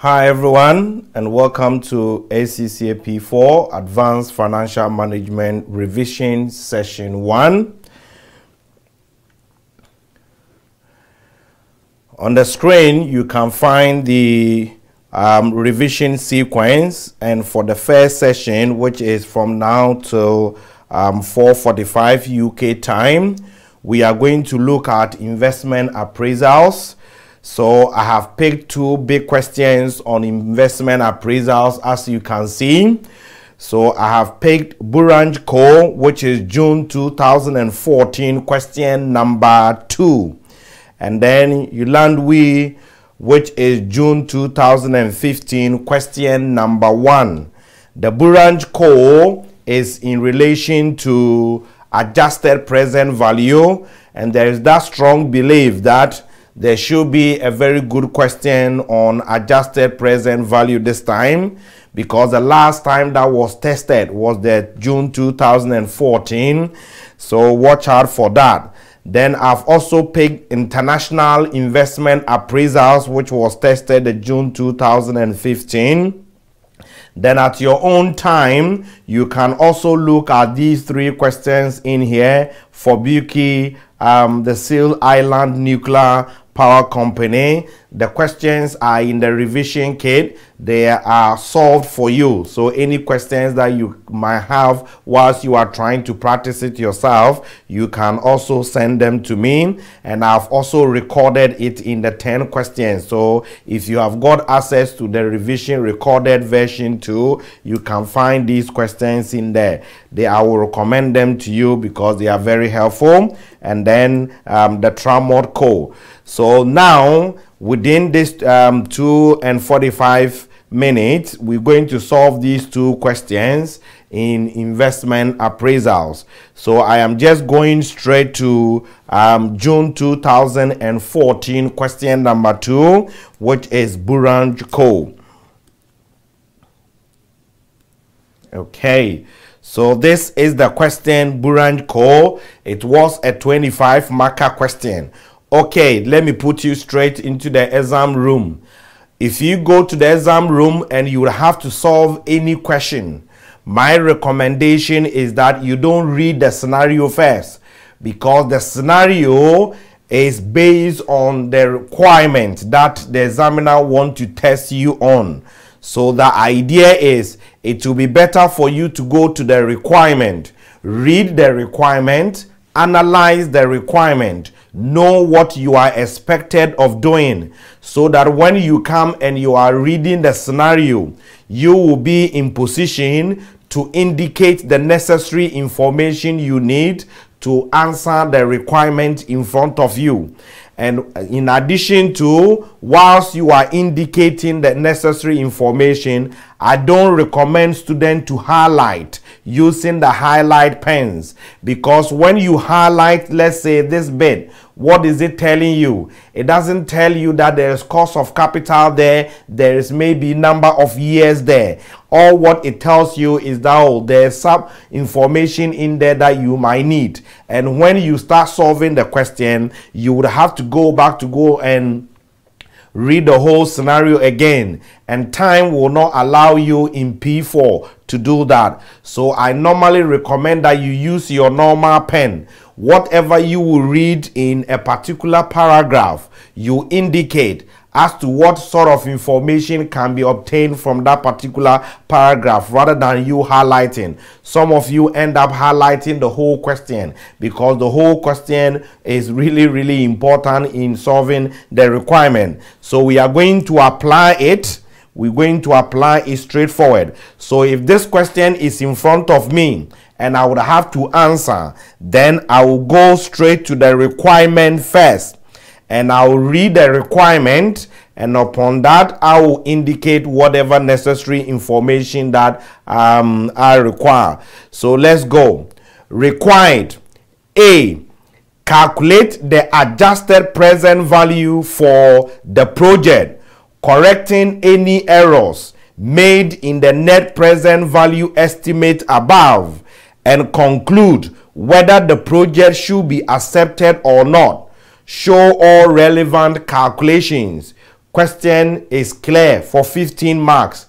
Hi everyone and welcome to ACCA 4 Advanced Financial Management Revision Session 1. On the screen you can find the um, revision sequence and for the first session which is from now till um, 4.45 UK time we are going to look at investment appraisals so I have picked two big questions on investment appraisals as you can see. So I have picked Burrang Co, which is June 2014, question number two. And then Yilandwe, which is June 2015, question number one. The Burrang Co is in relation to adjusted present value, and there is that strong belief that there should be a very good question on adjusted present value this time because the last time that was tested was the June 2014. So watch out for that. Then I've also picked international investment appraisals, which was tested in June 2015. Then at your own time, you can also look at these three questions in here Fubuki, um, the Seal Island Nuclear Power Company. The questions are in the revision kit. They are solved for you. So any questions that you might have whilst you are trying to practice it yourself, you can also send them to me. And I've also recorded it in the 10 questions. So if you have got access to the revision recorded version too, you can find these questions in there. They, I will recommend them to you because they are very helpful. And then um, the Tramont Co. So now within this um, 2 and 45 minutes, we're going to solve these two questions in investment appraisals. So I am just going straight to um, June 2014 question number 2, which is Burrang Co. Okay. So this is the question Burrang Co. It was a 25 marker question. Okay, let me put you straight into the exam room. If you go to the exam room and you will have to solve any question, my recommendation is that you don't read the scenario first because the scenario is based on the requirement that the examiner want to test you on. So the idea is it will be better for you to go to the requirement, read the requirement, analyze the requirement, know what you are expected of doing so that when you come and you are reading the scenario you will be in position to indicate the necessary information you need to answer the requirement in front of you and uh, in addition to whilst you are indicating the necessary information i don't recommend students to highlight using the highlight pens. Because when you highlight let's say this bit what is it telling you it doesn't tell you that there is cost of capital there there is maybe number of years there all what it tells you is that oh, there's some information in there that you might need and when you start solving the question you would have to go back to go and read the whole scenario again and time will not allow you in P4 to do that. So I normally recommend that you use your normal pen. Whatever you will read in a particular paragraph, you indicate as to what sort of information can be obtained from that particular paragraph rather than you highlighting. Some of you end up highlighting the whole question because the whole question is really, really important in solving the requirement. So we are going to apply it we're going to apply it straightforward. So if this question is in front of me and I would have to answer, then I will go straight to the requirement first and I will read the requirement and upon that I will indicate whatever necessary information that um, I require. So let's go. Required A. Calculate the adjusted present value for the project correcting any errors made in the net present value estimate above and conclude whether the project should be accepted or not. Show all relevant calculations. question is clear for 15 marks.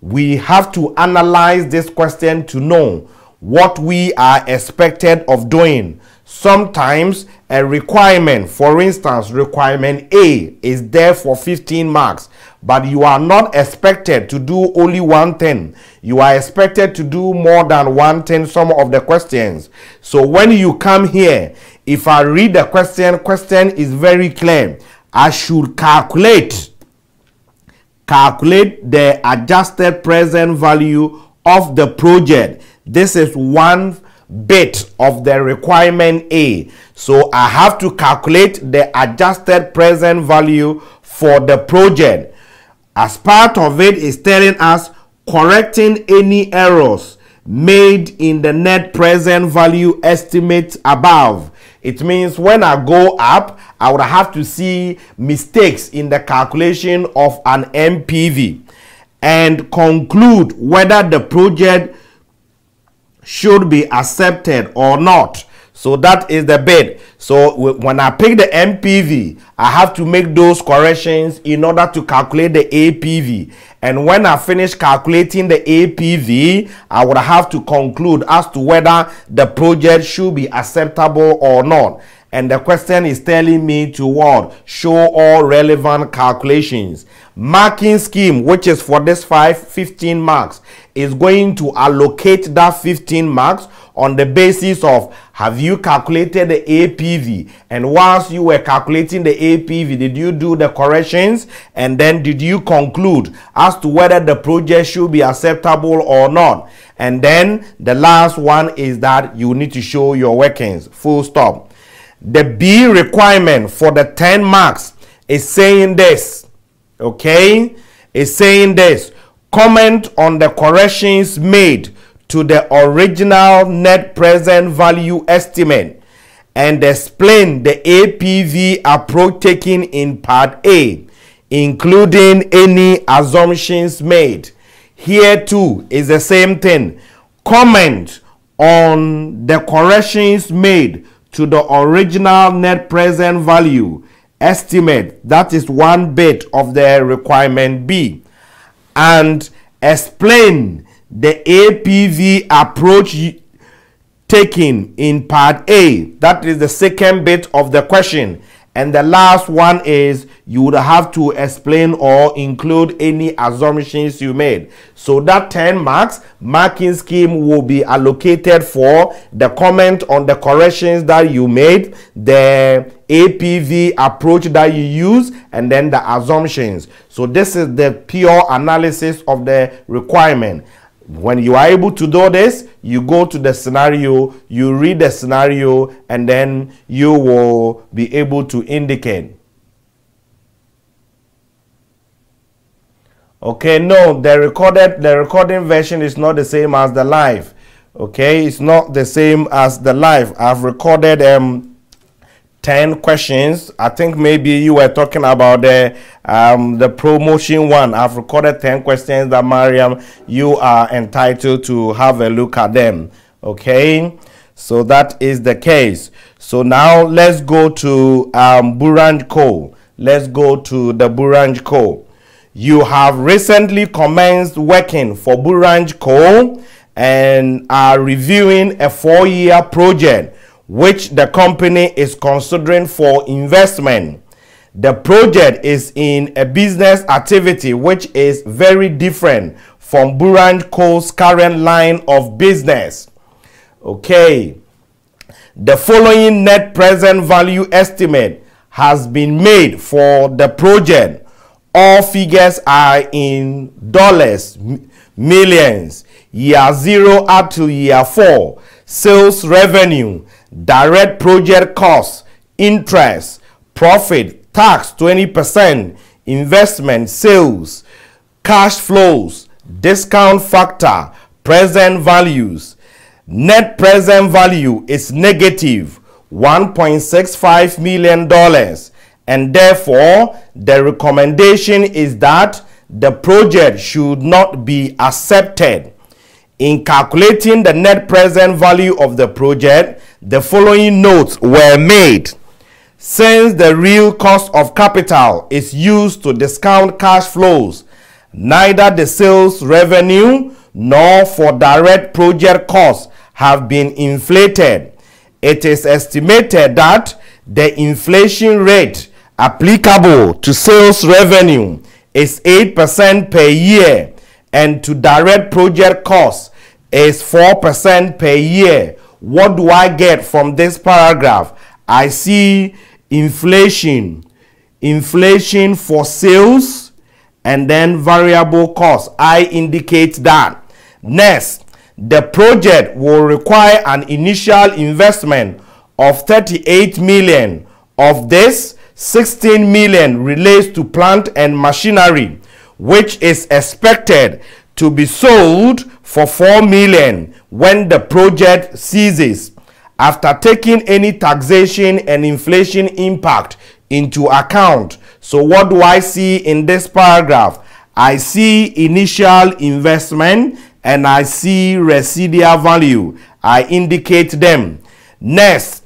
We have to analyze this question to know what we are expected of doing. Sometimes a requirement, for instance, requirement A is there for 15 marks, but you are not expected to do only one thing. You are expected to do more than one thing, some of the questions. So when you come here, if I read the question, question is very clear. I should calculate, calculate the adjusted present value of the project. This is one bit of the requirement A. So I have to calculate the adjusted present value for the project. As part of it is telling us correcting any errors made in the net present value estimate above. It means when I go up, I would have to see mistakes in the calculation of an NPV and conclude whether the project should be accepted or not. So that is the bid. So when I pick the NPV, I have to make those corrections in order to calculate the APV. And when I finish calculating the APV, I would have to conclude as to whether the project should be acceptable or not. And the question is telling me to what? Show all relevant calculations. Marking scheme, which is for this 5, 15 marks, is going to allocate that 15 marks on the basis of have you calculated the APV and whilst you were calculating the APV did you do the corrections? And then did you conclude as to whether the project should be acceptable or not? And then the last one is that you need to show your workings. Full stop. The B requirement for the 10 marks is saying this okay? Is saying this comment on the corrections made to the original net present value estimate and explain the APV approach taken in part A, including any assumptions made. Here too is the same thing. Comment on the corrections made to the original net present value estimate. That is one bit of the requirement B. And explain the APV approach taken in part A. That is the second bit of the question. And the last one is you would have to explain or include any assumptions you made. So that 10 marks marking scheme will be allocated for the comment on the corrections that you made, the APV approach that you use, and then the assumptions. So this is the pure analysis of the requirement. When you are able to do this, you go to the scenario, you read the scenario, and then you will be able to indicate. Okay, no, the recorded the recording version is not the same as the live. Okay, it's not the same as the live. I've recorded um 10 questions. I think maybe you were talking about the um, the promotion one. I've recorded 10 questions that Mariam, you are entitled to have a look at them. Okay, so that is the case. So now let's go to um, Burange Co. Let's go to the Burange Co. You have recently commenced working for Burange Co. and are reviewing a four-year project which the company is considering for investment. The project is in a business activity which is very different from Burange Co's current line of business. Okay. The following net present value estimate has been made for the project. All figures are in dollars, millions, year zero up to year four. Sales revenue direct project costs, interest, profit, tax 20%, investment, sales, cash flows, discount factor, present values. Net present value is negative $1.65 million and therefore the recommendation is that the project should not be accepted. In calculating the net present value of the project, the following notes were made. Since the real cost of capital is used to discount cash flows, neither the sales revenue nor for direct project costs have been inflated. It is estimated that the inflation rate applicable to sales revenue is 8% per year and to direct project costs is 4% per year. What do I get from this paragraph? I see inflation, inflation for sales, and then variable costs. I indicate that. Next, the project will require an initial investment of 38 million. Of this, 16 million relates to plant and machinery, which is expected to be sold for 4 million when the project ceases. After taking any taxation and inflation impact into account. So what do I see in this paragraph? I see initial investment and I see residual value. I indicate them. Next,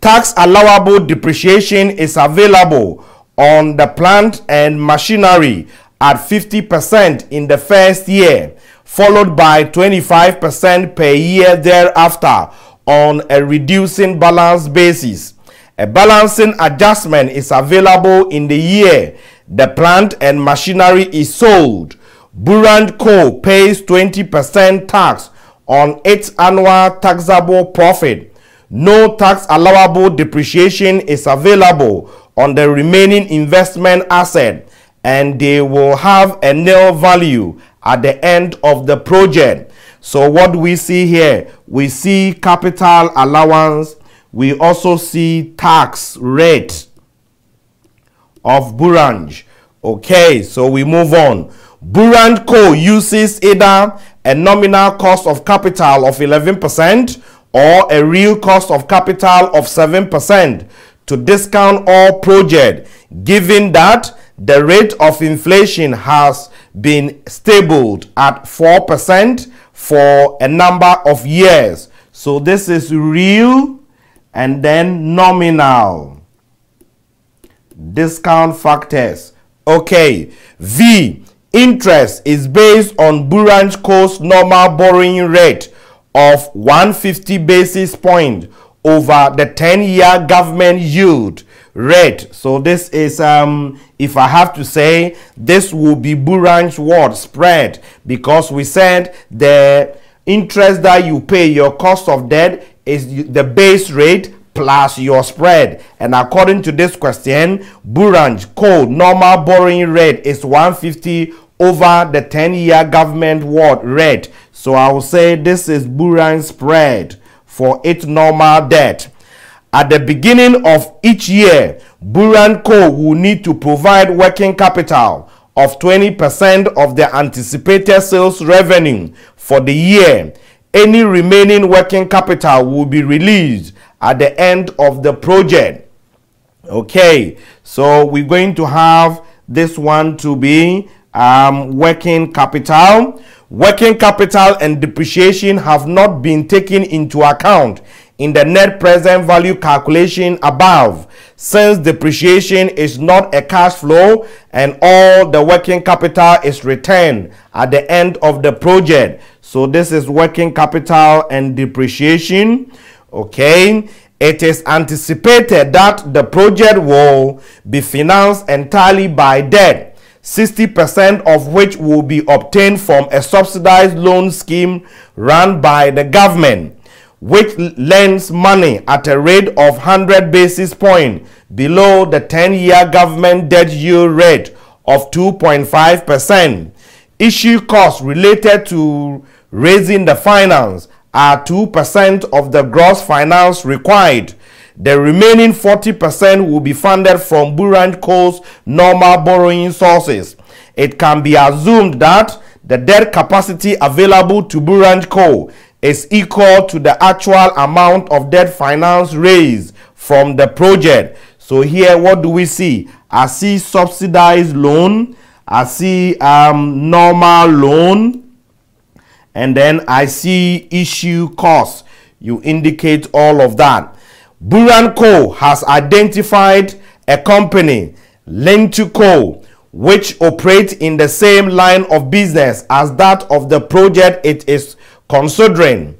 tax allowable depreciation is available on the plant and machinery at 50% in the first year, followed by 25% per year thereafter on a reducing balance basis. A balancing adjustment is available in the year the plant and machinery is sold. Burand Co. pays 20% tax on its annual taxable profit. No tax allowable depreciation is available on the remaining investment asset and they will have a nil value at the end of the project. So what we see here? We see capital allowance. We also see tax rate of Buranj. Okay, so we move on. Burand Co. uses either a nominal cost of capital of 11% or a real cost of capital of 7% to discount all project given that the rate of inflation has been stable at 4% for a number of years. So this is real and then nominal. Discount factors. Okay. V. Interest is based on Buranj Co's normal borrowing rate of 150 basis point over the 10-year government yield rate. So this is, um, if I have to say, this will be Buranj word spread because we said the interest that you pay, your cost of debt is the base rate plus your spread. And according to this question, Buranj code normal borrowing rate is 150 over the 10-year government word rate. So I will say this is Buranj spread for its normal debt. At the beginning of each year, Buranj Co. will need to provide working capital of 20% of the anticipated sales revenue for the year. Any remaining working capital will be released at the end of the project. Okay, so we're going to have this one to be um, working capital. Working capital and depreciation have not been taken into account in the net present value calculation above since depreciation is not a cash flow and all the working capital is returned at the end of the project. So this is working capital and depreciation. Okay. It is anticipated that the project will be financed entirely by debt, 60% of which will be obtained from a subsidized loan scheme run by the government which lends money at a rate of 100 basis point below the 10-year government debt yield rate of 2.5%. Issue costs related to raising the finance are 2% of the gross finance required. The remaining 40% will be funded from Buranj Co's normal borrowing sources. It can be assumed that the debt capacity available to Buranj Co is equal to the actual amount of debt finance raised from the project. So here, what do we see? I see subsidized loan. I see um, normal loan. And then I see issue costs. You indicate all of that. Buran Co. has identified a company, Lintuco, which operates in the same line of business as that of the project it is considering.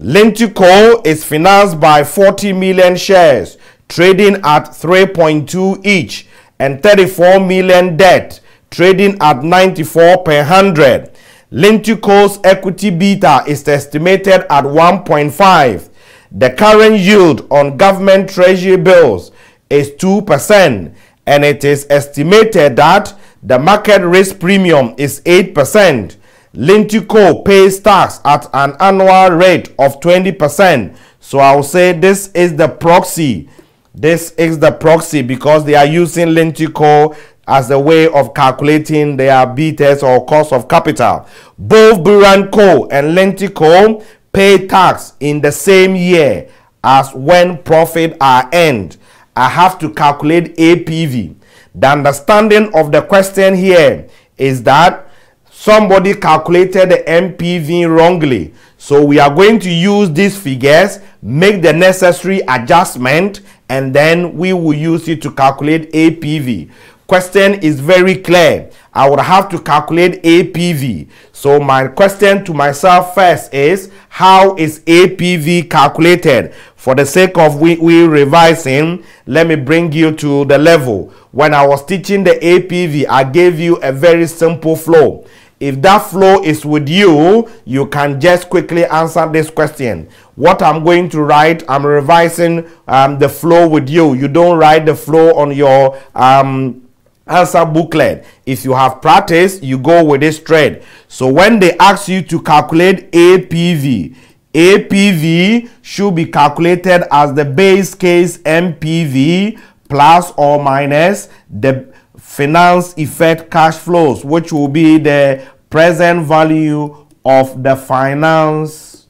Lintuco is financed by 40 million shares, trading at 3.2 each, and 34 million debt, trading at 94 per 100. Lintuco's equity beta is estimated at 1.5. The current yield on government treasury bills is 2%, and it is estimated that the market risk premium is 8%. Lintuco pays tax at an annual rate of 20%. So I'll say this is the proxy. This is the proxy because they are using Lintuco as a way of calculating their betas or cost of capital. Both Buranco and Lintuco pay tax in the same year as when profit are earned. I have to calculate APV. The understanding of the question here is that somebody calculated the NPV wrongly. So we are going to use these figures, make the necessary adjustment, and then we will use it to calculate APV question is very clear. I would have to calculate APV. So my question to myself first is, how is APV calculated? For the sake of we, we revising, let me bring you to the level. When I was teaching the APV, I gave you a very simple flow. If that flow is with you, you can just quickly answer this question. What I'm going to write, I'm revising um, the flow with you. You don't write the flow on your um, answer booklet. If you have practice, you go with this thread. So when they ask you to calculate APV, APV should be calculated as the base case NPV plus or minus the finance effect cash flows, which will be the present value of the finance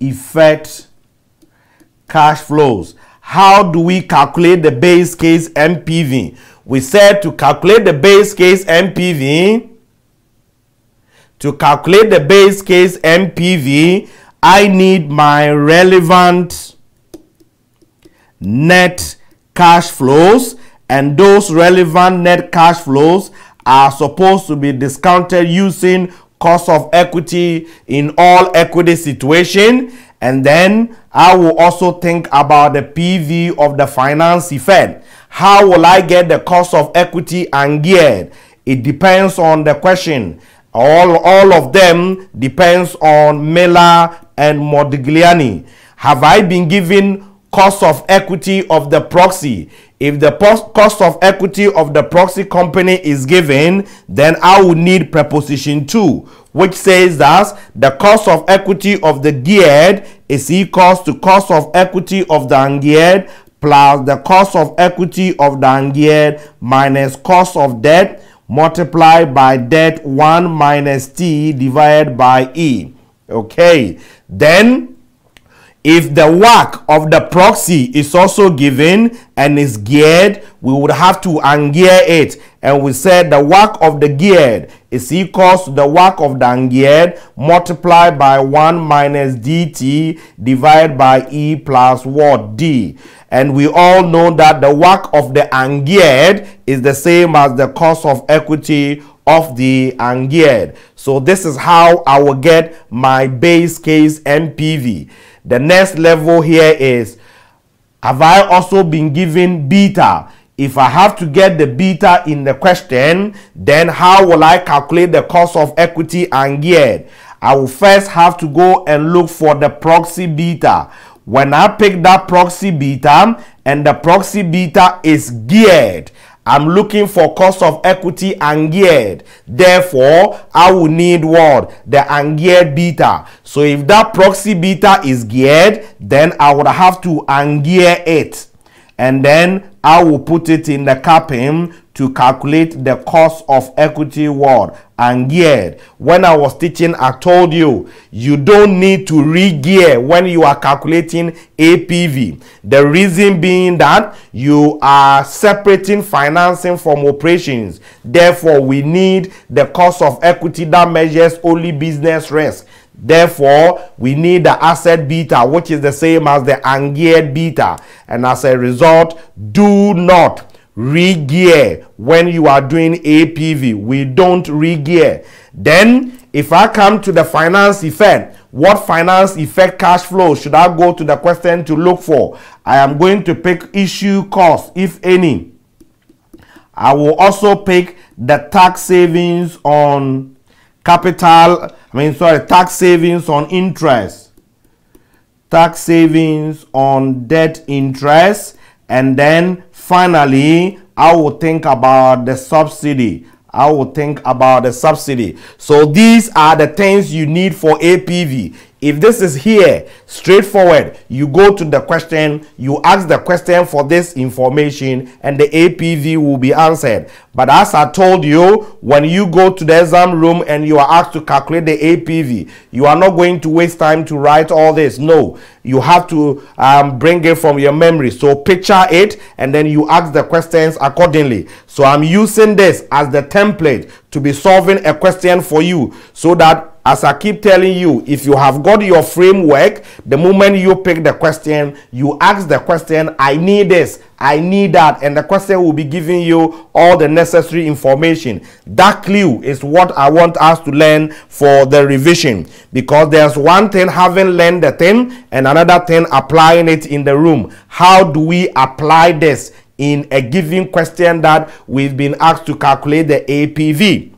effect cash flows. How do we calculate the base case NPV? We said to calculate the base case NPV, to calculate the base case NPV, I need my relevant net cash flows and those relevant net cash flows are supposed to be discounted using cost of equity in all equity situation and then I will also think about the PV of the finance effect. How will I get the cost of equity and geared? It depends on the question. All, all of them depends on Miller and Modigliani. Have I been given cost of equity of the proxy? If the cost of equity of the proxy company is given, then I will need proposition 2 which says that the cost of equity of the geared is equals to cost of equity of the ungeared plus the cost of equity of the ungeared minus cost of debt multiplied by debt 1 minus t divided by e. Okay, then if the WACC of the proxy is also given and is geared, we would have to ungear it. And we said the WACC of the geared is equals to the WACC of the ungeared multiplied by 1 minus dt divided by e plus what d. And we all know that the WACC of the ungeared is the same as the cost of equity of the ungeared. So this is how I will get my base case NPV. The next level here is, have I also been given beta? If I have to get the beta in the question, then how will I calculate the cost of equity and geared? I will first have to go and look for the proxy beta. When I pick that proxy beta and the proxy beta is geared, I'm looking for cost of equity ungeared. Therefore, I will need what? The ungeared beta. So if that proxy beta is geared, then I would have to ungear it. And then I will put it in the capping to calculate the cost of equity word and geared. When I was teaching, I told you, you don't need to re-gear when you are calculating APV. The reason being that you are separating financing from operations. Therefore, we need the cost of equity that measures only business risk. Therefore, we need the asset beta, which is the same as the ungeared beta. And as a result, do not re-gear when you are doing APV. We don't re-gear. Then, if I come to the finance effect, what finance effect cash flow should I go to the question to look for? I am going to pick issue cost, if any. I will also pick the tax savings on capital, I mean, sorry, tax savings on interest, tax savings on debt interest, and then finally, I will think about the subsidy. I will think about the subsidy. So these are the things you need for APV. If this is here, straightforward, you go to the question, you ask the question for this information, and the APV will be answered. But as I told you, when you go to the exam room and you are asked to calculate the APV, you are not going to waste time to write all this. No, you have to um, bring it from your memory. So picture it and then you ask the questions accordingly. So I'm using this as the template to be solving a question for you so that as I keep telling you, if you have got your framework, the moment you pick the question, you ask the question, I need this, I need that, and the question will be giving you all the necessary information. That clue is what I want us to learn for the revision because there's one thing having learned the thing and another thing applying it in the room. How do we apply this in a given question that we've been asked to calculate the APV?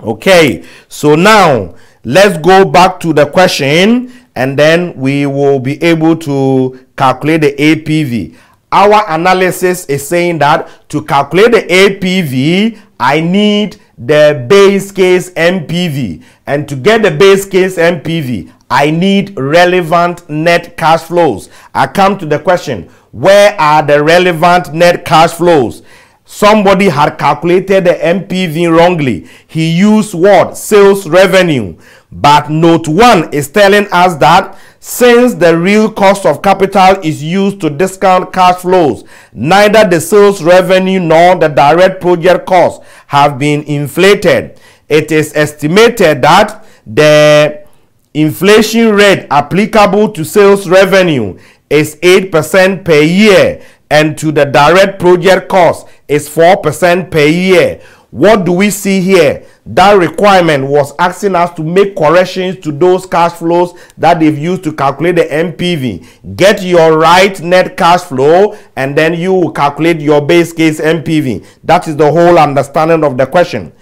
Okay, so now let's go back to the question and then we will be able to calculate the APV. Our analysis is saying that to calculate the APV, I need the base case NPV. And to get the base case NPV, I need relevant net cash flows. I come to the question, where are the relevant net cash flows? Somebody had calculated the NPV wrongly. He used what? Sales revenue. But note 1 is telling us that since the real cost of capital is used to discount cash flows, neither the sales revenue nor the direct project costs have been inflated. It is estimated that the inflation rate applicable to sales revenue is 8% per year and to the direct project cost is 4% per year. What do we see here? That requirement was asking us to make corrections to those cash flows that they've used to calculate the NPV. Get your right net cash flow and then you will calculate your base case NPV. That is the whole understanding of the question.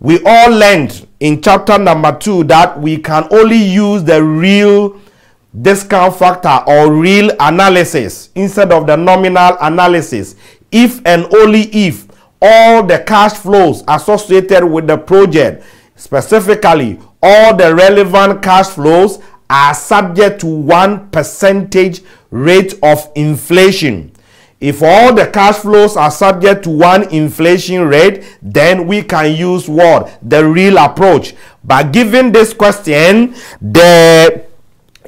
We all learned in chapter number two that we can only use the real discount factor or real analysis instead of the nominal analysis. If and only if all the cash flows associated with the project specifically all the relevant cash flows are subject to one percentage rate of inflation. If all the cash flows are subject to one inflation rate then we can use what? The real approach. But given this question the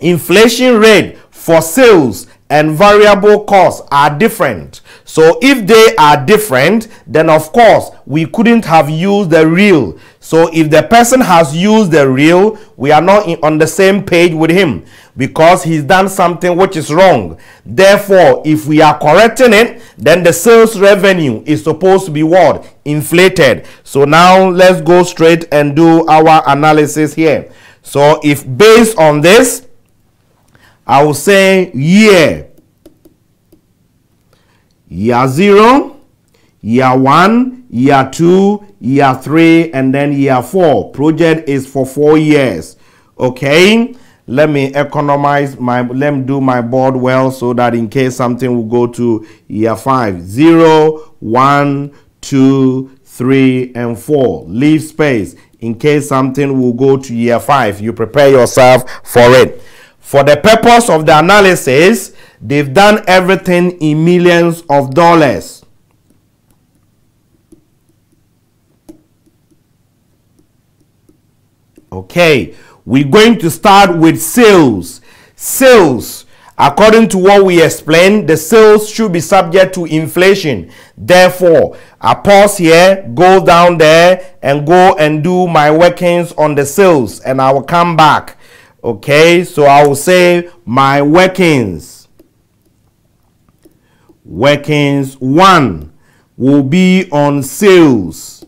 inflation rate for sales and variable costs are different. So if they are different, then of course we couldn't have used the real. So if the person has used the real, we are not in, on the same page with him because he's done something which is wrong. Therefore, if we are correcting it, then the sales revenue is supposed to be what? Inflated. So now let's go straight and do our analysis here. So if based on this, I will say year. Year 0, year 1, year 2, year 3, and then year 4. Project is for 4 years. Okay? Let me economize my, let me do my board well so that in case something will go to year 5. 0, 1, 2, 3, and 4. Leave space in case something will go to year 5. You prepare yourself for it. For the purpose of the analysis, they've done everything in millions of dollars. Okay, we're going to start with sales. Sales, according to what we explained, the sales should be subject to inflation. Therefore, I pause here, go down there and go and do my workings on the sales and I will come back Okay, so I will say my workings. Workings one will be on sales.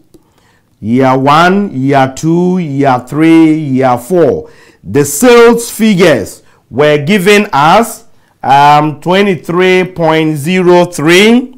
Year one, year two, year three, year four. The sales figures were given as um, 23.03,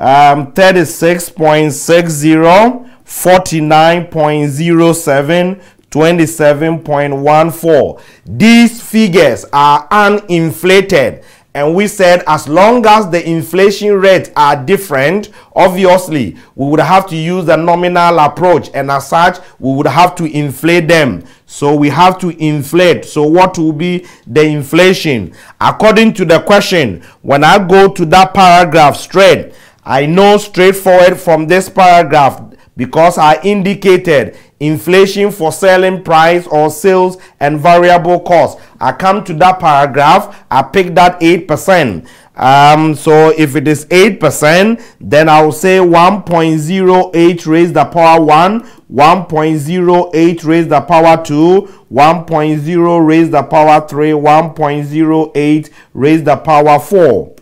um, 36.60, 49.07, 27.14. These figures are uninflated. And we said as long as the inflation rates are different, obviously we would have to use the nominal approach and as such we would have to inflate them. So we have to inflate. So what will be the inflation? According to the question, when I go to that paragraph straight, I know straightforward from this paragraph because I indicated inflation for selling price or sales and variable cost. I come to that paragraph, I pick that 8%. Um, so if it is 8%, then I will say 1.08 raised the power 1, 1.08 raised the power 2, 1.0 raised the power 3, 1.08 raised the power 4.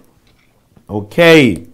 Okay.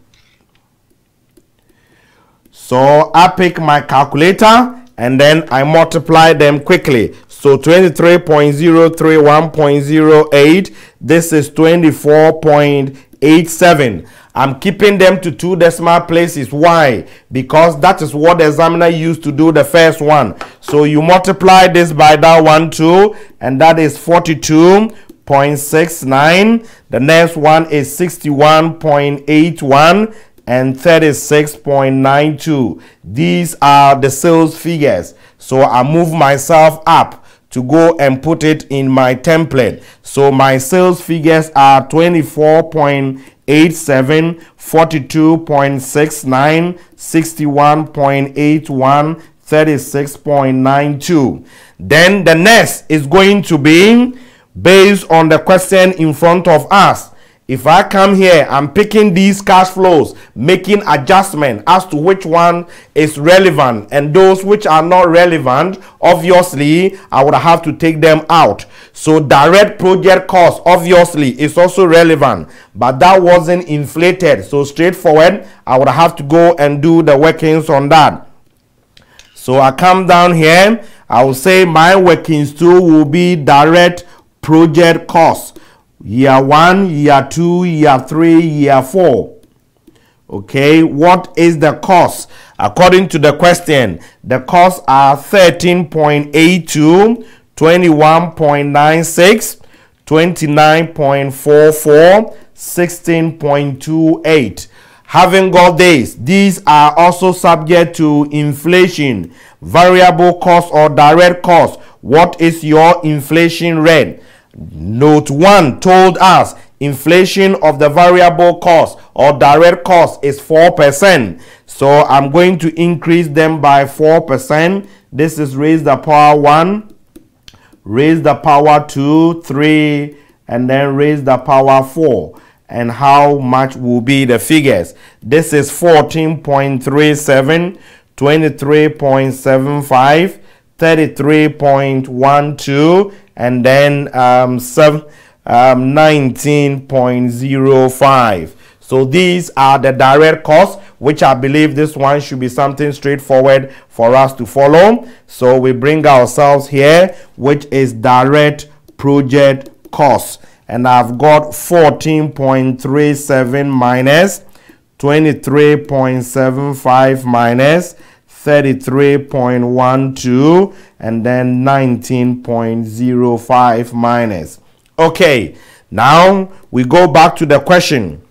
So I pick my calculator and then I multiply them quickly. So 23.031.08, this is 24.87. I'm keeping them to two decimal places. Why? Because that is what the examiner used to do the first one. So you multiply this by that one too, and that is 42.69. The next one is 61.81 and 36.92. These are the sales figures. So I move myself up to go and put it in my template. So my sales figures are 24.87, 42.69, 61.81, 36.92. Then the next is going to be based on the question in front of us. If I come here, I'm picking these cash flows, making adjustment as to which one is relevant and those which are not relevant, obviously, I would have to take them out. So direct project cost, obviously, is also relevant, but that wasn't inflated. So straightforward, I would have to go and do the workings on that. So I come down here, I will say my workings too will be direct project cost year one, year two, year three, year four. Okay, what is the cost? According to the question, the costs are 13.82, 21.96, 29.44, 16.28. Having got this, these are also subject to inflation, variable cost or direct cost. What is your inflation rate? Note 1 told us inflation of the variable cost or direct cost is 4%. So I'm going to increase them by 4%. This is raise the power 1, raise the power 2, 3, and then raise the power 4. And how much will be the figures? This is 14.37, 23.75, 33.12, and then um, um, 19.05. So these are the direct costs, which I believe this one should be something straightforward for us to follow. So we bring ourselves here, which is direct project costs. And I've got 14.37 minus 23.75 minus 33.12 and then 19.05 minus. Okay, now we go back to the question.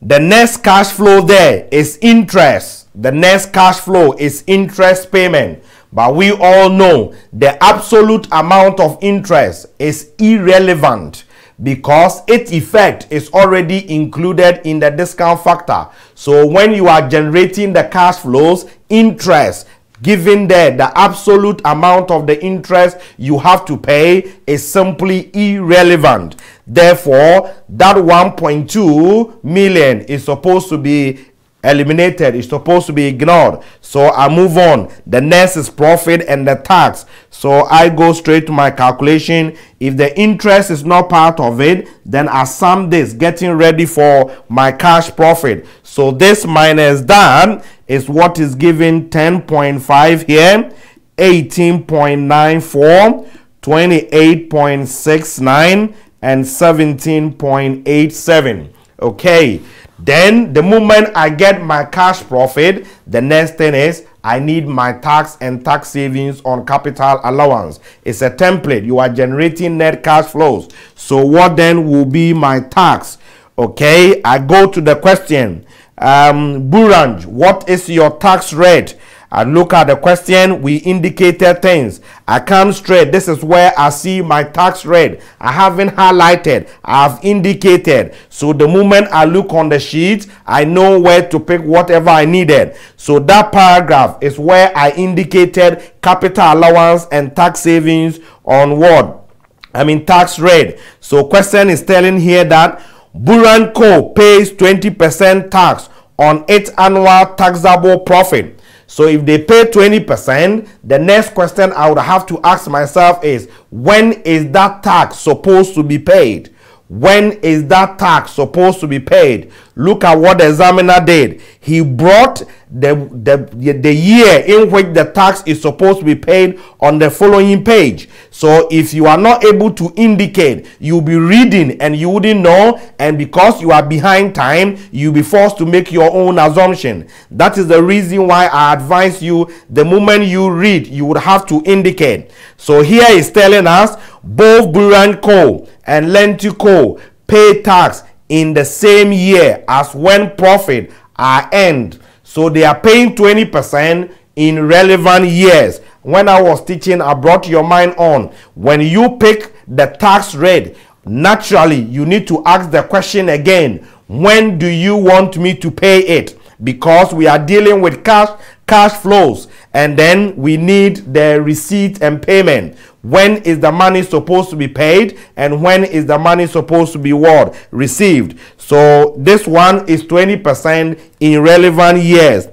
The next cash flow there is interest. The next cash flow is interest payment. But we all know the absolute amount of interest is irrelevant because its effect is already included in the discount factor. So when you are generating the cash flows, interest given there the absolute amount of the interest you have to pay is simply irrelevant. Therefore, that 1.2 million is supposed to be eliminated. It's supposed to be ignored. So I move on. The next is profit and the tax. So I go straight to my calculation. If the interest is not part of it, then I sum this, getting ready for my cash profit. So this minus that is what is given 10.5 here, 18.94, 28.69, and 17.87. Okay. Then the moment I get my cash profit, the next thing is I need my tax and tax savings on capital allowance. It's a template. You are generating net cash flows. So what then will be my tax? Okay, I go to the question. Um, Burung, what is your tax rate? I look at the question, we indicated things. I come straight. This is where I see my tax rate. I haven't highlighted. I've indicated. So the moment I look on the sheet, I know where to pick whatever I needed. So that paragraph is where I indicated capital allowance and tax savings on what? I mean tax rate. So question is telling here that Burung Co pays 20% tax on its annual taxable profit. So if they pay 20%, the next question I would have to ask myself is when is that tax supposed to be paid? When is that tax supposed to be paid? Look at what the examiner did. He brought the, the, the year in which the tax is supposed to be paid on the following page. So if you are not able to indicate, you'll be reading and you wouldn't know. And because you are behind time, you'll be forced to make your own assumption. That is the reason why I advise you the moment you read, you would have to indicate. So here is telling us both Burung Co and Lintu Co pay tax in the same year as when profit are earned. So they are paying 20% in relevant years. When I was teaching, I brought your mind on. When you pick the tax rate, naturally you need to ask the question again. When do you want me to pay it? Because we are dealing with cash cash flows and then we need the receipt and payment when is the money supposed to be paid and when is the money supposed to be what received so this one is 20% in relevant years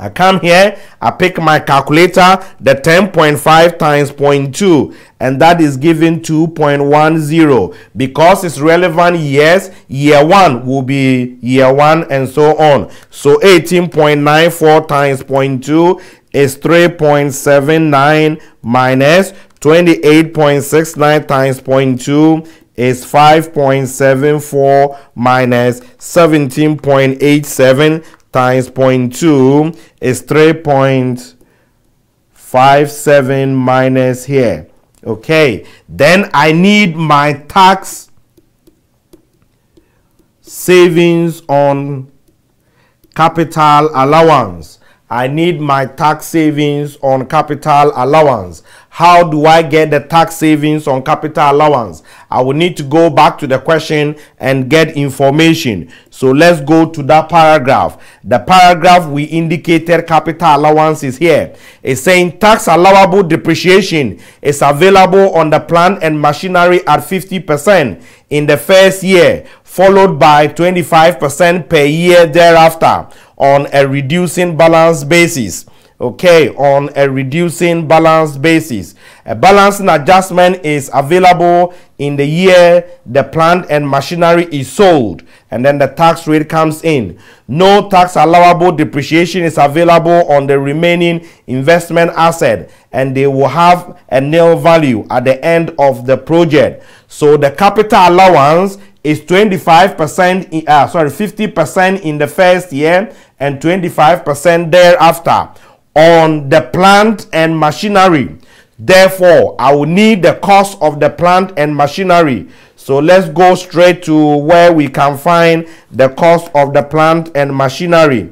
I come here, I pick my calculator, the 10.5 times 0.2, and that is given 2.10. Because it's relevant years, year 1 will be year 1 and so on. So 18.94 times 0.2 is 3.79 minus 28.69 times 0.2 is 5.74 minus 17.87 times 0.2 is 3.57 minus here. Okay, then I need my tax savings on capital allowance. I need my tax savings on capital allowance. How do I get the tax savings on capital allowance? I will need to go back to the question and get information. So let's go to that paragraph. The paragraph we indicated capital allowance is here. It's saying tax allowable depreciation is available on the plant and machinery at 50% in the first year, followed by 25% per year thereafter on a reducing balance basis. Okay on a reducing balance basis. A balancing adjustment is available in the year the plant and machinery is sold and then the tax rate comes in. No tax allowable depreciation is available on the remaining investment asset and they will have a nil value at the end of the project. So the capital allowance is 25% uh, sorry 50% in the first year and 25% thereafter on the plant and machinery. Therefore, I will need the cost of the plant and machinery. So let's go straight to where we can find the cost of the plant and machinery.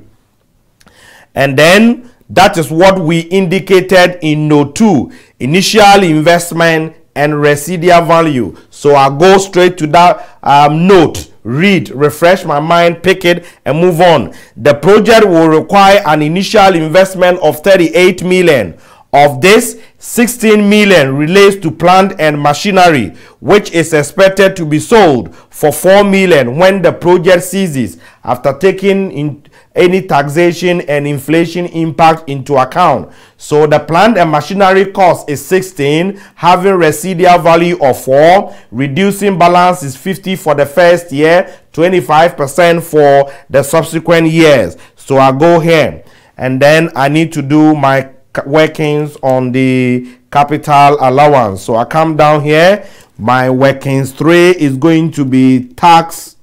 And then that is what we indicated in note 2, initial investment and residual value. So I go straight to that um, note read, refresh my mind, pick it, and move on. The project will require an initial investment of 38 million. Of this, 16 million relates to plant and machinery, which is expected to be sold for 4 million when the project ceases after taking in any taxation and inflation impact into account. So the plant and machinery cost is 16, having residual value of 4, reducing balance is 50 for the first year, 25% for the subsequent years. So I go here and then I need to do my workings on the capital allowance. So I come down here, my workings 3 is going to be tax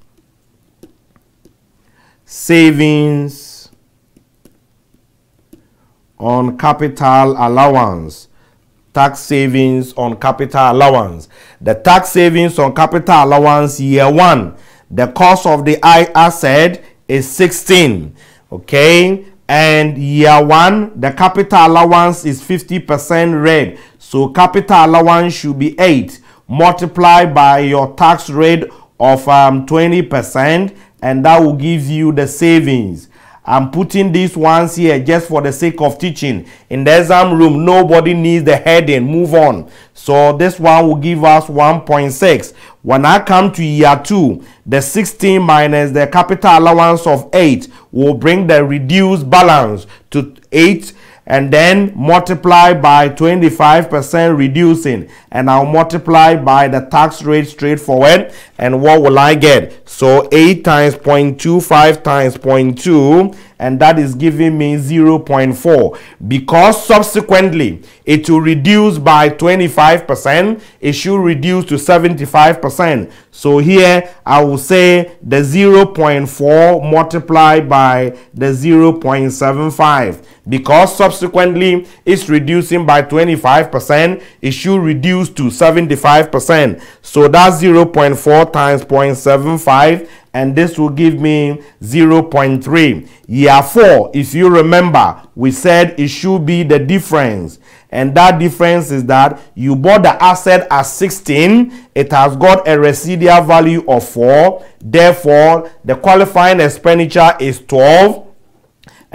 savings on capital allowance. Tax savings on capital allowance. The tax savings on capital allowance year one. The cost of the asset is 16 okay? And year one the capital allowance is 50 percent red. So capital allowance should be 8 multiplied by your tax rate of um, 20 percent and that will give you the savings. I'm putting these ones here just for the sake of teaching. In the exam room, nobody needs the heading. Move on. So this one will give us 1.6. When I come to year 2, the 16 minus the capital allowance of 8 will bring the reduced balance to 8 and then multiply by 25% reducing and I'll multiply by the tax rate straightforward and what will I get? So 8 times 0.25 times 0.2 and that is giving me 0.4 because subsequently it will reduce by 25% it should reduce to 75% so here I will say the 0.4 multiplied by the 0.75 because subsequently it's reducing by 25% it should reduce to 75% so that's 0.4 times 0.75 and this will give me 0.3. Year 4, if you remember, we said it should be the difference. And that difference is that you bought the asset at 16, it has got a residual value of 4. Therefore, the qualifying expenditure is 12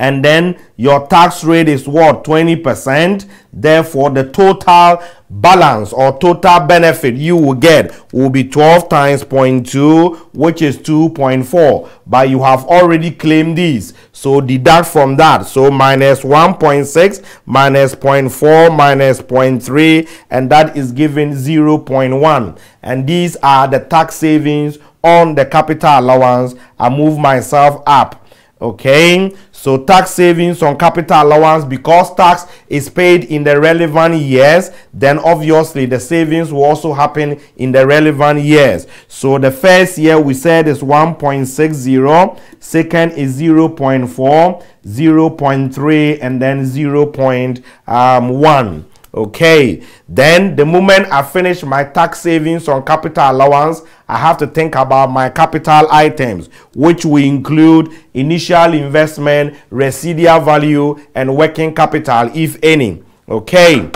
and then your tax rate is what? 20% therefore the total balance or total benefit you will get will be 12 times 0.2 which is 2.4 but you have already claimed these so deduct from that. So minus 1.6 minus 0.4 minus 0.3 and that is given 0.1 and these are the tax savings on the capital allowance. I move myself up. Okay so tax savings on capital allowance because tax is paid in the relevant years then obviously the savings will also happen in the relevant years. So the first year we said is 1.60 second is 0 0.4 0 0.3 and then 0 um, 0.1 Okay, then the moment I finish my tax savings on capital allowance, I have to think about my capital items, which will include initial investment, residual value, and working capital, if any. Okay.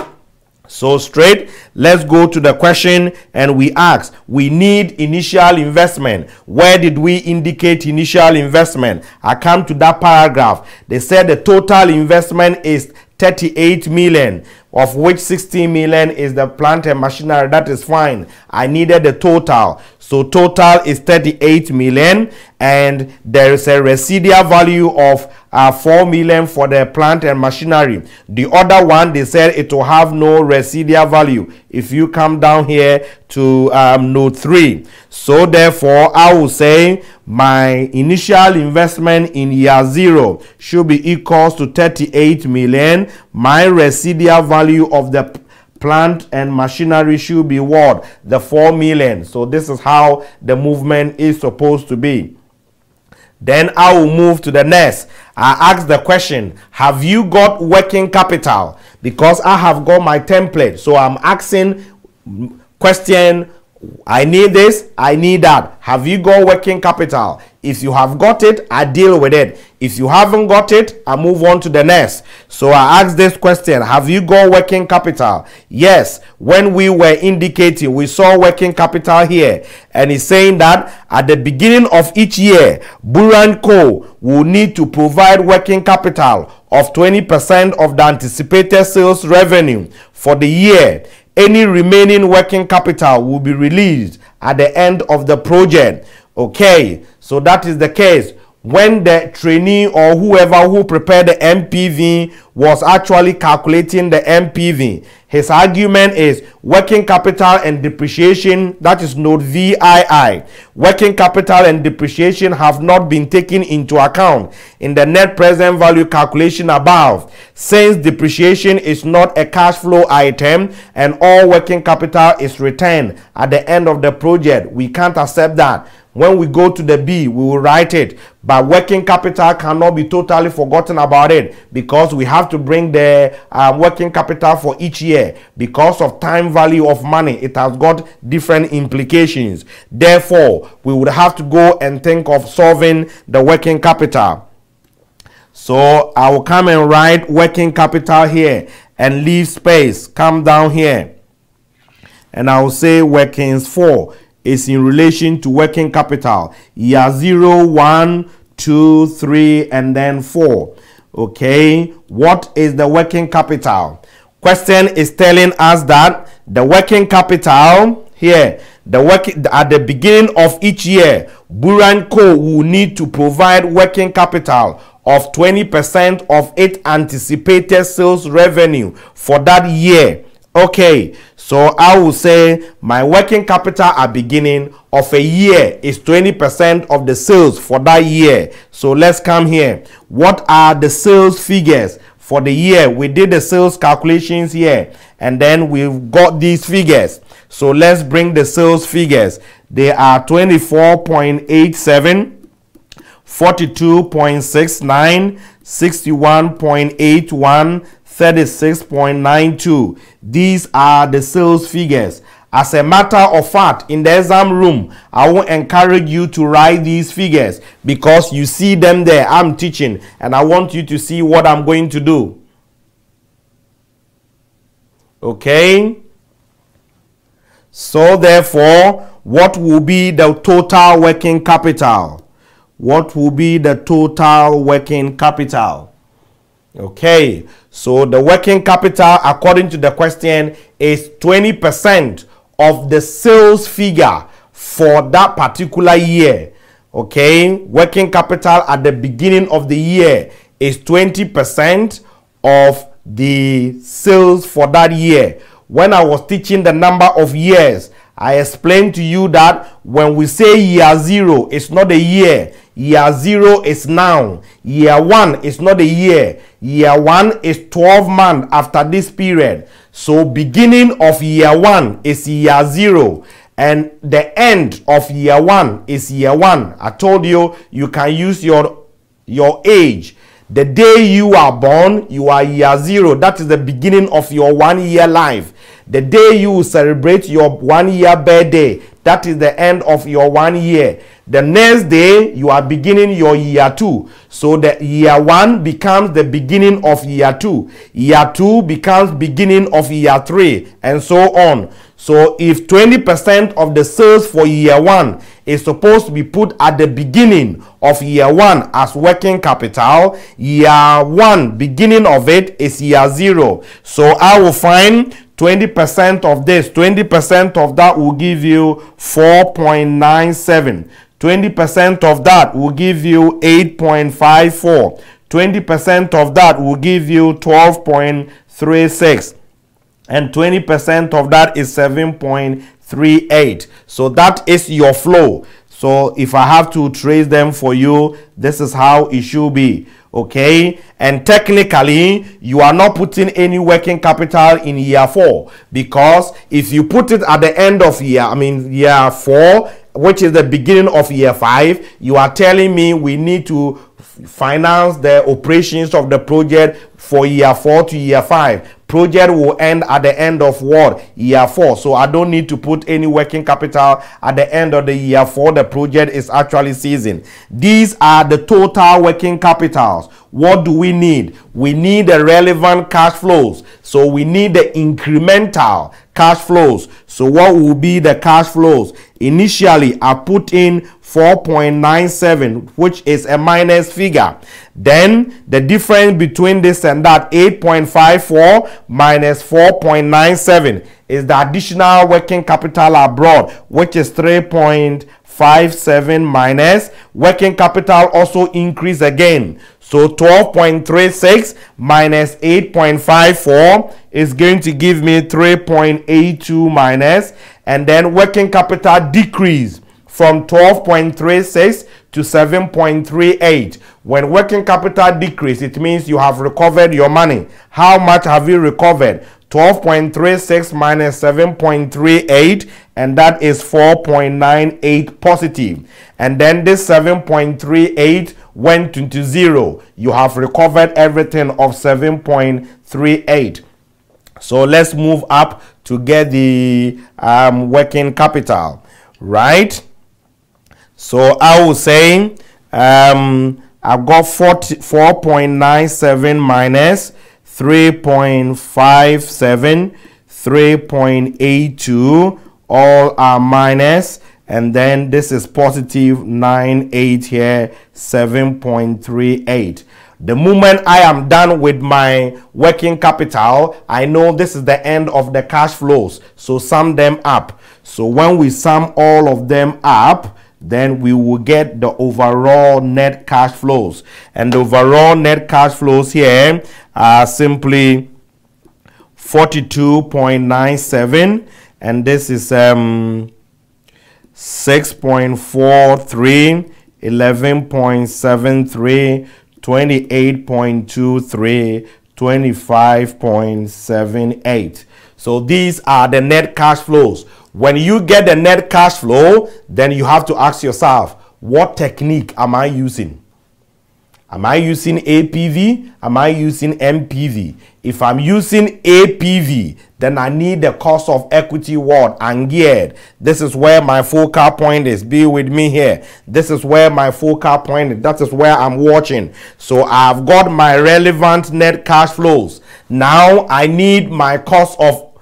So straight, let's go to the question and we ask, we need initial investment. Where did we indicate initial investment? I come to that paragraph. They said the total investment is 38 million of which 16 million is the plant and machinery that is fine. I needed the total. So total is 38 million and there is a residual value of uh, 4 million for the plant and machinery. The other one they said it will have no residual value. If you come down here to um, note 3 so therefore i will say my initial investment in year 0 should be equals to 38 million my residual value of the plant and machinery should be what the 4 million so this is how the movement is supposed to be then I will move to the next. I ask the question, have you got working capital? Because I have got my template. So I'm asking question, I need this, I need that. Have you got working capital? If you have got it, I deal with it. If you haven't got it, I move on to the next. So I ask this question Have you got working capital? Yes. When we were indicating, we saw working capital here. And he's saying that at the beginning of each year, Burung Co. will need to provide working capital of 20% of the anticipated sales revenue for the year. Any remaining working capital will be released at the end of the project. Okay, so that is the case. When the trainee or whoever who prepared the NPV was actually calculating the NPV. His argument is working capital and depreciation, that is note VII. Working capital and depreciation have not been taken into account in the net present value calculation above. Since depreciation is not a cash flow item and all working capital is returned at the end of the project, we can't accept that. When we go to the B, we will write it. But working capital cannot be totally forgotten about it because we have to bring the uh, working capital for each year. Because of time value of money, it has got different implications. Therefore, we would have to go and think of solving the working capital. So I will come and write working capital here and leave space. Come down here. And I will say workings for is in relation to working capital. Year 0, 1, 2, 3, and then 4. Okay, what is the working capital? Question is telling us that the working capital here, the work at the beginning of each year, Burung Co will need to provide working capital of 20% of its anticipated sales revenue for that year. Okay, so I will say my working capital at beginning of a year is 20% of the sales for that year. So let's come here. What are the sales figures for the year? We did the sales calculations here and then we've got these figures. So let's bring the sales figures. They are 24.87, 42.69, 61.81, 36.92. These are the sales figures. As a matter of fact, in the exam room, I will encourage you to write these figures because you see them there. I'm teaching and I want you to see what I'm going to do. Okay? So therefore, what will be the total working capital? What will be the total working capital? Okay, so the working capital, according to the question, is 20% of the sales figure for that particular year. Okay, working capital at the beginning of the year is 20% of the sales for that year. When I was teaching the number of years, I explained to you that when we say year zero, it's not a year. Year zero is now. Year one is not a year. Year one is 12 months after this period. So beginning of year one is year zero. And the end of year one is year one. I told you, you can use your, your age. The day you are born, you are year zero. That is the beginning of your one year life. The day you celebrate your one year birthday, that is the end of your one year. The next day, you are beginning your year two. So the year one becomes the beginning of year two. Year two becomes beginning of year three, and so on. So if 20% of the sales for year one is supposed to be put at the beginning of year one as working capital, year one beginning of it is year zero. So I will find 20% of this, 20% of that will give you 4.97. 20% of that will give you 8.54. 20% of that will give you 12.36. And 20% of that is 7.38. So that is your flow. So if I have to trace them for you, this is how it should be okay? And technically you are not putting any working capital in year four because if you put it at the end of year i mean year four which is the beginning of year five you are telling me we need to finance the operations of the project for year four to year five project will end at the end of what year four. So i don't need to put any working capital at the end of the year four. The project is actually season these are the total working capitals. What do we need? We need the relevant cash flows. So we need the incremental cash flows. So what will be the cash flows? Initially i put in 4.97 which is a minus figure. Then the difference between this and that 8.54 minus 4.97 is the additional working capital abroad which is 3.54 57 minus working capital also increase again. So 12.36 minus 8.54 is going to give me 3.82 minus and then working capital decrease from 12.36 to 7.38 when working capital decrease it means you have recovered your money. How much have you recovered 12.36 minus 7.38 and that is 4.98 positive. And then this 7.38 went into zero. You have recovered everything of 7.38 so let's move up to get the um, working capital right? So i will say um, i've got 4.97 minus 3.57, 3.82, all are minus, and then this is positive 98 here, 7.38. The moment I am done with my working capital, I know this is the end of the cash flows. So sum them up. So when we sum all of them up, then we will get the overall net cash flows. And the overall net cash flows here are simply 42.97 and this is um 6.43 11.73 28.23 25.78 so these are the net cash flows when you get the net cash flow, then you have to ask yourself, what technique am I using? Am I using APV? Am I using NPV? If I'm using APV, then I need the cost of equity word and geared. This is where my focal point is. Be with me here. This is where my focal point is. That is where I'm watching. So I've got my relevant net cash flows. Now I need my cost of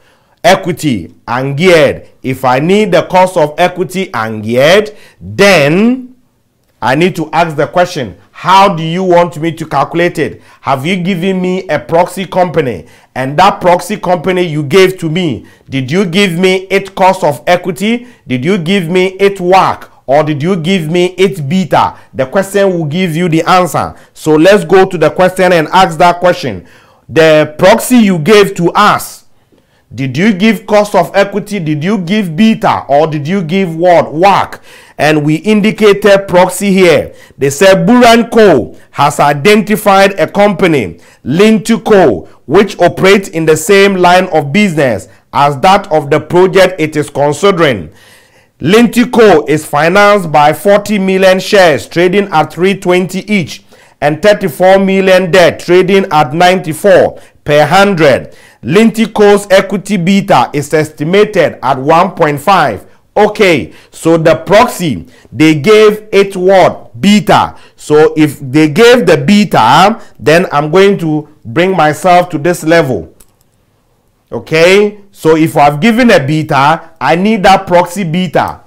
equity ungeared. If I need the cost of equity ungeared, then I need to ask the question, how do you want me to calculate it? Have you given me a proxy company? And that proxy company you gave to me, did you give me its cost of equity? Did you give me its work? Or did you give me its beta? The question will give you the answer. So let's go to the question and ask that question. The proxy you gave to us, did you give cost of equity? Did you give beta? Or did you give what? WACC? And we indicated proxy here. They said Burung Co. has identified a company, Lintu Co., which operates in the same line of business as that of the project it is considering. Lintu Co is financed by 40 million shares trading at 320 each and 34 million debt trading at 94 per 100. Lintu Co's equity beta is estimated at 1.5. Okay, so the proxy, they gave it what? Beta. So if they gave the beta, then I'm going to bring myself to this level. Okay, so if I've given a beta, I need that proxy beta.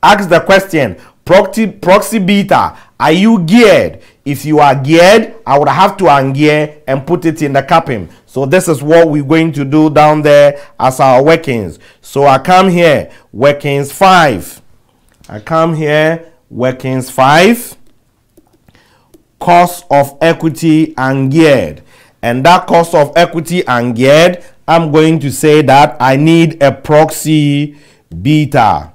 Ask the question, proxy, proxy beta, are you geared? If you are geared, I would have to ungear and put it in the CAPM. So this is what we're going to do down there as our workings. So I come here, workings 5. I come here, workings 5. Cost of equity ungeared. And that cost of equity ungeared, I'm going to say that I need a proxy beta.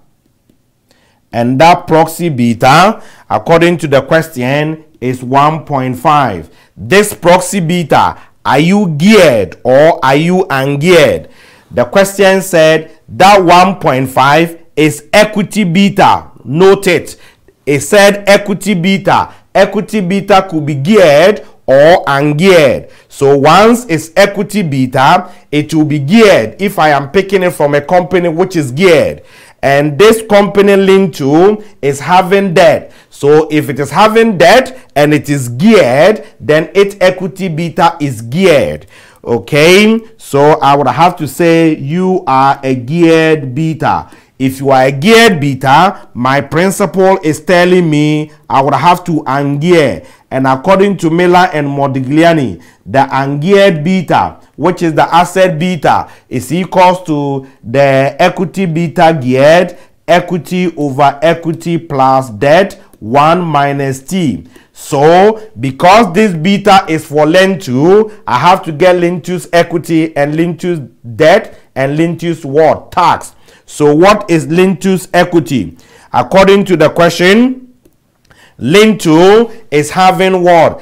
And that proxy beta, according to the question, is 1.5. This proxy beta, are you geared or are you ungeared? The question said that 1.5 is equity beta. Note it. It said equity beta. Equity beta could be geared or ungeared. So once it's equity beta, it will be geared if I am picking it from a company which is geared and this company Lintu is having debt. So if it is having debt and it is geared, then its equity beta is geared. Okay, so I would have to say you are a geared beta. If you are a geared beta, my principal is telling me I would have to ungear. And according to Miller and Modigliani, the ungeared beta which is the asset beta, is equals to the equity beta geared equity over equity plus debt 1 minus t. So, because this beta is for Lintu, I have to get Lintu's equity and Lintu's debt and Lintu's what? Tax. So, what is Lintu's equity? According to the question, Lintu is having what?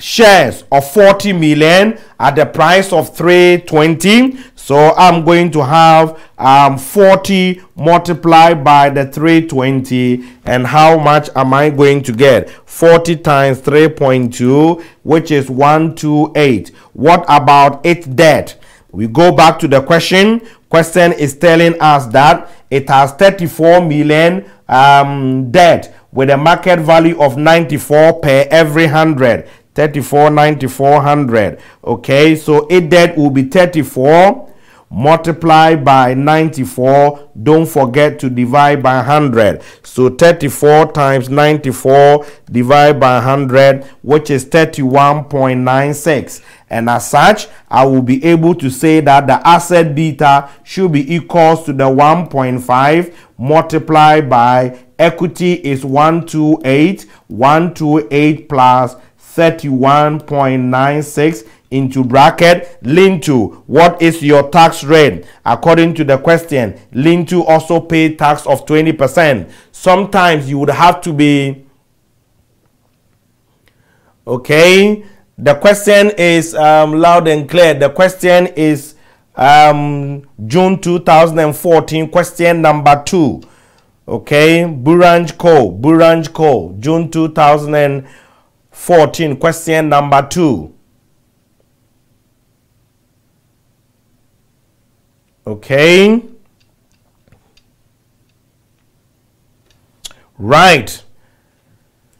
shares of 40 million at the price of 320 so i'm going to have um, 40 multiplied by the 320 and how much am i going to get? 40 times 3.2 which is 128 what about its debt we go back to the question. Question is telling us that it has 34 million um, debt with a market value of 94 per every 100 34 9400 okay so it debt will be 34 multiplied by 94 don't forget to divide by 100 so 34 times 94 divided by 100 which is 31.96 and as such i will be able to say that the asset beta should be equals to the 1.5 multiplied by equity is 128 128 plus 31.96 into bracket Lintu. What is your tax rate? According to the question, Lintu also pay tax of 20%. Sometimes you would have to be okay. The question is um, loud and clear. The question is um, June 2014, question number two. Okay, Burung Co. Burung Co. June 2014. 14. Question number 2. Okay. Right.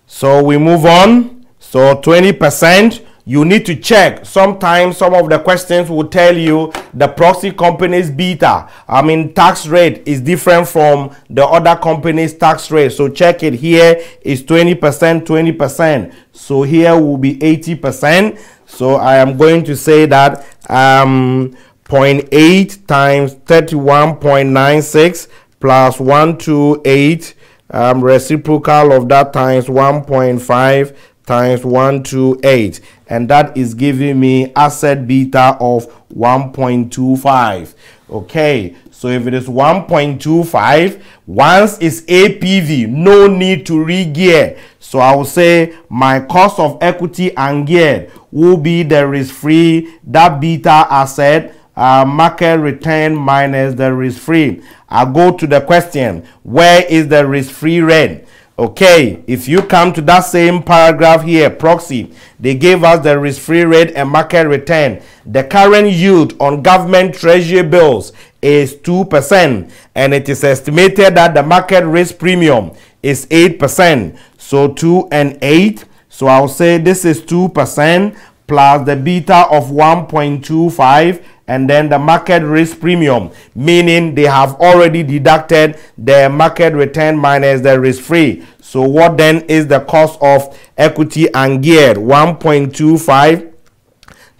So we move on. So 20% you need to check. Sometimes some of the questions will tell you the proxy company's beta, I mean tax rate is different from the other company's tax rate. So check it here is 20%, 20%. So here will be 80%. So I am going to say that um, 0.8 times 31.96 plus 128 um, reciprocal of that times 1.5 times 128 and that is giving me asset beta of 1.25 okay so if it is 1.25 once it's apv no need to re-gear. So i will say my cost of equity and gear will be the risk free. That beta asset uh, market return minus the risk free. I go to the question where is the risk free rate Okay, if you come to that same paragraph here, proxy, they gave us the risk-free rate and market return. The current yield on government treasury bills is 2% and it is estimated that the market risk premium is 8%. So 2 and 8. So I'll say this is 2% plus the beta of 1.25 and then the market risk premium, meaning they have already deducted the market return minus the risk free. So what then is the cost of equity ungeared? 1.25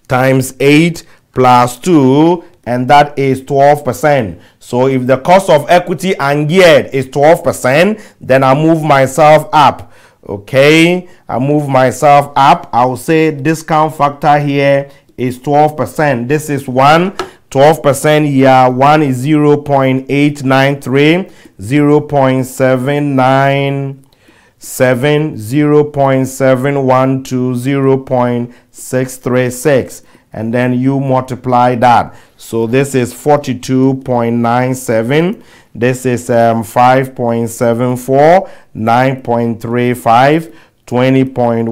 times 8 plus 2 and that is 12%. So if the cost of equity and geared is 12%, then I move myself up. Okay, I move myself up. I will say discount factor here is 12%. This is one. 12% year one is 0 0.893, 0 0.797, 0 0.712, 0 0.636 and then you multiply that. So this is 42.97. This is um, 5.74, 9.35, 20.10,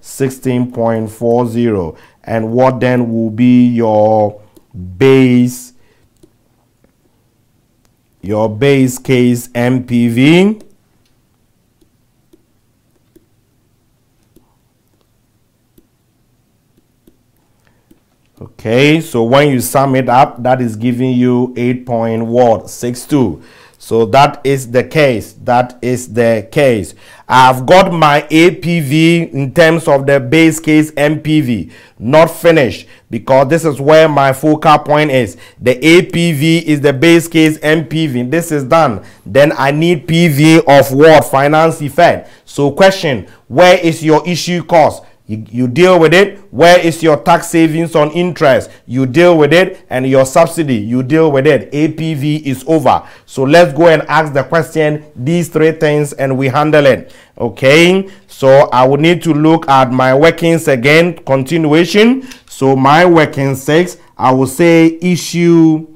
16.40 and what then will be your base your base case NPV okay so when you sum it up that is giving you 8 point what? 62 So that is the case. That is the case. I've got my APV in terms of the base case NPV not finished because this is where my focal point is. The APV is the base case NPV. This is done. Then I need PV of what? Finance effect. So question, where is your issue cost? You, you deal with it. Where is your tax savings on interest? You deal with it. And your subsidy, you deal with it. APV is over. So let's go and ask the question, these three things, and we handle it. Okay. So I will need to look at my workings again. Continuation. So my working six, I will say issue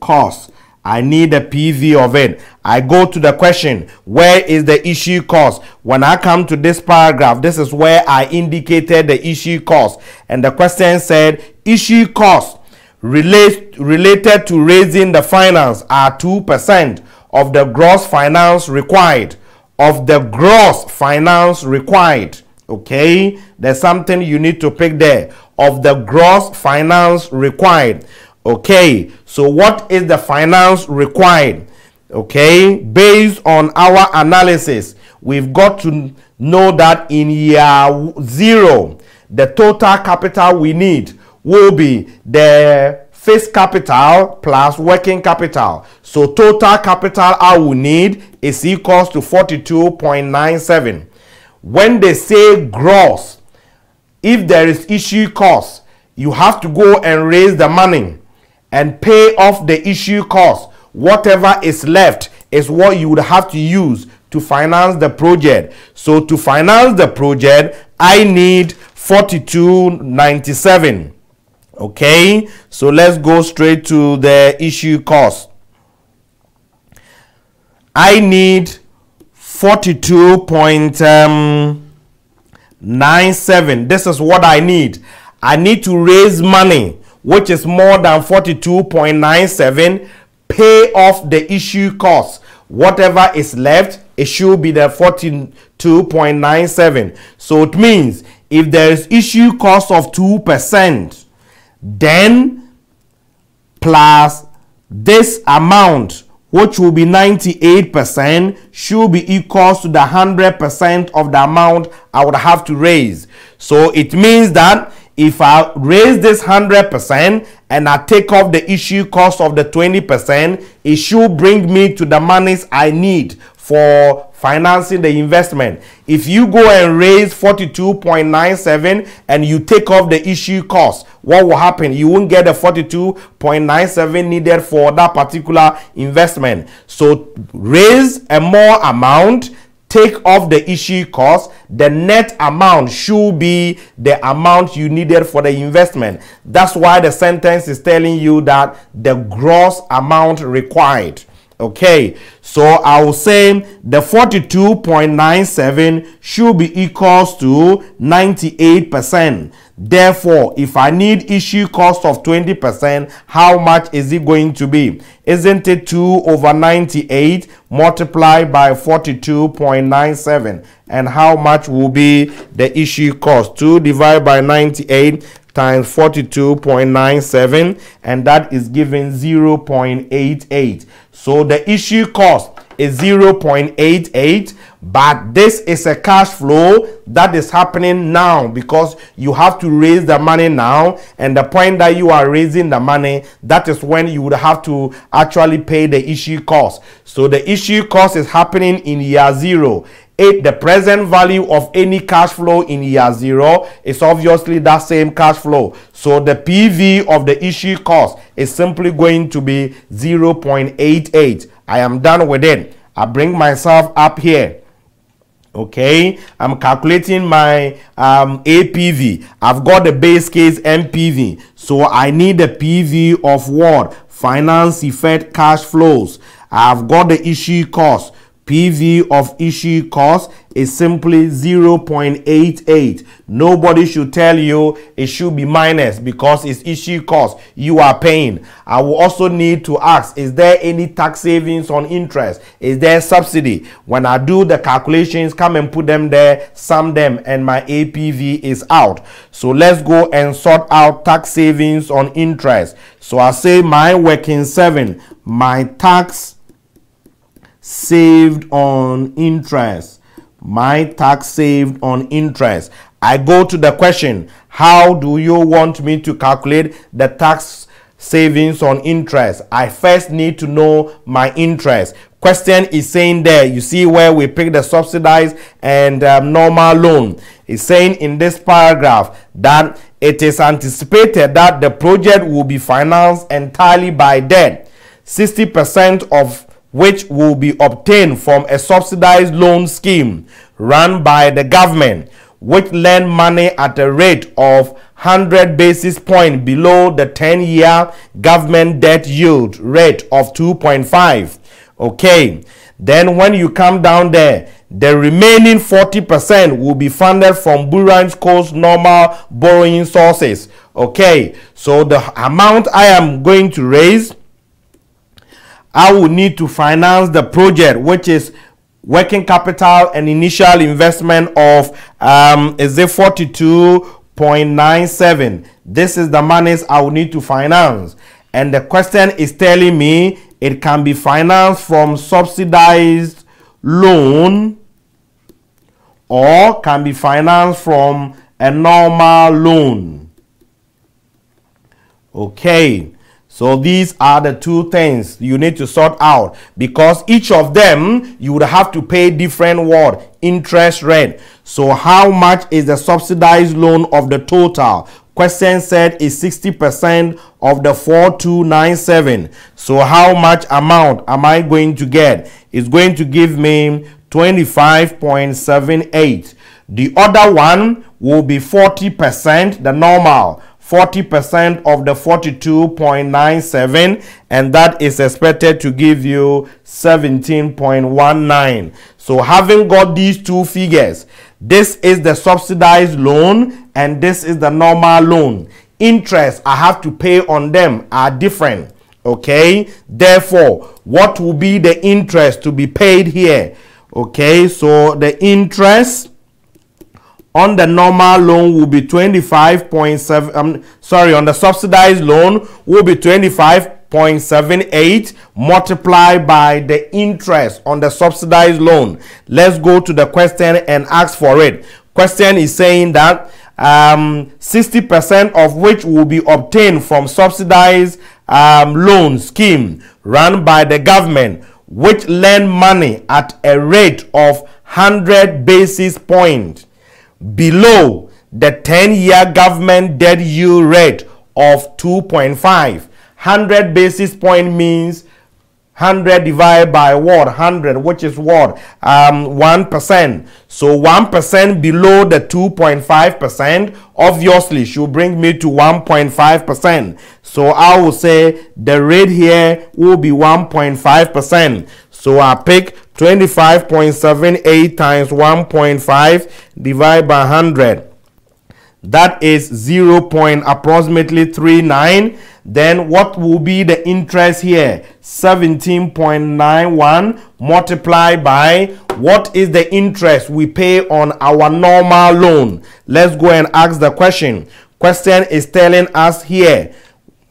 cost. I need a PV of it. I go to the question, where is the issue cost? When I come to this paragraph, this is where I indicated the issue cost. And the question said, issue cost relate, related to raising the finance are 2% of the gross finance required. Of the gross finance required. Okay, there's something you need to pick there. Of the gross finance required. Okay, so what is the finance required? Okay, based on our analysis, we've got to know that in year zero, the total capital we need will be the fixed capital plus working capital. So total capital I will need is equals to 42.97. When they say gross, if there is issue cost, you have to go and raise the money and pay off the issue cost. Whatever is left is what you would have to use to finance the project. So to finance the project, I need 4297. Okay, so let's go straight to the issue cost. I need 42.97. Um, this is what I need. I need to raise money which is more than 42.97 pay off the issue cost whatever is left it should be the 42.97 so it means if there is issue cost of 2% then plus this amount which will be 98% should be equal to the 100% of the amount I would have to raise. So it means that if I raise this 100% and I take off the issue cost of the 20%, it should bring me to the monies I need for financing the investment. If you go and raise 42.97 and you take off the issue cost, what will happen? You won't get the 42.97 needed for that particular investment. So raise a more amount take off the issue cost, the net amount should be the amount you needed for the investment. That's why the sentence is telling you that the gross amount required. Okay, so I will say the 42.97 should be equals to 98%. Therefore, if I need issue cost of 20%, how much is it going to be? Isn't it 2 over 98 multiplied by 42.97? And how much will be the issue cost? 2 divided by 98 times 42.97 and that is given 0.88. So the issue cost is 0.88 but this is a cash flow that is happening now because you have to raise the money now and the point that you are raising the money that is when you would have to actually pay the issue cost so the issue cost is happening in year zero it, the present value of any cash flow in year zero is obviously that same cash flow. So the PV of the issue cost is simply going to be 0.88. I am done with it. I bring myself up here. Okay, I'm calculating my um, APV. I've got the base case NPV. So I need the PV of what? Finance effect cash flows. I've got the issue cost. PV of issue cost is simply 0.88. Nobody should tell you it should be minus because it's issue cost you are paying. I will also need to ask, is there any tax savings on interest? Is there subsidy? When I do the calculations, come and put them there, sum them, and my APV is out. So let's go and sort out tax savings on interest. So I say my working seven, my tax saved on interest. My tax saved on interest. I go to the question, how do you want me to calculate the tax savings on interest? I first need to know my interest. Question is saying there, you see where we pick the subsidized and um, normal loan. It's saying in this paragraph that it is anticipated that the project will be financed entirely by debt, 60% of which will be obtained from a subsidized loan scheme run by the government, which lend money at a rate of 100 basis point below the 10-year government debt yield rate of 2.5. Okay, then when you come down there, the remaining 40% will be funded from Burung Co's normal borrowing sources. Okay, so the amount I am going to raise, I will need to finance the project, which is working capital and initial investment of um, is it 42.97. This is the monies I will need to finance. And the question is telling me it can be financed from subsidized loan or can be financed from a normal loan. Okay. So these are the two things you need to sort out because each of them you would have to pay different what interest rate. So how much is the subsidized loan of the total? Question said is 60% of the 4297. So how much amount am I going to get? It's going to give me 25.78. The other one will be 40%, the normal. 40% of the 42.97 and that is expected to give you 17.19. So having got these two figures, this is the subsidized loan and this is the normal loan. Interest I have to pay on them are different. Okay, therefore, what will be the interest to be paid here? Okay, so the interest on the normal loan will be 25.7 um, sorry on the subsidized loan will be 25.78 multiplied by the interest on the subsidized loan. Let's go to the question and ask for it. Question is saying that 60% um, of which will be obtained from subsidized um, loan scheme run by the government which lend money at a rate of 100 basis point below the 10-year government debt yield rate of 2.5. 100 basis point means 100 divided by what? 100 which is what? Um 1% so 1% below the 2.5% obviously should bring me to 1.5% so i will say the rate here will be 1.5% so i pick 25.78 times 1.5 divided by 100 that is 0. Point approximately 39 then what will be the interest here? 17.91 multiplied by what is the interest we pay on our normal loan? Let's go and ask the question. Question is telling us here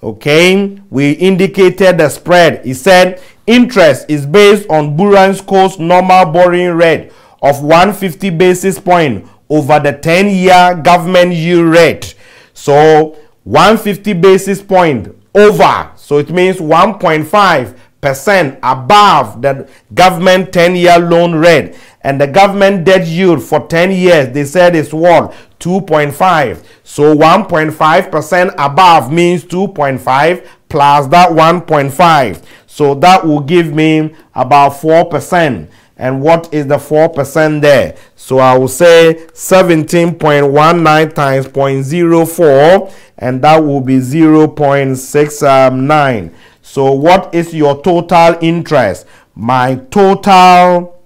okay? We indicated the spread. He said interest is based on Burung Co's normal borrowing rate of 150 basis point over the 10 year government yield rate. So 150 basis point over. So it means 1.5 percent above the government 10 year loan rate and the government debt yield for 10 years they said is what 2.5 so 1.5 percent above means 2.5 plus that 1.5 so that will give me about 4 percent and what is the 4% there? So I will say 17.19 times 0.04 and that will be 0.69. So what is your total interest? My total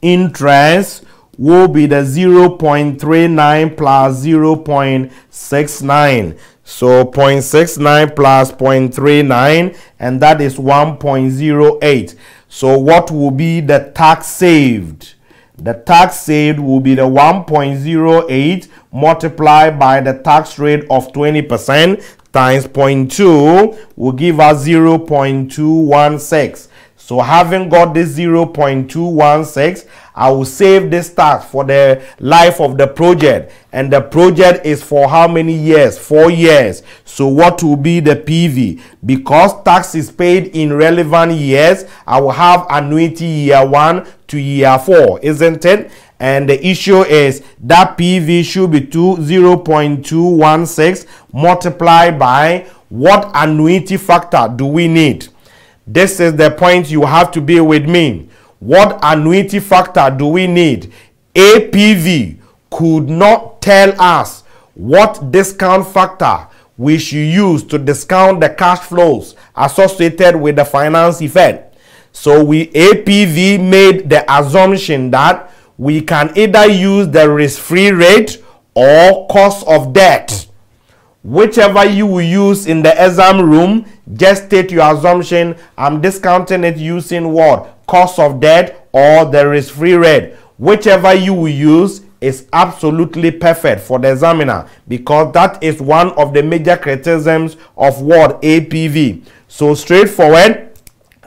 interest will be the 0.39 plus 0.69. So 0.69 plus 0.39 and that is 1.08. So what will be the tax saved? The tax saved will be the 1.08 multiplied by the tax rate of 20% times 0.2 will give us 0.216. So having got this 0.216, I will save this tax for the life of the project. And the project is for how many years? Four years. So what will be the PV? Because tax is paid in relevant years, I will have annuity year one to year four, isn't it? and the issue is that PV should be 2 0.216 multiplied by what annuity factor do we need? This is the point you have to be with me. What annuity factor do we need? APV could not tell us what discount factor we should use to discount the cash flows associated with the finance effect. So we APV made the assumption that we can either use the risk-free rate or cost of debt. Whichever you will use in the exam room, just state your assumption. I'm discounting it using what? Cost of debt or the risk-free rate. Whichever you will use is absolutely perfect for the examiner because that is one of the major criticisms of what APV. So straightforward,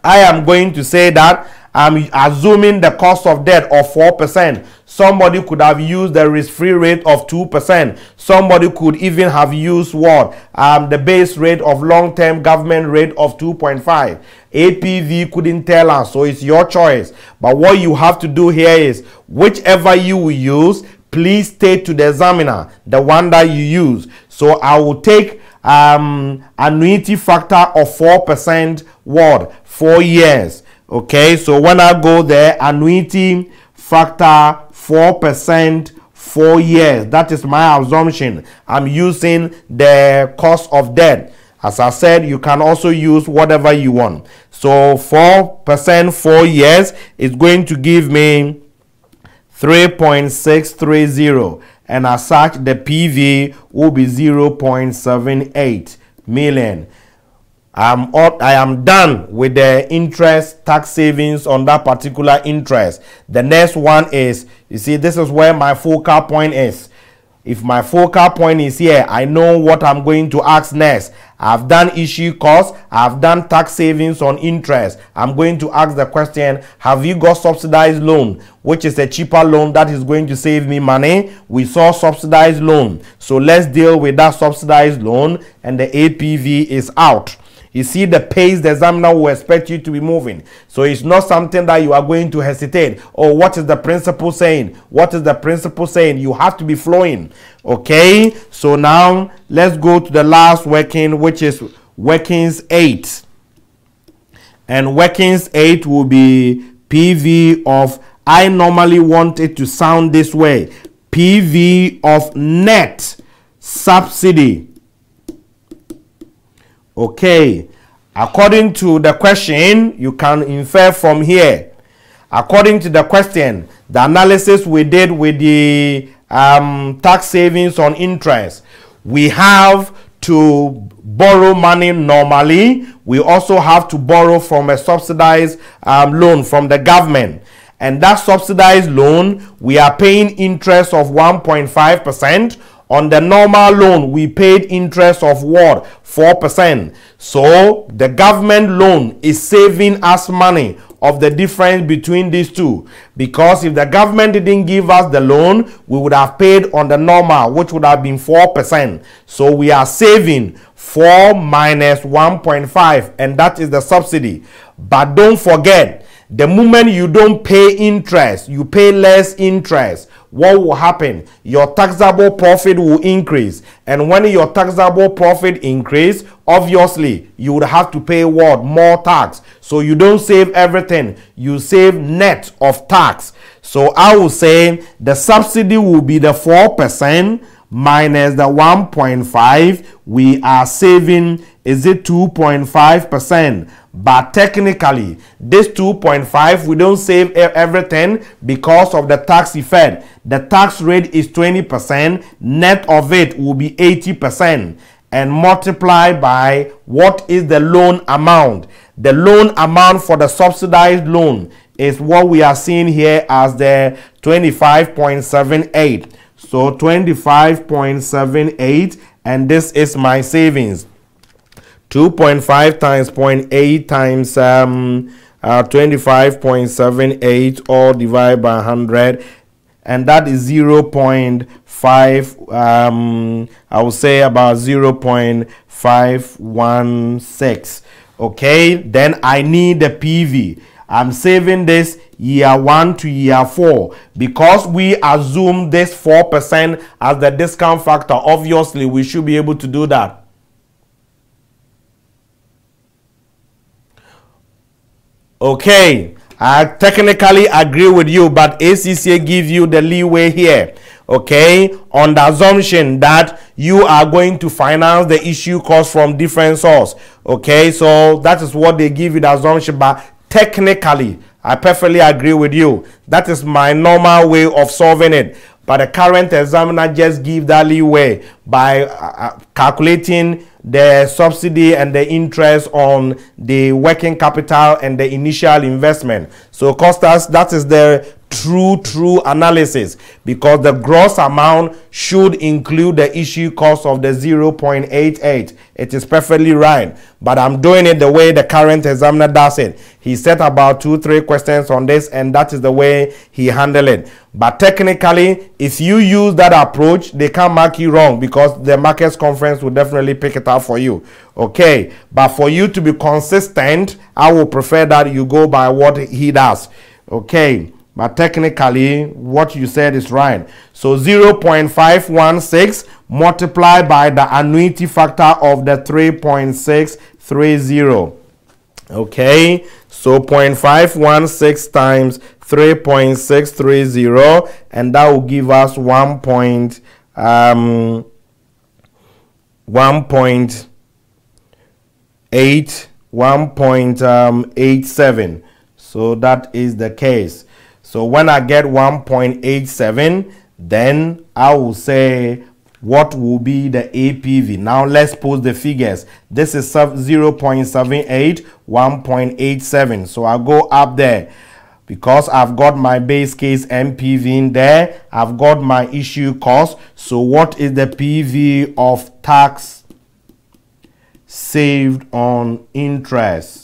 I am going to say that I'm assuming the cost of debt of 4%. Somebody could have used the risk-free rate of 2%. Somebody could even have used what? Um, the base rate of long-term government rate of 2.5. APV couldn't tell us, so it's your choice. But what you have to do here is, whichever you use, please state to the examiner the one that you use. So I will take um, annuity factor of 4% what? Four years. Okay, so when I go there, annuity factor 4% four years. That is my assumption. I'm using the cost of debt. As I said, you can also use whatever you want. So 4% four years is going to give me 3.630 and as such the PV will be 0.78 million. I'm up, I am done with the interest tax savings on that particular interest. The next one is, you see, this is where my focal point is. If my focal point is here, I know what I'm going to ask next. I've done issue costs, I've done tax savings on interest. I'm going to ask the question, have you got subsidized loan, which is a cheaper loan that is going to save me money? We saw subsidized loan. So let's deal with that subsidized loan and the APV is out. You see the pace the examiner will expect you to be moving. So it's not something that you are going to hesitate. Or oh, what is the principle saying? What is the principle saying? You have to be flowing. Okay. So now let's go to the last working, which is workings 8. And workings 8 will be PV of, I normally want it to sound this way. PV of net subsidy Okay. According to the question, you can infer from here. According to the question, the analysis we did with the um, tax savings on interest, we have to borrow money normally. We also have to borrow from a subsidized um, loan from the government. And that subsidized loan, we are paying interest of 1.5% on the normal loan, we paid interest of what? 4%. So the government loan is saving us money of the difference between these two. Because if the government didn't give us the loan, we would have paid on the normal, which would have been 4%. So we are saving 4 minus 1.5, and that is the subsidy. But don't forget, the moment you don't pay interest, you pay less interest what will happen? Your taxable profit will increase. And when your taxable profit increase, obviously you would have to pay what? More tax. So you don't save everything. You save net of tax. So I will say the subsidy will be the 4% minus the 1.5. We are saving, is it 2.5%? But technically, this 2.5, we don't save everything because of the tax effect. The tax rate is 20%, net of it will be 80% and multiply by what is the loan amount. The loan amount for the subsidized loan is what we are seeing here as the 25.78. So 25.78 and this is my savings. 2.5 times 0.8 times um, uh, 25.78 all divided by 100 and that is 0 0.5 um, I would say about 0 0.516 okay then I need the PV I'm saving this year 1 to year 4 because we assume this 4% as the discount factor. Obviously we should be able to do that Okay, I technically agree with you, but ACCA gives you the leeway here. Okay, on the assumption that you are going to finance the issue cost from different source. Okay, so that is what they give you the assumption, but technically, I perfectly agree with you. That is my normal way of solving it. But the current examiner just give that leeway by uh, uh calculating the subsidy and the interest on the working capital and the initial investment. So Costas, that is the true, true analysis because the gross amount should include the issue cost of the 0.88. It is perfectly right, but I'm doing it the way the current examiner does it. He set about two, three questions on this, and that is the way he handled it. But technically, if you use that approach, they can't mark you wrong because the markets conference will definitely pick it up for you. Okay, but for you to be consistent, I will prefer that you go by what he does. Okay. But technically, what you said is right. So 0.516 multiplied by the annuity factor of the 3.630. Okay, so 0.516 times 3.630 and that will give us 1. Point, um, 1.8 1.87 um, so that is the case so when I get 1.87, then I will say what will be the APV. Now let's put the figures. This is 0.78, 1.87. So I'll go up there because I've got my base case NPV in there. I've got my issue cost. So what is the PV of tax saved on interest?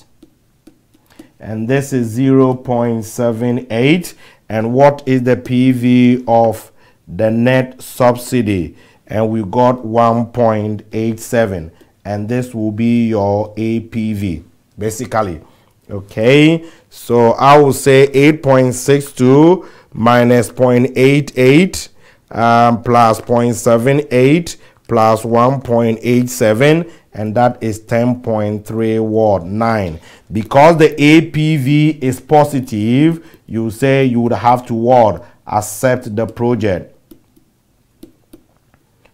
And this is 0.78 and what is the PV of the net subsidy? And we got 1.87 and this will be your APV basically. Okay? So I will say 8.62 minus 0.88 um, plus 0.78 plus 1.87 and that is 10.3 watt 9 because the apv is positive you say you would have to what accept the project.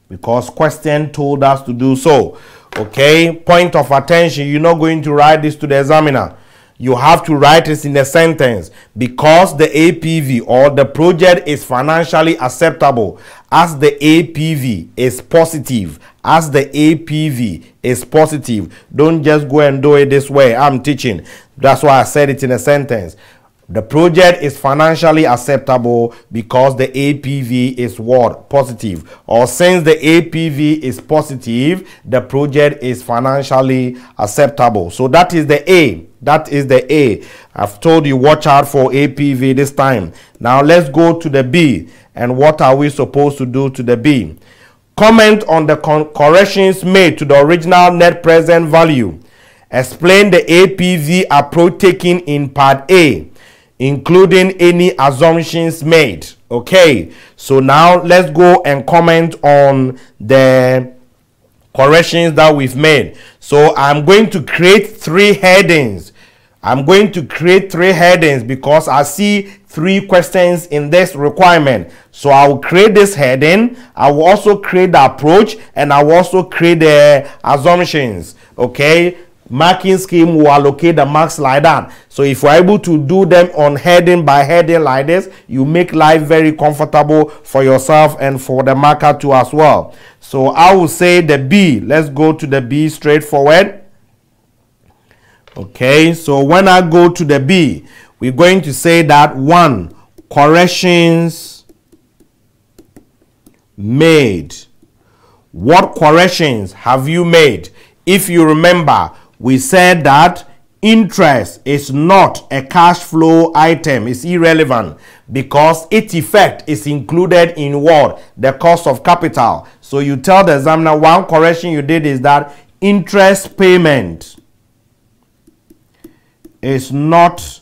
Because question told us to do so. Okay point of attention you're not going to write this to the examiner. You have to write it in a sentence. Because the APV or the project is financially acceptable as the APV is positive as the APV is positive don't just go and do it this way I'm teaching that's why I said it in a sentence the project is financially acceptable because the APV is what? Positive. Or since the APV is positive, the project is financially acceptable. So that is the A. That is the A. I've told you watch out for APV this time. Now let's go to the B. And what are we supposed to do to the B? Comment on the corrections made to the original net present value. Explain the APV approach taken in part A including any assumptions made. Okay, so now let's go and comment on the corrections that we've made. So I'm going to create three headings. I'm going to create three headings because I see three questions in this requirement. So I will create this heading. I will also create the approach and I will also create the assumptions. Okay marking scheme will allocate the marks like that. So if you're able to do them on heading by heading like this, you make life very comfortable for yourself and for the marker too as well. So I will say the B. Let's go to the B straightforward. Okay, so when I go to the B, we're going to say that one, corrections made. What corrections have you made? If you remember, we said that interest is not a cash flow item, it's irrelevant because its effect is included in what? The cost of capital. So you tell the examiner one correction you did is that interest payment is not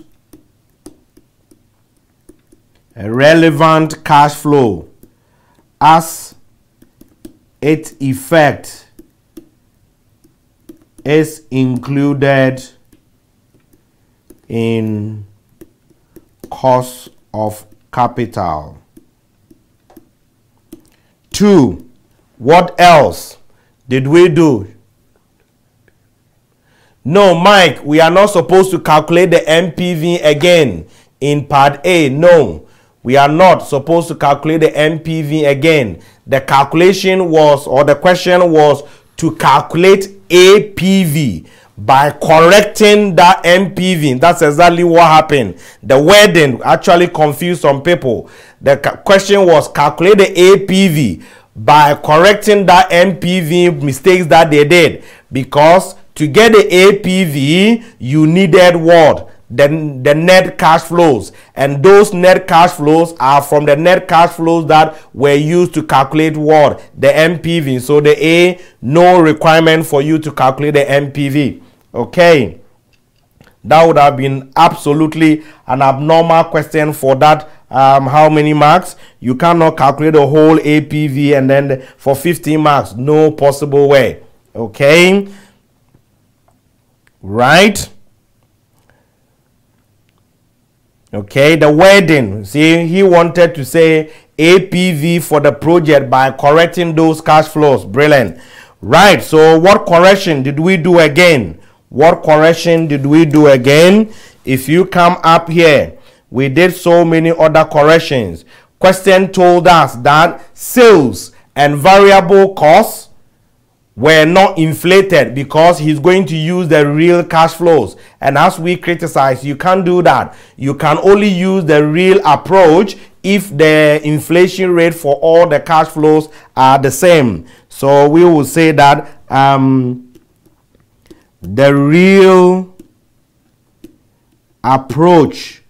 a relevant cash flow as its effect is included in cost of capital. Two, what else did we do? No, Mike, we are not supposed to calculate the NPV again in part A. No, we are not supposed to calculate the NPV again. The calculation was, or the question was, to calculate APV by correcting that NPV. That's exactly what happened. The wording actually confused some people. The question was calculate the APV by correcting that NPV mistakes that they did because to get the APV you needed what? The, the net cash flows. And those net cash flows are from the net cash flows that were used to calculate what? The NPV. so the A no requirement for you to calculate the NPV. okay? That would have been absolutely an abnormal question for that um, how many marks. You cannot calculate the whole APV and then for 15 marks. No possible way. Okay right Okay, the wording. See, he wanted to say APV for the project by correcting those cash flows. Brilliant. Right, so what correction did we do again? What correction did we do again? If you come up here, we did so many other corrections. Question told us that sales and variable costs were not inflated because he's going to use the real cash flows. And as we criticize, you can't do that. You can only use the real approach if the inflation rate for all the cash flows are the same. So we will say that um, the real approach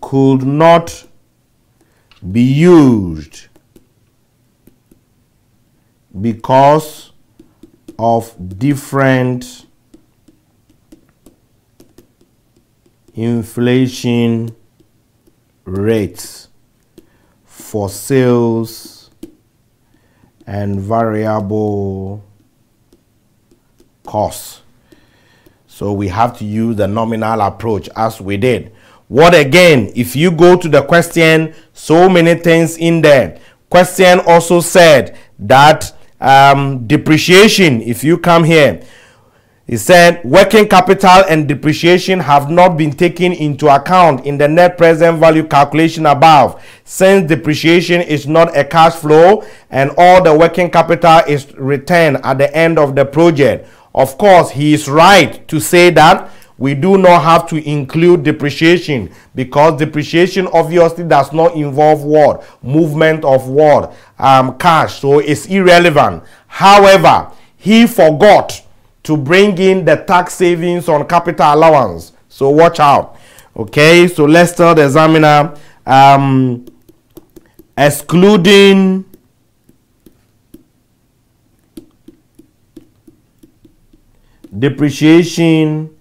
could not be used because of different inflation rates for sales and variable costs. So we have to use the nominal approach as we did. What again, if you go to the question, so many things in there. Question also said that um, depreciation, if you come here, he said working capital and depreciation have not been taken into account in the net present value calculation above since depreciation is not a cash flow and all the working capital is returned at the end of the project. Of course, he is right to say that we do not have to include depreciation because depreciation obviously does not involve what movement of what um, cash. So it's irrelevant. However he forgot to bring in the tax savings on capital allowance. So watch out. Okay so let's tell the examiner um, excluding depreciation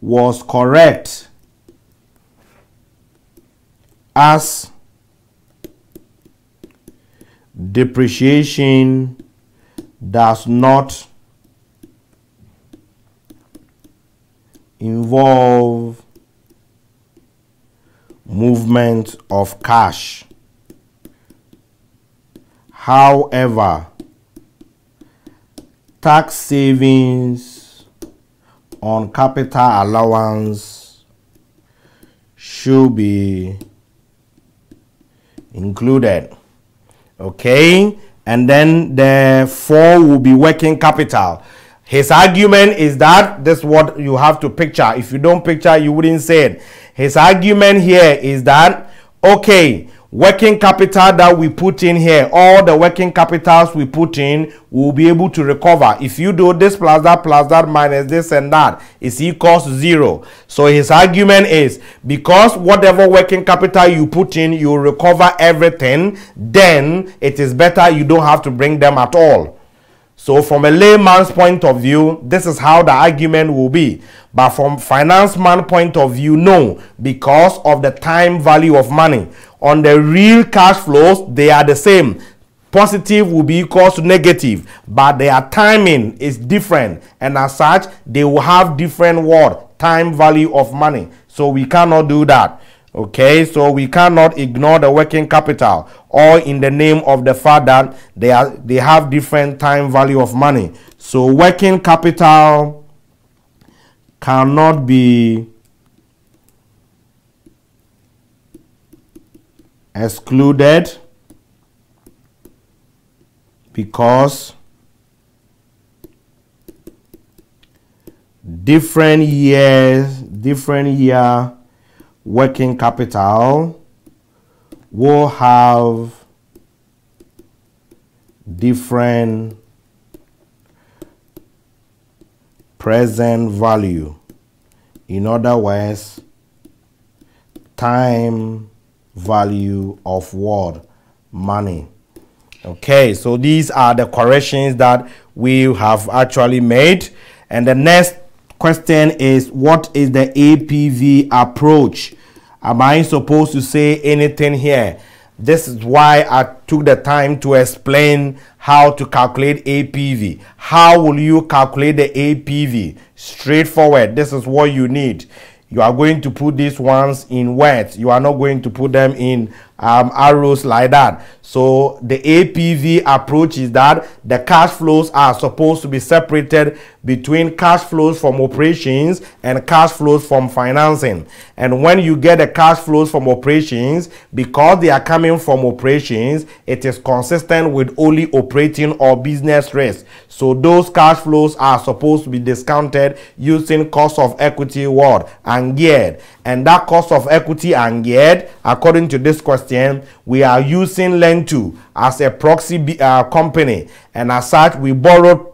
was correct as depreciation does not involve movement of cash. However, tax savings on capital allowance should be included. Okay? And then the four will be working capital. His argument is that this is what you have to picture. If you don't picture you wouldn't say it. His argument here is that okay working capital that we put in here, all the working capitals we put in, we'll be able to recover. If you do this plus that plus that minus this and that, is equals zero. So his argument is because whatever working capital you put in, you recover everything, then it is better you don't have to bring them at all. So from a layman's point of view, this is how the argument will be. But from finance man point of view, no, because of the time value of money. On the real cash flows, they are the same. Positive will be equal to negative, but their timing is different. And as such, they will have different word, Time value of money. So we cannot do that. Okay, so we cannot ignore the working capital or in the name of the fact that they are they have different time value of money. So working capital cannot be excluded because different years different year working capital will have different present value. In other words, time value of what? Money. Okay, so these are the corrections that we have actually made. And the next question is what is the APV approach? Am I supposed to say anything here? This is why I took the time to explain how to calculate APV. How will you calculate the APV? Straightforward. This is what you need. You are going to put these ones in words. You are not going to put them in um, arrows like that. So the APV approach is that the cash flows are supposed to be separated between cash flows from operations and cash flows from financing. And when you get the cash flows from operations, because they are coming from operations, it is consistent with only operating or business risk. So those cash flows are supposed to be discounted using cost of equity word ungeared. And that cost of equity ungeared, according to this question, we are using Lentu as a proxy uh, company. And as such, we borrowed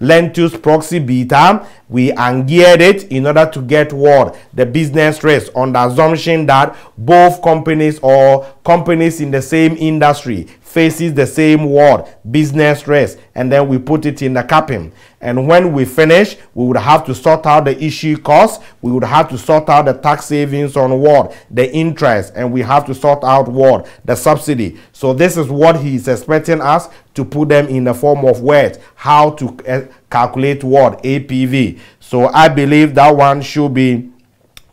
Lentu's proxy beta we ungeared it in order to get what the business risk on the assumption that both companies or companies in the same industry faces the same word business risk and then we put it in the CAPM and when we finish we would have to sort out the issue cost we would have to sort out the tax savings on what the interest and we have to sort out what the subsidy so this is what he is expecting us to put them in the form of words how to uh, calculate what apv so I believe that one should be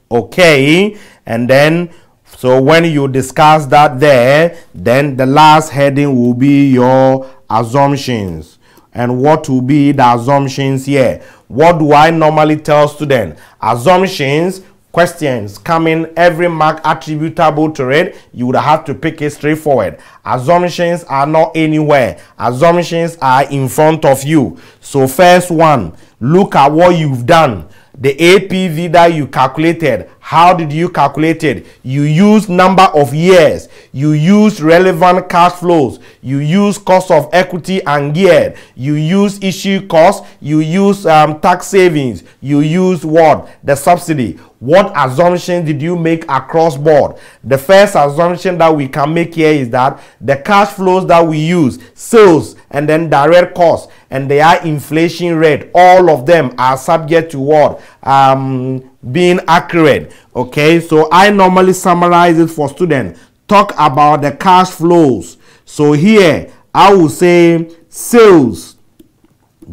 okay. And then, so when you discuss that there, then the last heading will be your assumptions. And what will be the assumptions here? What do I normally tell students? Assumptions questions coming every mark attributable to it you would have to pick it straightforward assumptions are not anywhere assumptions are in front of you so first one look at what you've done the APV that you calculated, how did you calculate it? You use number of years, you use relevant cash flows, you use cost of equity and geared, you use issue cost, you use um, tax savings, you use what? The subsidy. What assumption did you make across board? The first assumption that we can make here is that the cash flows that we use, sales and then direct costs, and they are inflation rate, all of them are subject to what? Um, being accurate. Okay, so I normally summarize it for students. Talk about the cash flows. So here I will say sales,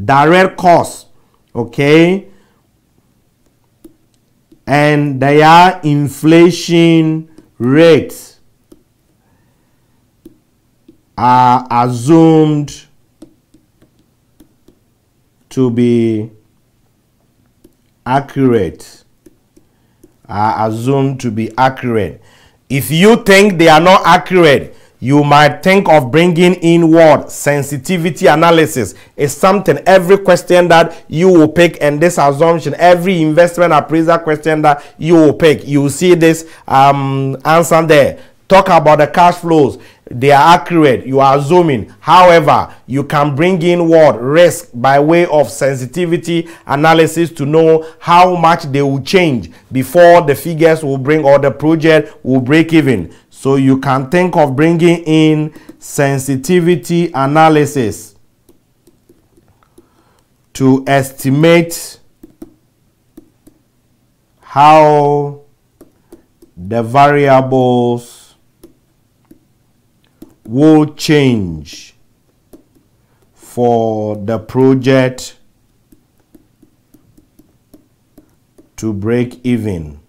direct costs. Okay and their inflation rates are assumed to be accurate are assumed to be accurate. If you think they are not accurate you might think of bringing in what sensitivity analysis. Is something every question that you will pick and this assumption every investment appraiser question that you will pick. You will see this um, answer there. Talk about the cash flows they are accurate. You are assuming however you can bring in what risk by way of sensitivity analysis to know how much they will change before the figures will bring or the project will break even. So you can think of bringing in sensitivity analysis to estimate how the variables will change for the project to break even.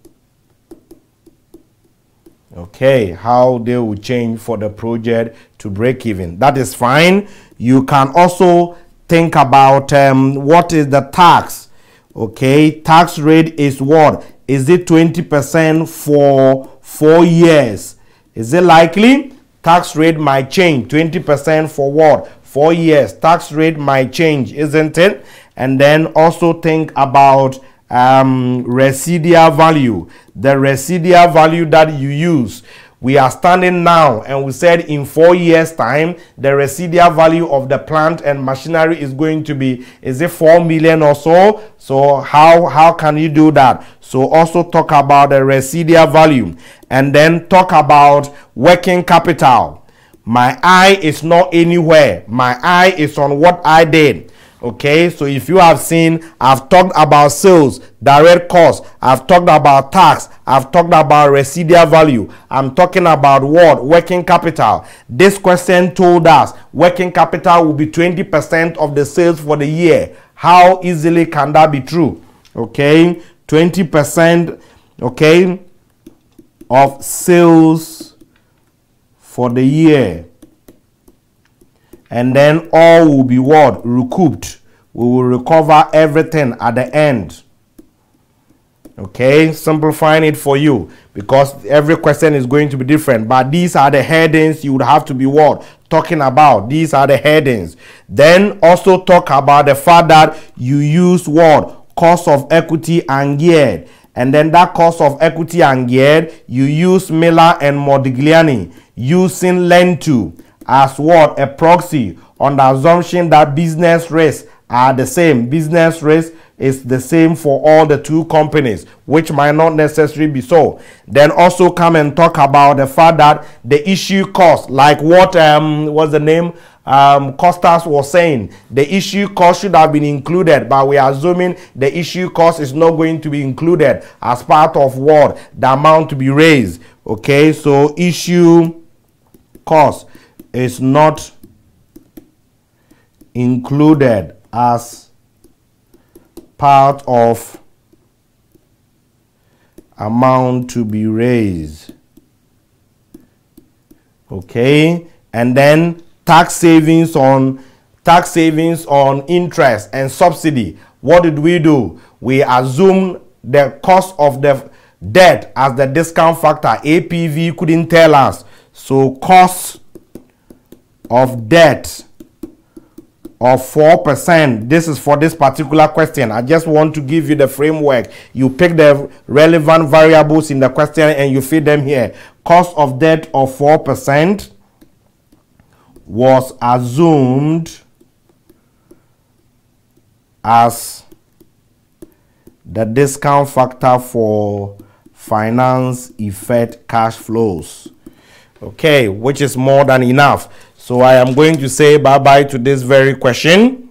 Okay, how they will change for the project to break even. That is fine. You can also think about um, what is the tax. Okay, tax rate is what? Is it 20% for four years? Is it likely? Tax rate might change. 20% for what? Four years. Tax rate might change, isn't it? And then also think about um, residual value. The residual value that you use we are standing now and we said in four years time the residual value of the plant and machinery is going to be is it four million or so? So how how can you do that? So also talk about the residual value and then talk about working capital. My eye is not anywhere. My eye is on what i did Okay, so if you have seen, I've talked about sales, direct cost, I've talked about tax, I've talked about residual value, I'm talking about what? Working capital. This question told us working capital will be 20% of the sales for the year. How easily can that be true? Okay, 20%, okay, of sales for the year and then all will be what? Recouped. We will recover everything at the end. Okay, simplifying it for you because every question is going to be different. But these are the headings you would have to be what? Talking about. These are the headings. Then also talk about the fact that you use what? Cost of equity ungeared. And then that cost of equity ungeared, you use Miller and Modigliani using Lintu as what? A proxy on the assumption that business risks are the same. Business risk is the same for all the two companies, which might not necessarily be so. Then also come and talk about the fact that the issue cost, like what um was the name um, Costas was saying, the issue cost should have been included, but we are assuming the issue cost is not going to be included as part of what the amount to be raised. Okay, so issue cost is not included as part of amount to be raised. Okay? And then tax savings on tax savings on interest and subsidy. What did we do? We assume the cost of the debt as the discount factor. Apv couldn't tell us. So cost of debt of 4%. This is for this particular question. I just want to give you the framework. You pick the relevant variables in the question and you feed them here. Cost of debt of 4% was assumed as the discount factor for finance effect cash flows. Okay, which is more than enough. So I am going to say bye-bye to this very question.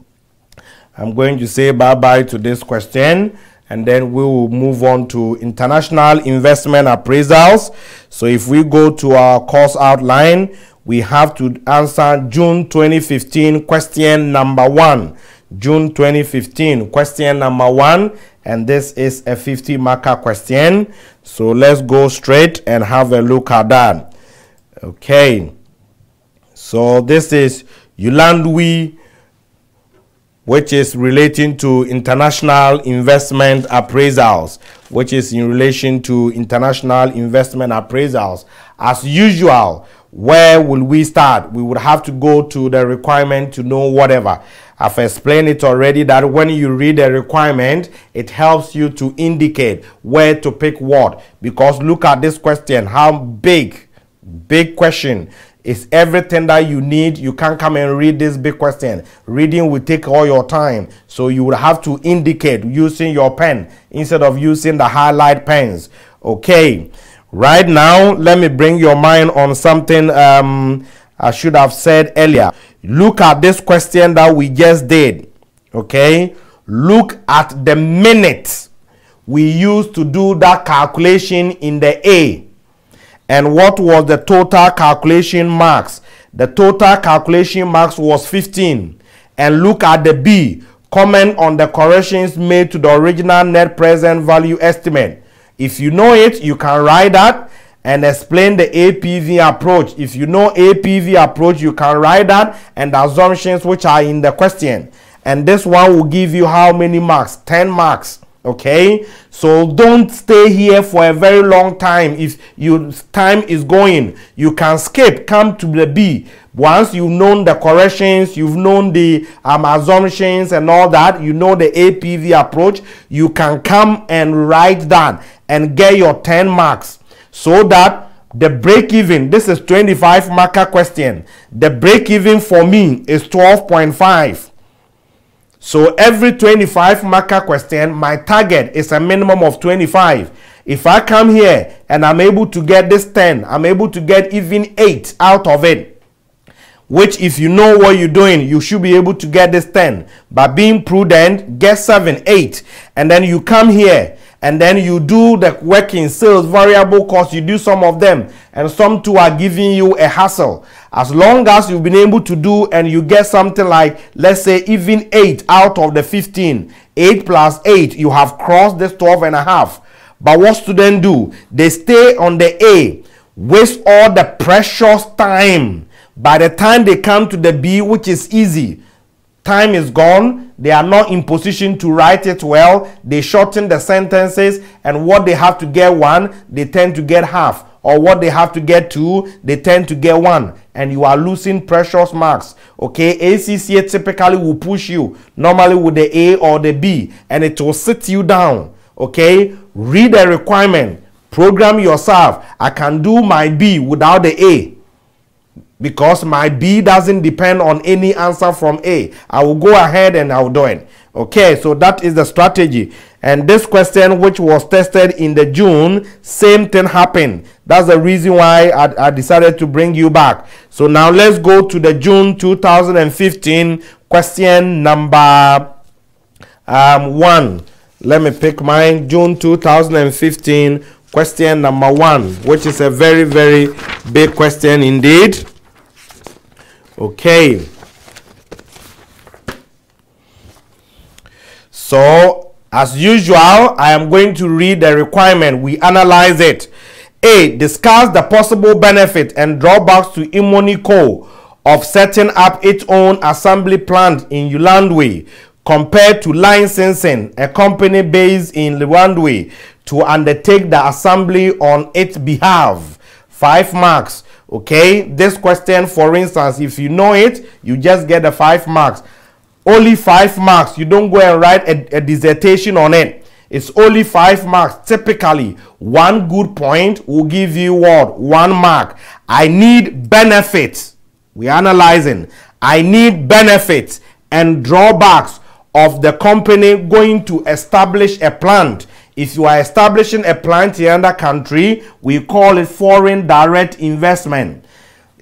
I'm going to say bye-bye to this question and then we will move on to international investment appraisals. So if we go to our course outline, we have to answer June 2015 question number one. June 2015 question number one and this is a 50 marker question. So let's go straight and have a look at that. Okay. So this is Yilandwe, which is relating to international investment appraisals, which is in relation to international investment appraisals. As usual, where will we start? We would have to go to the requirement to know whatever. I've explained it already that when you read a requirement, it helps you to indicate where to pick what. Because look at this question, how big Big question. It's everything that you need. You can't come and read this big question. Reading will take all your time. So you will have to indicate using your pen instead of using the highlight pens. Okay. Right now, let me bring your mind on something um, I should have said earlier. Look at this question that we just did. Okay. Look at the minute we used to do that calculation in the A and what was the total calculation marks? The total calculation marks was 15. And look at the B. Comment on the corrections made to the original net present value estimate. If you know it, you can write that and explain the APV approach. If you know APV approach, you can write that and the assumptions which are in the question. And this one will give you how many marks? 10 marks okay? So don't stay here for a very long time. If your time is going you can skip come to the b. Once you've known the corrections you've known the um, assumptions and all that you know the apv approach you can come and write down and get your 10 marks so that the break even this is 25 marker question. The break even for me is 12.5 so every 25 marker question, my target is a minimum of 25. If I come here and I'm able to get this 10, I'm able to get even 8 out of it. Which if you know what you're doing, you should be able to get this 10. By being prudent, get 7, 8. And then you come here and then you do the working sales variable cost you do some of them and some two are giving you a hassle as long as you've been able to do and you get something like let's say even 8 out of the 15 8 plus 8 you have crossed this 12 and a half. But what students do they stay on the a waste all the precious time. By the time they come to the b which is easy time is gone. They are not in position to write it well. They shorten the sentences and what they have to get one they tend to get half or what they have to get two they tend to get one. And you are losing precious marks okay? Acca typically will push you. Normally with the a or the b and it will sit you down okay? Read the requirement. Program yourself. I can do my b without the a. Because my B doesn't depend on any answer from A. I will go ahead and I'll do it. Okay, so that is the strategy. And this question, which was tested in the June, same thing happened. That's the reason why I, I decided to bring you back. So now let's go to the June 2015 question number um, one. Let me pick mine. June 2015 question number one, which is a very, very big question indeed. Okay. So, as usual, I am going to read the requirement. We analyze it. A. Discuss the possible benefit and drawbacks to Imoni Co. of setting up its own assembly plant in Yilandwe compared to licensing a company based in Yilandwe to undertake the assembly on its behalf. Five marks. Okay, this question, for instance, if you know it, you just get the five marks. Only five marks. You don't go and write a, a dissertation on it. It's only five marks. Typically, one good point will give you what? One mark. I need benefits. We're analyzing. I need benefits and drawbacks of the company going to establish a plant if you are establishing a plant in another country, we call it foreign direct investment.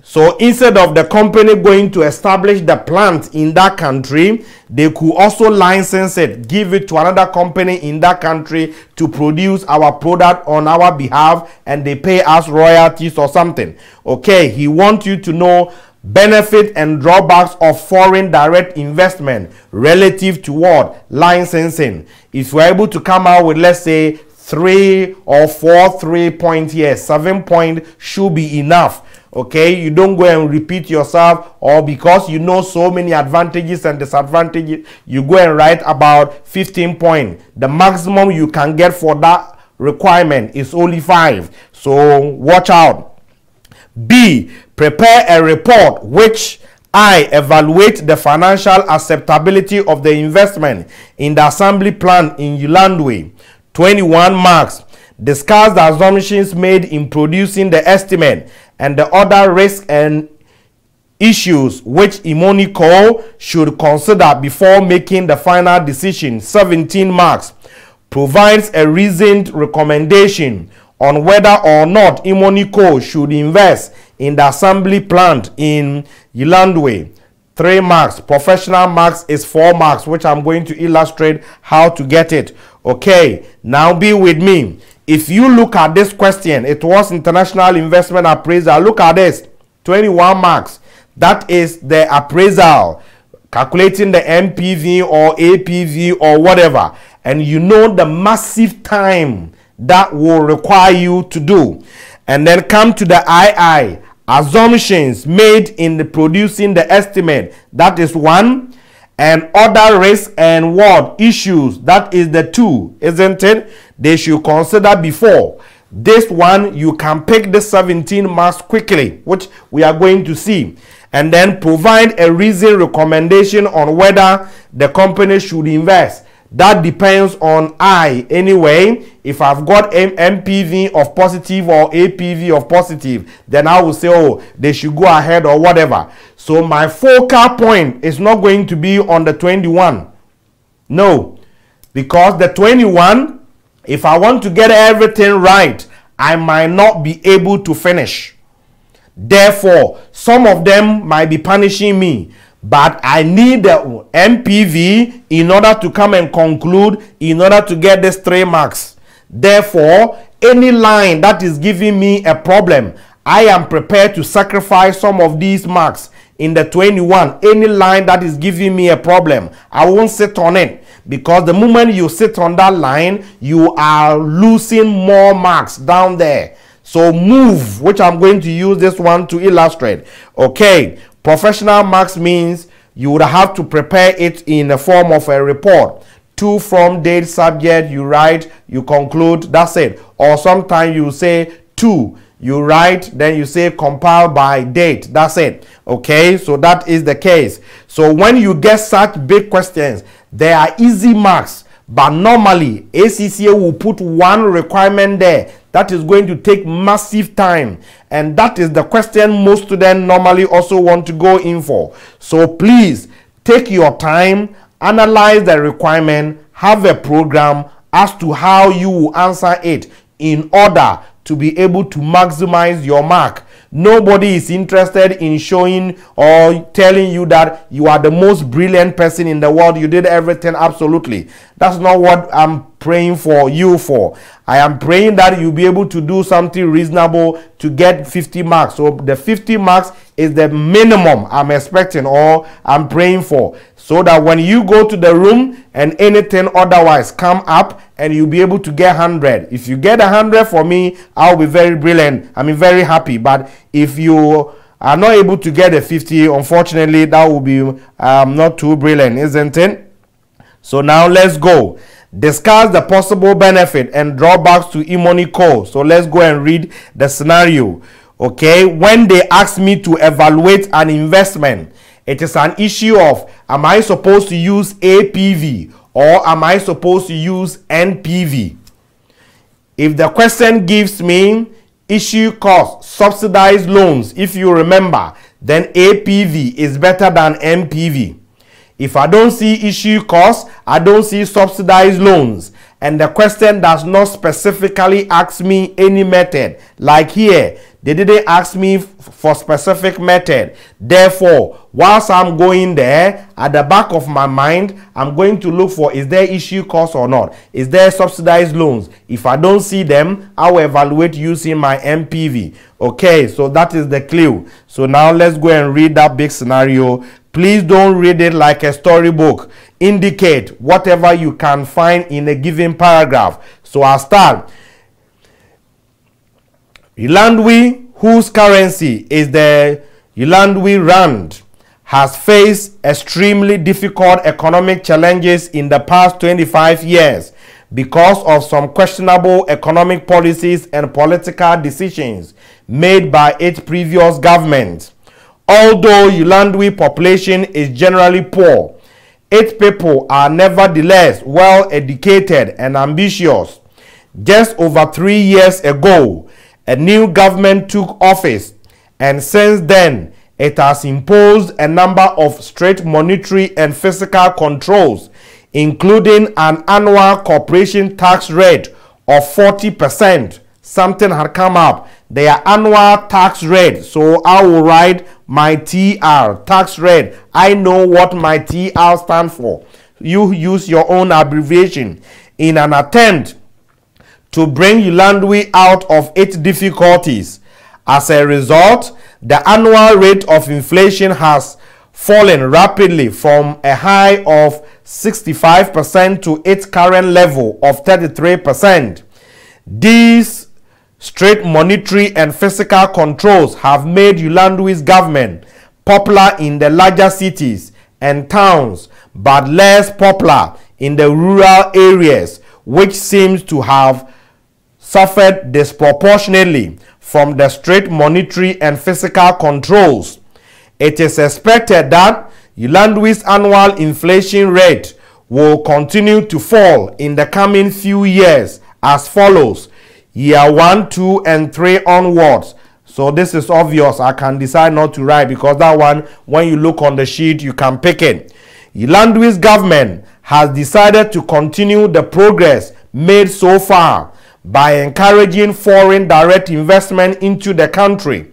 So instead of the company going to establish the plant in that country, they could also license it, give it to another company in that country to produce our product on our behalf and they pay us royalties or something. Okay, he wants you to know benefit and drawbacks of foreign direct investment relative to what? Licensing. If we're able to come out with let's say three or four three point here seven point should be enough okay you don't go and repeat yourself or because you know so many advantages and disadvantages you go and write about 15 point the maximum you can get for that requirement is only five so watch out B. Prepare a report which I evaluate the financial acceptability of the investment in the assembly plant in Yilandwe. 21 marks. Discuss the assumptions made in producing the estimate and the other risks and issues which Imoni Co should consider before making the final decision. 17 marks provides a reasoned recommendation on whether or not Imoni Co should invest in the assembly plant in Yilandwe. Three marks. Professional marks is four marks, which I'm going to illustrate how to get it. Okay, now be with me. If you look at this question, it was international investment appraisal. Look at this 21 marks. That is the appraisal, calculating the NPV or APV or whatever. And you know the massive time that will require you to do. And then come to the II, assumptions made in the producing the estimate. That is one. And other risks and what issues. That is the two, isn't it? They should consider before. This one, you can pick the 17 marks quickly, which we are going to see and then provide a reason recommendation on whether the company should invest. That depends on I anyway. If I've got M NPV of positive or APV of positive, then I will say, oh, they should go ahead or whatever. So my focal point is not going to be on the 21. No, because the 21, if I want to get everything right, I might not be able to finish. Therefore, some of them might be punishing me, but I need the NPV in order to come and conclude, in order to get these three marks. Therefore, any line that is giving me a problem, I am prepared to sacrifice some of these marks in the 21. Any line that is giving me a problem, I won't sit on it because the moment you sit on that line, you are losing more marks down there. So move, which I'm going to use this one to illustrate. Okay, professional marks means you would have to prepare it in the form of a report. To from date subject, you write, you conclude, that's it. Or sometimes you say to, you write, then you say compile by date, that's it. Okay, so that is the case. So when you get such big questions, they are easy marks. But normally, ACCA will put one requirement there that is going to take massive time. And that is the question most students normally also want to go in for. So please take your time, analyze the requirement, have a program as to how you will answer it in order to be able to maximize your mark. Nobody is interested in showing or telling you that you are the most brilliant person in the world. You did everything absolutely. That's not what I'm praying for you for. I am praying that you'll be able to do something reasonable to get 50 marks. So the 50 marks is the minimum I'm expecting or I'm praying for. So that when you go to the room and anything otherwise come up and you'll be able to get 100. If you get 100 for me, I'll be very brilliant. I mean very happy. But if you are not able to get a 50, unfortunately, that will be um, not too brilliant, isn't it? So now let's go. Discuss the possible benefit and drawbacks to Imoni Co. So let's go and read the scenario. Okay, when they ask me to evaluate an investment, it is an issue of am I supposed to use APV or am I supposed to use NPV? If the question gives me issue cost, subsidized loans, if you remember, then APV is better than NPV. If I don't see issue cost I don't see subsidized loans, and the question does not specifically ask me any method, like here, they didn't ask me for specific method. Therefore, whilst I'm going there, at the back of my mind, I'm going to look for is there issue cost or not? Is there subsidized loans? If I don't see them, I will evaluate using my NPV. Okay, so that is the clue. So now let's go and read that big scenario. Please don't read it like a storybook. Indicate whatever you can find in a given paragraph. So I'll start. Yilandwe, whose currency is the Yilandwe Rand, has faced extremely difficult economic challenges in the past 25 years because of some questionable economic policies and political decisions made by its previous government. Although Yilandwe population is generally poor, its people are nevertheless well educated and ambitious. Just over three years ago, a new government took office and since then it has imposed a number of strict monetary and fiscal controls, including an annual corporation tax rate of 40%. Something had come up. Their annual tax rate. So I will write my TR, tax rate. I know what my TR stands for. You use your own abbreviation in an attempt to bring Yilandwe out of its difficulties. As a result, the annual rate of inflation has fallen rapidly from a high of 65% to its current level of 33%. These strict monetary and fiscal controls have made Yilandwe's government popular in the larger cities and towns but less popular in the rural areas which seems to have suffered disproportionately from the strict monetary and fiscal controls. It is expected that Yilandwe's annual inflation rate will continue to fall in the coming few years as follows. Year 1, 2, and 3 onwards. So this is obvious. I can decide not to write because that one, when you look on the sheet, you can pick it. Yilandwe's government has decided to continue the progress made so far by encouraging foreign direct investment into the country.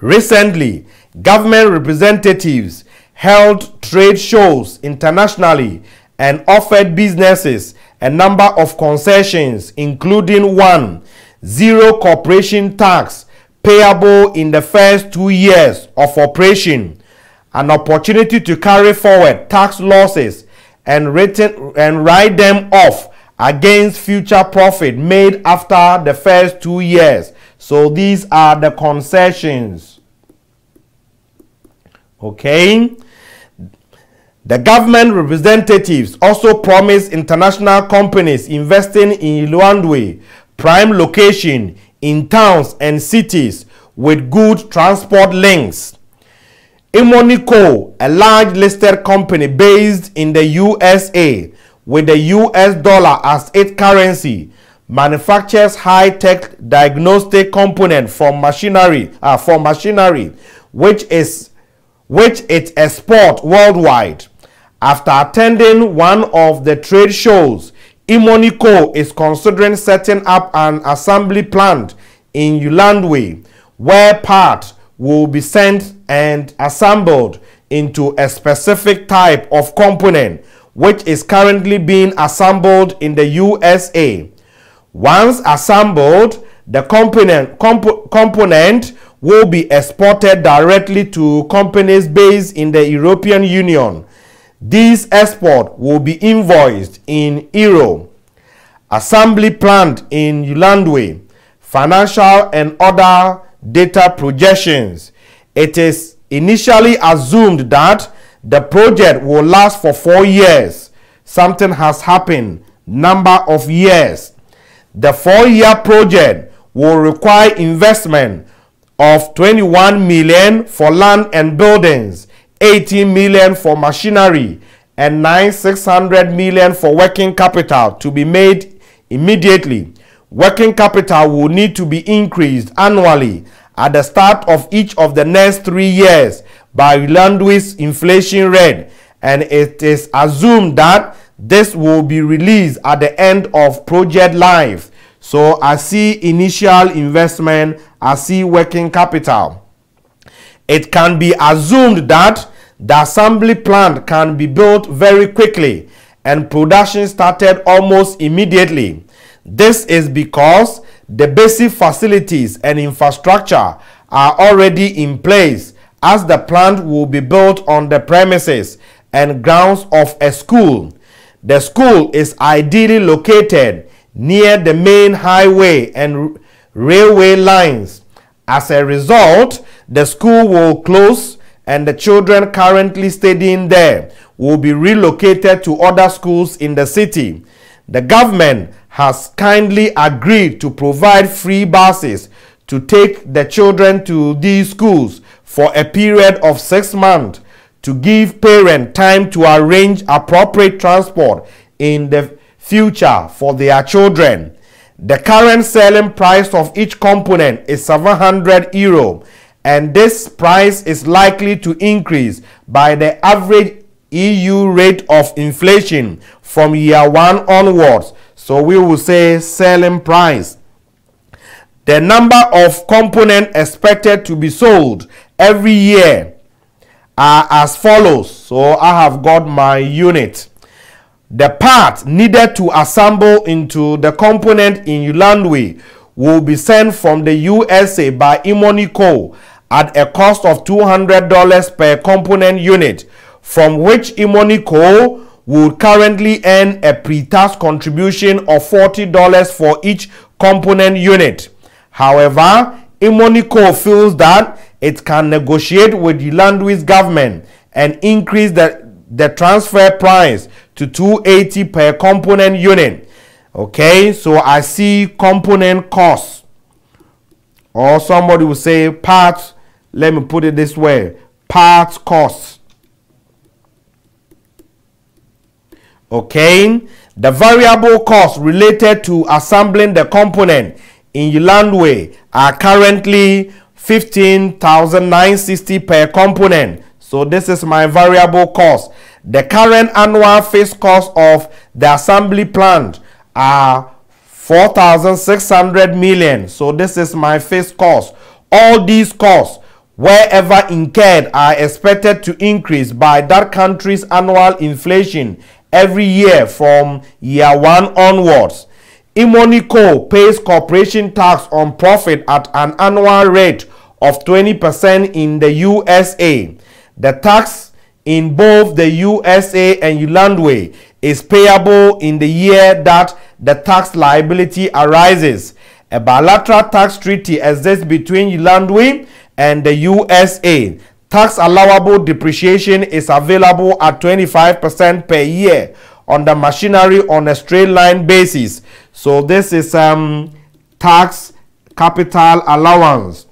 Recently, government representatives held trade shows internationally and offered businesses a number of concessions, including one, zero corporation tax payable in the first two years of operation, an opportunity to carry forward tax losses and, written, and write them off against future profit made after the first two years. So these are the concessions. Okay. The government representatives also promised international companies investing in Yilandwe prime location in towns and cities with good transport links. Imoni Co, a large listed company based in the USA, with the US dollar as its currency manufactures high-tech diagnostic component for machinery uh, for machinery which is which it exports worldwide. After attending one of the trade shows, Imoni Co is considering setting up an assembly plant in Yilandwe where parts will be sent and assembled into a specific type of component which is currently being assembled in the USA. Once assembled, the component, comp component will be exported directly to companies based in the European Union. This export will be invoiced in euro. Assembly plant in Yilandwe, financial and other data projections. It is initially assumed that the project will last for four years. Something has happened. Number of years. The four-year project will require investment of 21 million for land and buildings, 18 million for machinery, and 9 600 million for working capital to be made immediately. Working capital will need to be increased annually at the start of each of the next three years by Yilandwe's inflation rate and it is assumed that this will be released at the end of project life. So I see initial investment, I see working capital. It can be assumed that the assembly plant can be built very quickly and production started almost immediately. This is because the basic facilities and infrastructure are already in place as the plant will be built on the premises and grounds of a school. The school is ideally located near the main highway and railway lines. As a result, the school will close and the children currently studying there will be relocated to other schools in the city. The government has kindly agreed to provide free buses to take the children to these schools for a period of six months to give parents time to arrange appropriate transport in the future for their children. The current selling price of each component is 700 euro and this price is likely to increase by the average EU rate of inflation from year one onwards. So we will say selling price. The number of components expected to be sold every year are as follows. So I have got my unit. The part needed to assemble into the component in Yilandwe will be sent from the USA by Imoni Co at a cost of $200 per component unit, from which Imoni Co would currently earn a pre-tax contribution of $40 for each component unit. However, Imoni Co feels that it can negotiate with the Yilandwe's government and increase the, the transfer price to 280 per component unit. Okay, so I see component cost. Or somebody will say parts, let me put it this way, parts cost. Okay, the variable costs related to assembling the component in Yilandwe are currently 15,960 per component. So this is my variable cost. The current annual fixed cost of the assembly plant are 4,600 million. So this is my fixed cost. All these costs, wherever incurred, are expected to increase by that country's annual inflation every year from year one onwards. Imoni Co pays corporation tax on profit at an annual rate of 20% in the USA. The tax in both the USA and Yilandwe is payable in the year that the tax liability arises. A bilateral tax treaty exists between Yilandwe and the USA. Tax allowable depreciation is available at 25% per year on the machinery on a straight line basis. So this is um, tax capital allowance.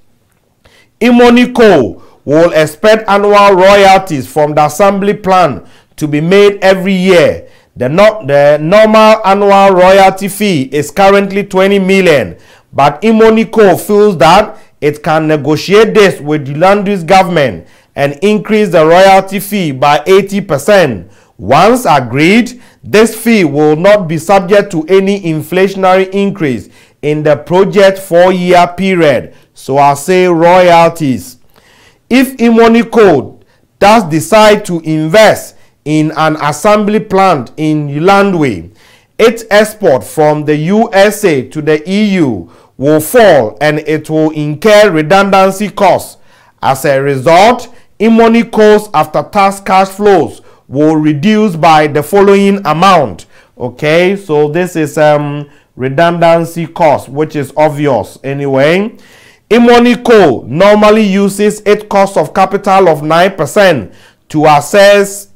Imonico will expect annual royalties from the assembly plan to be made every year. The, no, the normal annual royalty fee is currently 20 million, but Imonico feels that it can negotiate this with the Landis government and increase the royalty fee by 80%. Once agreed, this fee will not be subject to any inflationary increase in the project four-year period. So I say royalties. If Imoni Co does decide to invest in an assembly plant in Yilandwe, its export from the USA to the EU will fall and it will incur redundancy costs. As a result, Imoni Co's after-tax cash flows will reduce by the following amount. Okay, so this is um redundancy cost, which is obvious anyway. Imoni Co normally uses its cost of capital of 9% to assess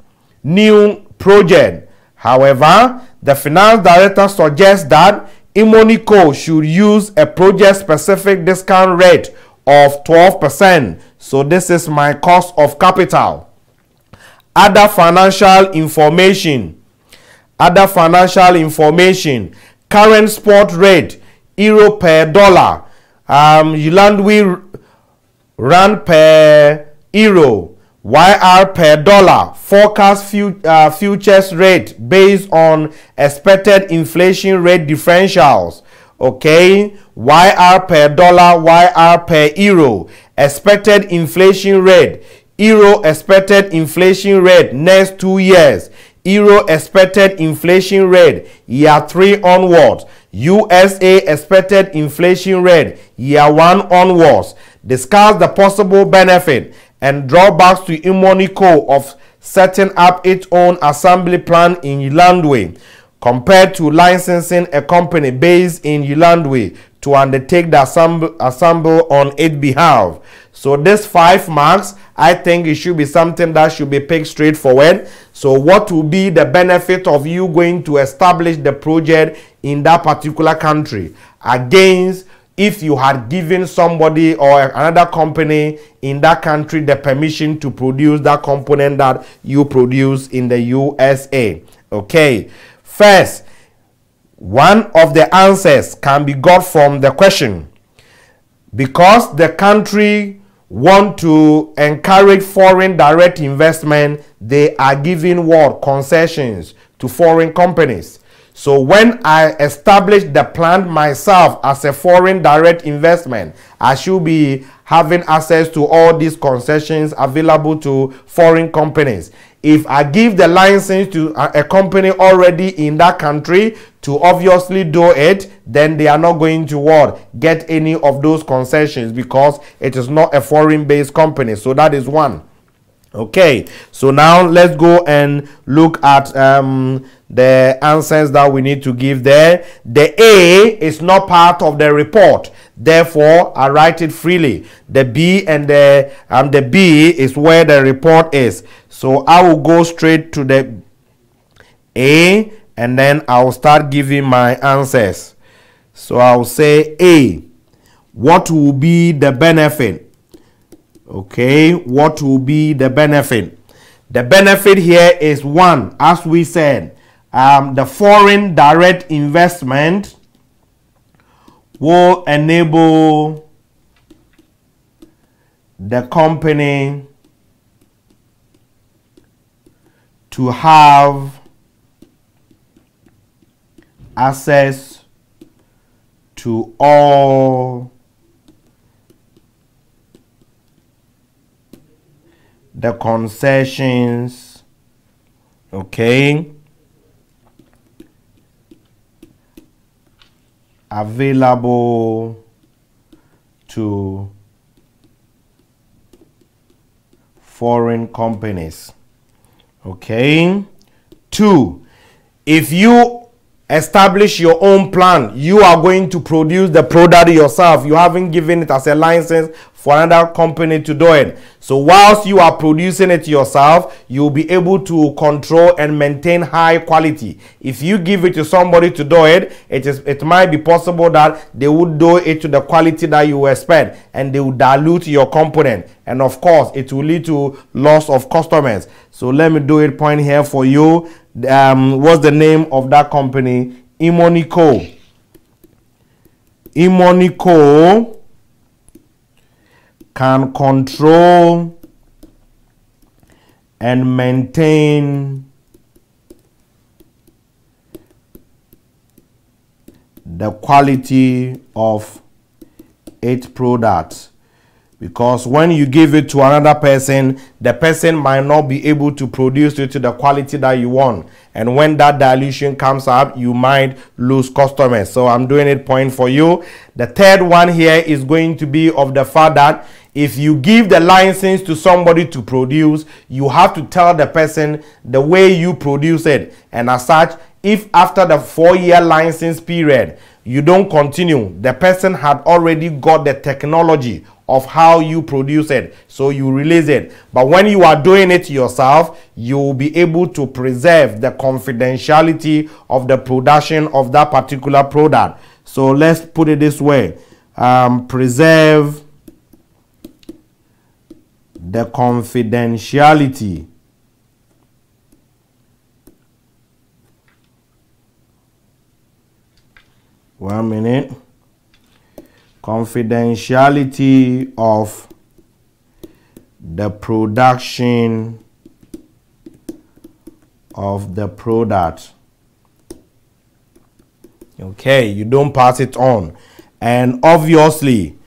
new project. However, the finance director suggests that Imoni Co should use a project-specific discount rate of 12%. So this is my cost of capital. Other financial information. Other financial information. Current spot rate, euro per dollar um, Ulandwe rand per euro, YR per dollar, forecast fu uh, futures rate based on expected inflation rate differentials. Okay, YR per dollar, YR per euro, expected inflation rate, euro expected inflation rate next two years, euro expected inflation rate year three onwards. USA expected inflation rate year one onwards. Discuss the possible benefit and drawbacks to Imoni Co of setting up its own assembly plant in Yilandwe compared to licensing a company based in Yilandwe to undertake the assemble, assemble on its behalf. So this five marks, I think it should be something that should be picked straightforward. So what will be the benefit of you going to establish the project in that particular country against if you had given somebody or another company in that country the permission to produce that component that you produce in the USA. Okay. First, one of the answers can be got from the question because the country want to encourage foreign direct investment, they are giving what? Concessions to foreign companies. So when I establish the plant myself as a foreign direct investment, I should be having access to all these concessions available to foreign companies. If I give the license to a, company already in that country to obviously do it, then they are not going to what get any of those concessions because it is not a foreign based company. So that is one. Okay, so now let's go and look at um, the answers that we need to give there. The A is not part of the report, therefore I write it freely. The B and the um, the B is where the report is. So I will go straight to the A and then I will start giving my answers. So I will say A. What will be the benefit? Okay, what will be the benefit? The benefit here is one, as we said, um, the foreign direct investment will enable the company to have access to all the concessions okay available to foreign companies Okay. Two, if you establish your own plan, you are going to produce the product yourself. You haven't given it as a license for another company to do it. So whilst you are producing it yourself, you'll be able to control and maintain high quality. If you give it to somebody to do it, it is it might be possible that they would do it to the quality that you expect and they will dilute your component. And of course, it will lead to loss of customers. So let me do it point here for you. Um, what's the name of that company? Imoni Co. Imonico can control and maintain the quality of its product because when you give it to another person the person might not be able to produce it to the quality that you want. And when that dilution comes up you might lose customers. So i'm doing it point for you. The third one here is going to be of the fact that if you give the license to somebody to produce you have to tell the person the way you produce it. And as such if after the four year license period you don't continue the person had already got the technology of how you produce it. So you release it. But when you are doing it yourself you will be able to preserve the confidentiality of the production of that particular product. So let's put it this way. Um, preserve the confidentiality. One minute confidentiality of the production of the product. Okay you don't pass it on. And obviously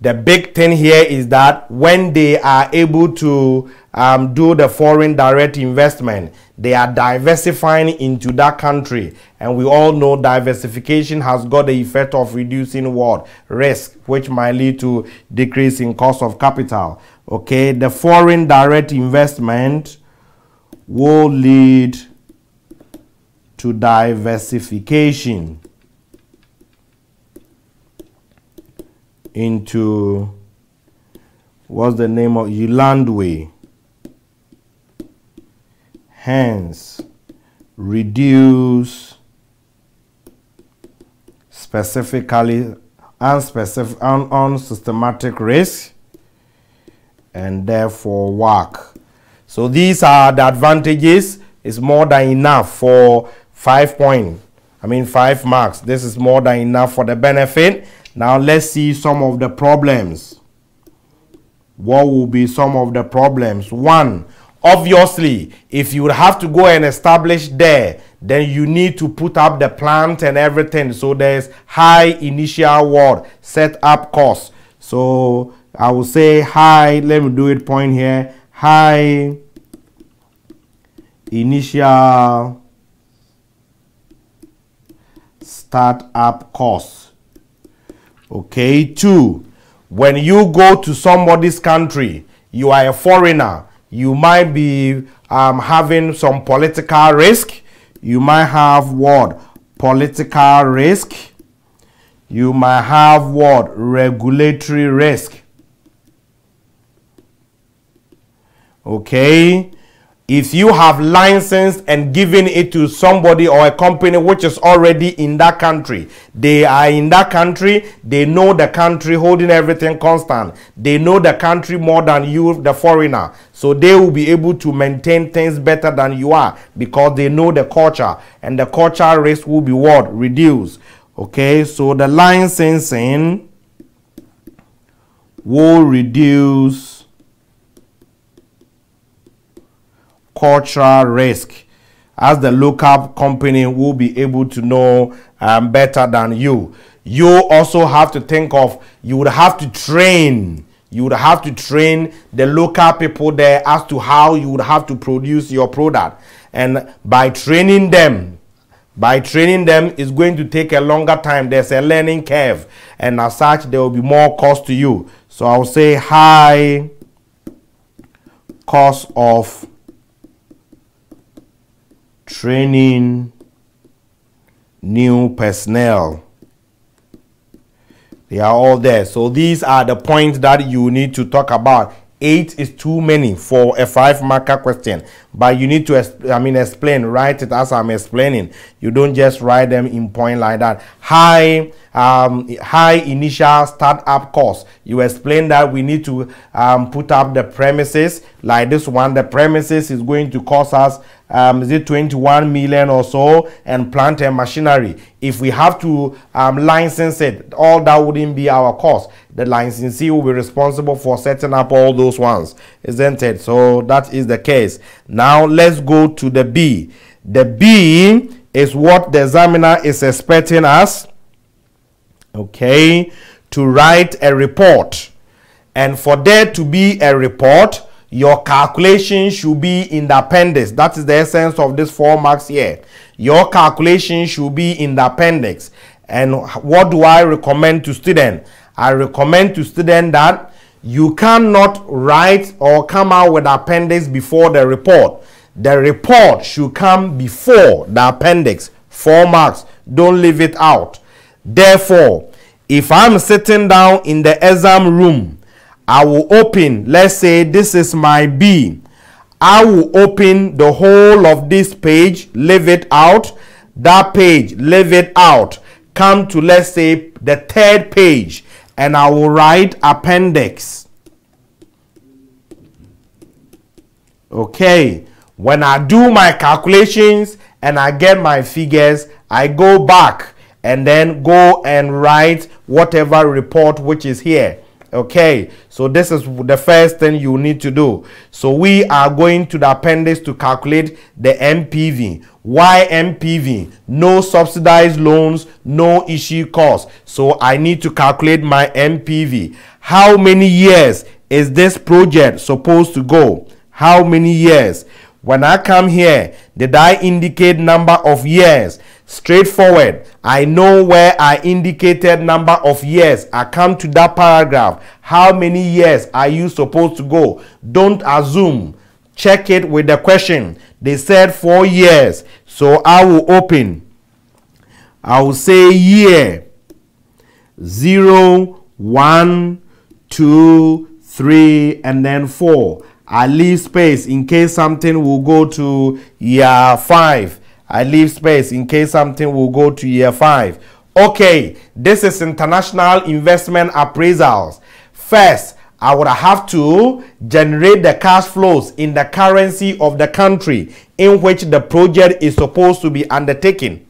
the big thing here is that when they are able to um, do the foreign direct investment, they are diversifying into that country. And we all know diversification has got the effect of reducing what? Risk, which might lead to decrease in cost of capital. Okay, the foreign direct investment will lead to diversification. into what's the name of Yilandwe. Hence, reduce specifically unspecific, un, unsystematic risk and therefore work. So these are the advantages. It's more than enough for five point. I mean five marks. This is more than enough for the benefit. Now let's see some of the problems what will be some of the problems? One, obviously, if you would have to go and establish there, then you need to put up the plant and everything. So there's high initial word set up cost. So I will say high, let me do it point here, high initial startup cost. Okay, two, when you go to somebody's country, you are a foreigner, you might be um, having some political risk. You might have what? Political risk. You might have what? Regulatory risk. Okay if you have licensed and given it to somebody or a company which is already in that country they are in that country they know the country holding everything constant. They know the country more than you the foreigner. So they will be able to maintain things better than you are because they know the culture and the culture risk will be what? Reduced. Okay so the licensing will reduce cultural risk as the local company will be able to know um, better than you. You also have to think of, you would have to train, you would have to train the local people there as to how you would have to produce your product. And by training them, by training them is going to take a longer time. There's a learning curve. And as such, there will be more cost to you. So I'll say high cost of training new personnel. They are all there. So these are the points that you need to talk about. Eight is too many for a five marker question, but you need to, I mean, explain, write it as I'm explaining. You don't just write them in point like that. High um, high initial startup cost. You explain that we need to um, put up the premises like this one. The premises is going to cost us um, is it 21 million or so and plant and machinery. If we have to um, license it, all that wouldn't be our cost. The licensee will be responsible for setting up all those ones, isn't it? So that is the case. Now let's go to the B. The B is what the examiner is expecting us okay, to write a report. And for there to be a report, your calculation should be in the appendix. That is the essence of this four marks here. Your calculation should be in the appendix. And what do I recommend to students? I recommend to students that you cannot write or come out with appendix before the report. The report should come before the appendix. Four marks. Don't leave it out. Therefore, if I'm sitting down in the exam room, I will open, let's say this is my B. I will open the whole of this page, leave it out, that page, leave it out. Come to, let's say, the third page, and I will write appendix. Okay, when I do my calculations and I get my figures, I go back and then go and write whatever report which is here okay so this is the first thing you need to do. So we are going to the appendix to calculate the npv why npv no subsidized loans no issue cost. So i need to calculate my npv how many years is this project supposed to go? How many years? When i come here did i indicate number of years straightforward I know where I indicated number of years. I come to that paragraph. How many years are you supposed to go? Don't assume. Check it with the question. They said four years. So I will open. I will say year. Zero, one, two, three, and then four. I leave space in case something will go to year five. I leave space in case something will go to year five. Okay, this is international investment appraisals. First, I would have to generate the cash flows in the currency of the country in which the project is supposed to be undertaken.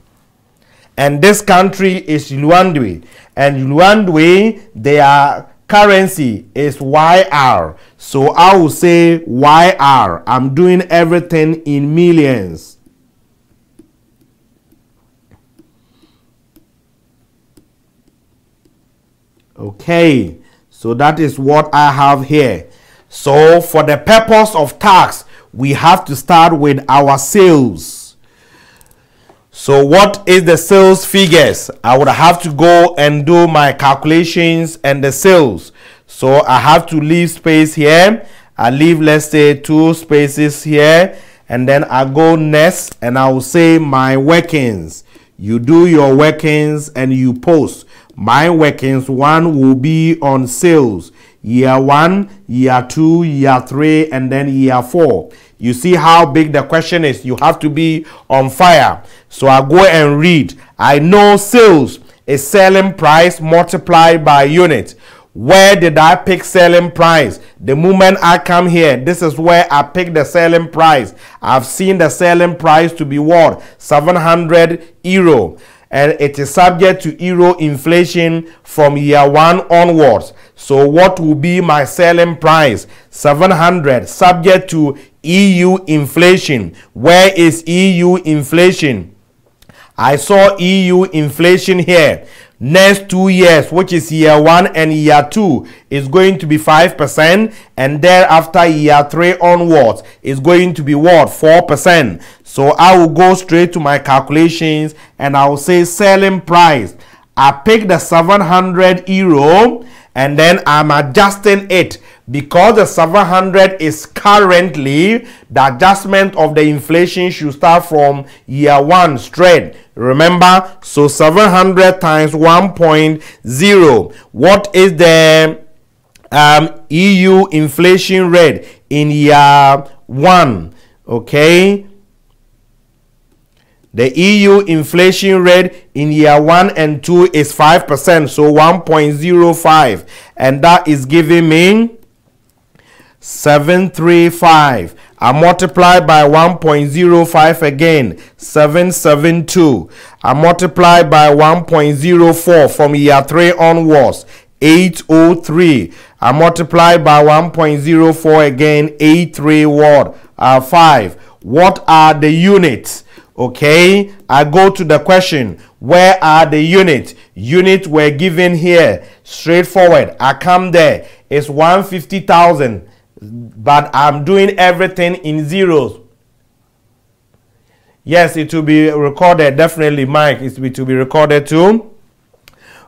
And this country is Yilandwe. And Yilandwe, their currency is YR. So I will say YR. I'm doing everything in millions. Okay, so that is what I have here. So for the purpose of tax, we have to start with our sales. So what is the sales figures? I would have to go and do my calculations and the sales. So I have to leave space here. I leave, let's say, two spaces here. And then I go next and I will say my workings. You do your workings and you post. My workings one will be on sales. Year one, year two, year three, and then year four. You see how big the question is. You have to be on fire. So I go and read. I know sales is selling price multiplied by unit. Where did I pick selling price? The moment I come here, this is where I pick the selling price. I've seen the selling price to be what? 700 euro. And it is subject to euro inflation from year one onwards. So what will be my selling price? 700 subject to EU inflation. Where is EU inflation? I saw EU inflation here next two years, which is year one and year two, is going to be 5%, and thereafter year three onwards is going to be what? 4%. So I will go straight to my calculations and I will say selling price. I pick the 700 euro and then I'm adjusting it. Because the 700 is currently the adjustment of the inflation should start from year one straight. Remember? So 700 times 1.0 what is the um, eu inflation rate in year one? Okay the EU inflation rate in year 1 and 2 is 5%, so 1.05. And that is giving me 735. I multiply by 1.05 again, 772. I multiply by 1.04 from year 3 onwards, 803. I multiply by 1.04 again, 83 what? Uh, 5. What are the units? Okay, I go to the question, where are the units? Units were given here, straightforward. I come there, it's 150,000 but I'm doing everything in zeros. Yes, it will be recorded. Definitely, Mike, it will be recorded too.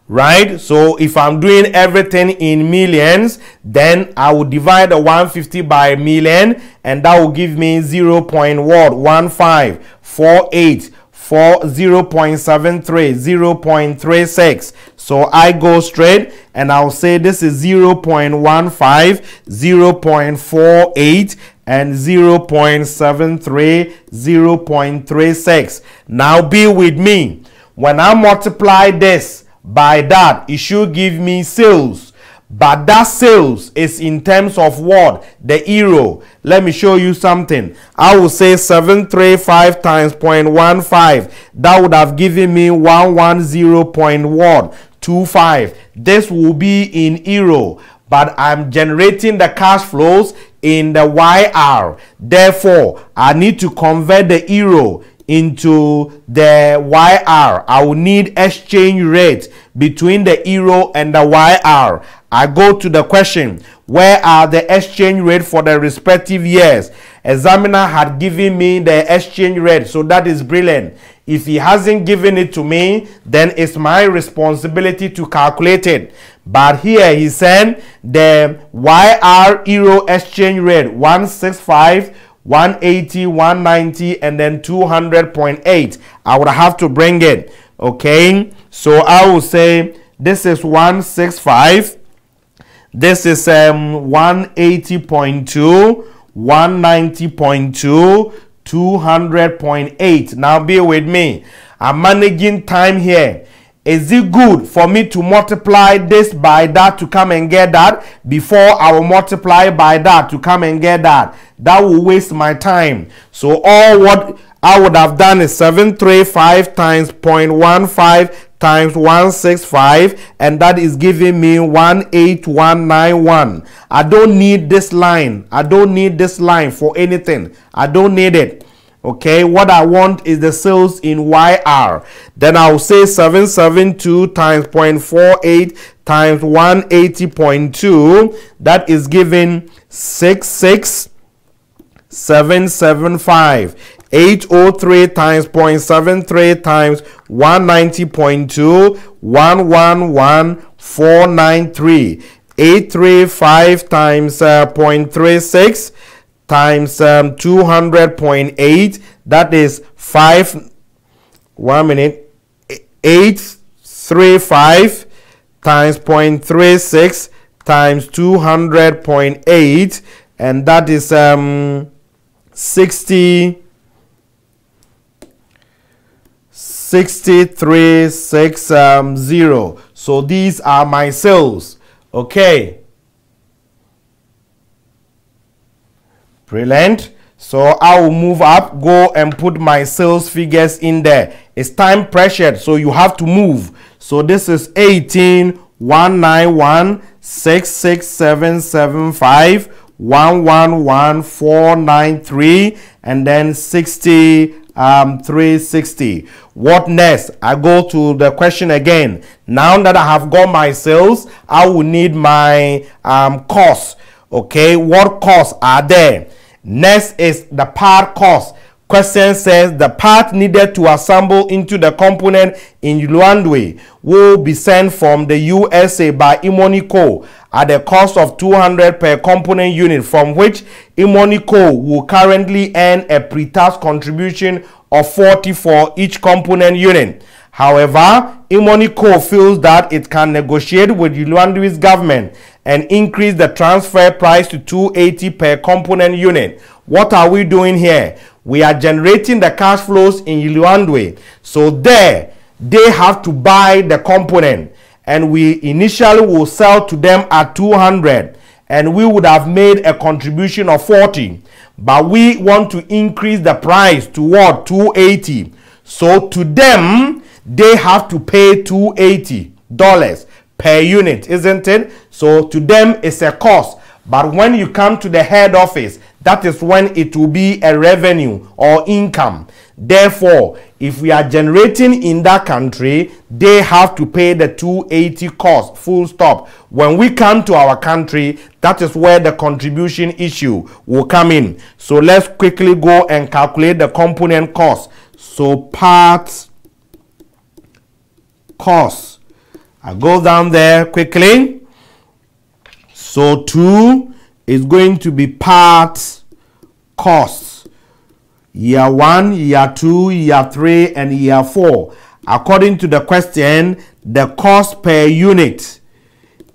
Right? So if I'm doing everything in millions, then I will divide the 150 by million, and that will give me 0. What? 1548 for 0.73, 0.36. So I go straight and I'll say this is 0.15, 0.48, and 0.73, 0.36. Now be with me. When I multiply this by that, it should give me sales but that sales is in terms of what? The euro. Let me show you something. I will say 735 times 0.15. That would have given me 110.125. This will be in euro. But I'm generating the cash flows in the YR. Therefore, I need to convert the euro into the YR. I will need exchange rate between the euro and the YR. I go to the question, where are the exchange rate for the respective years? Examiner had given me the exchange rate, so that is brilliant. If he hasn't given it to me, then it's my responsibility to calculate it. But here he said the YR Euro exchange rate 165, 180, 190, and then 200.8. I would have to bring it. Okay, so I will say this is 165 this is um, 180.2, 190.2, 200.8. Now be with me. I'm managing time here. Is it good for me to multiply this by that to come and get that before I will multiply by that to come and get that? That will waste my time. So all what I would have done is 735 times 0.15 times 165 and that is giving me 18191. I don't need this line. I don't need this line for anything. I don't need it. Okay, what I want is the sales in YR. Then I'll say 772 times 0.48 times 180.2. That is giving 66775. 803 times 0.73 times 190.2 111493 835 times uh, 0.36 times um, 200.8 that is 5 one minute 835 times 0.36 times 200.8 and that is um 60 63660 so these are my sales okay brilliant. So I will move up go and put my sales figures in there. It's time pressured so you have to move. So this is 18 191 66775 111493 and then 60 um 360 what next? I go to the question again. Now that i have got my sales i will need my um costs okay what costs are there next is the part cost question says the part needed to assemble into the component in Yilandwe will be sent from the USA by Imoni Co at the cost of 200 per component unit from which Imoni Co will currently earn a pre-tax contribution of 40 for each component unit. However, Imoni Co feels that it can negotiate with Yilandwe's government and increase the transfer price to 280 per component unit. What are we doing here? We are generating the cash flows in Yilandwe. So there, they have to buy the component and we initially will sell to them at 200 and we would have made a contribution of 40 but we want to increase the price to what 280 so to them they have to pay 280 dollars per unit isn't it so to them it's a cost but when you come to the head office that is when it will be a revenue or income Therefore, if we are generating in that country, they have to pay the 280 cost, full stop. When we come to our country, that is where the contribution issue will come in. So let's quickly go and calculate the component cost. So parts cost. I go down there quickly. So 2 is going to be parts cost year 1, year 2, year 3, and year 4. According to the question, the cost per unit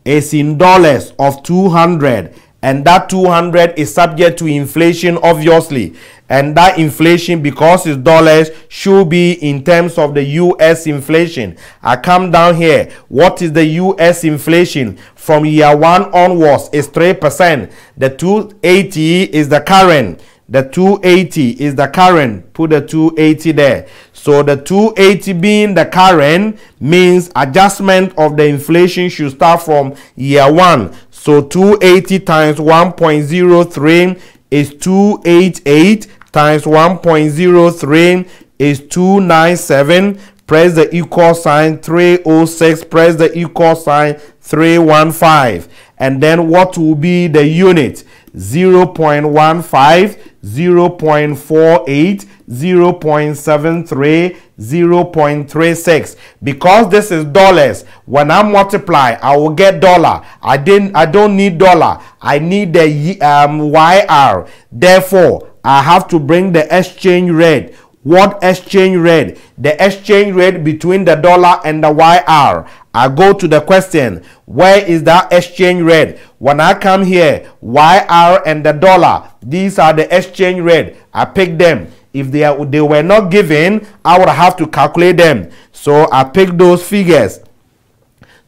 is in dollars of 200 and that 200 is subject to inflation obviously and that inflation because it's dollars should be in terms of the US inflation I come down here what is the US inflation from year 1 onwards is 3% the 280 is the current the 280 is the current. Put the 280 there. So the 280 being the current means adjustment of the inflation should start from year one. So 280 times 1.03 is 288 times 1.03 is 297 press the equal sign 306 press the equal sign 315 and then what will be the unit? 0.15 0.48 0.73 0.36 because this is dollars when i multiply i will get dollar. I didn't i don't need dollar. I need the um, yr therefore i have to bring the exchange rate what exchange rate the exchange rate between the dollar and the yr I go to the question, where is that exchange rate? When I come here, YR and the dollar, these are the exchange rate. I pick them. If they, are, they were not given, I would have to calculate them. So I pick those figures.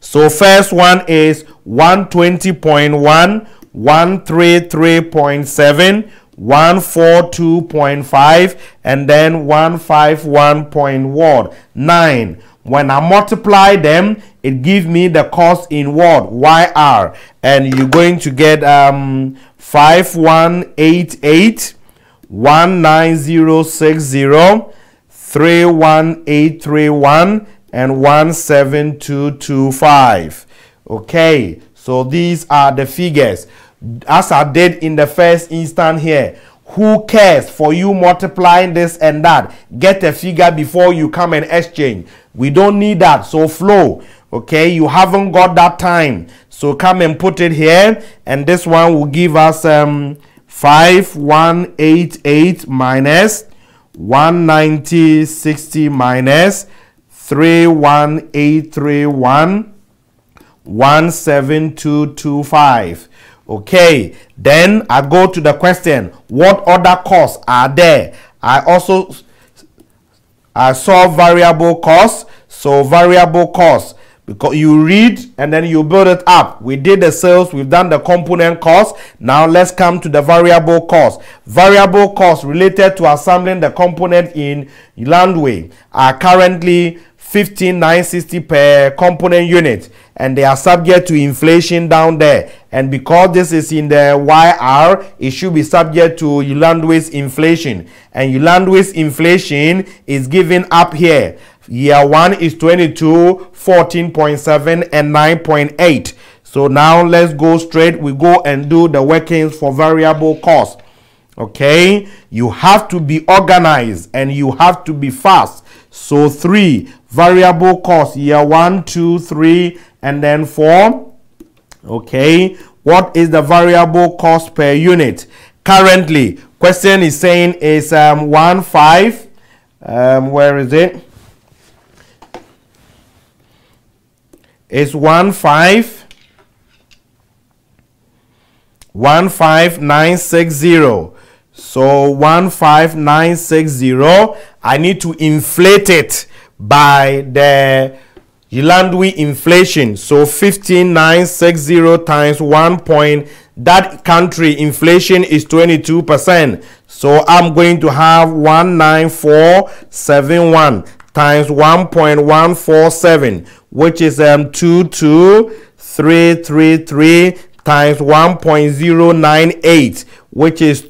So first one is 120.1, 133.7, 142.5, and then 151.9. When I multiply them, it gives me the cost in what? YR. And you're going to get um, 5188, 19060, 31831, and 17225. Okay, so these are the figures. As I did in the first instant here, who cares for you multiplying this and that? Get a figure before you come and exchange. We don't need that. So flow. Okay, you haven't got that time. So come and put it here. And this one will give us um 5188 minus 19060 minus 31831 17225. Okay, then I go to the question what other costs are there? I also I saw variable costs. So variable costs because you read and then you build it up. We did the sales, we've done the component cost. Now let's come to the variable cost. Variable costs related to assembling the component in Landway are currently 15960 per component unit and they are subject to inflation down there and because this is in the YR it should be subject to Yilandwe's inflation. And Yilandwe's inflation is given up here. Year 1 is 22 14.7 and 9.8 so now let's go straight. We go and do the workings for variable cost. Okay? You have to be organized and you have to be fast. So three variable cost year one, two, three, and then four. Okay, what is the variable cost per unit? Currently, question is saying is um, one five. Um, where is it? It's one five. One five nine six zero. So 15960, I need to inflate it by the Yilandwe inflation. So 15960 times 1 point, that country inflation is 22%. So I'm going to have 19471 times 1.147, which is um, 22333 times 1.098 which is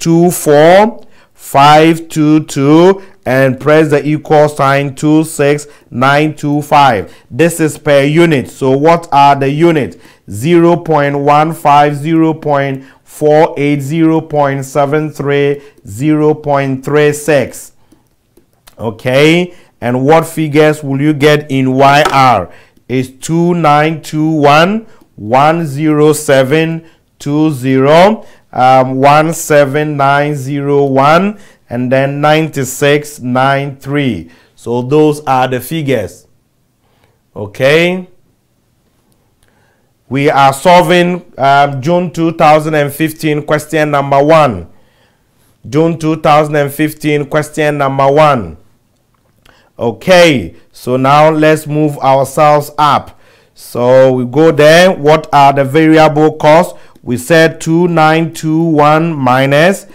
24522 and press the equal sign 26925 this is per unit. So what are the units? 0 0.15 0 0.48 0 0.73 0 0.36 okay? And what figures will you get in YR is 2921 107 20 um, 17901 and then 9693 so those are the figures. Okay? We are solving um, June 2015 question number one. June 2015 question number one. Okay so now let's move ourselves up. So we go there. What are the variable costs we said 2921 minus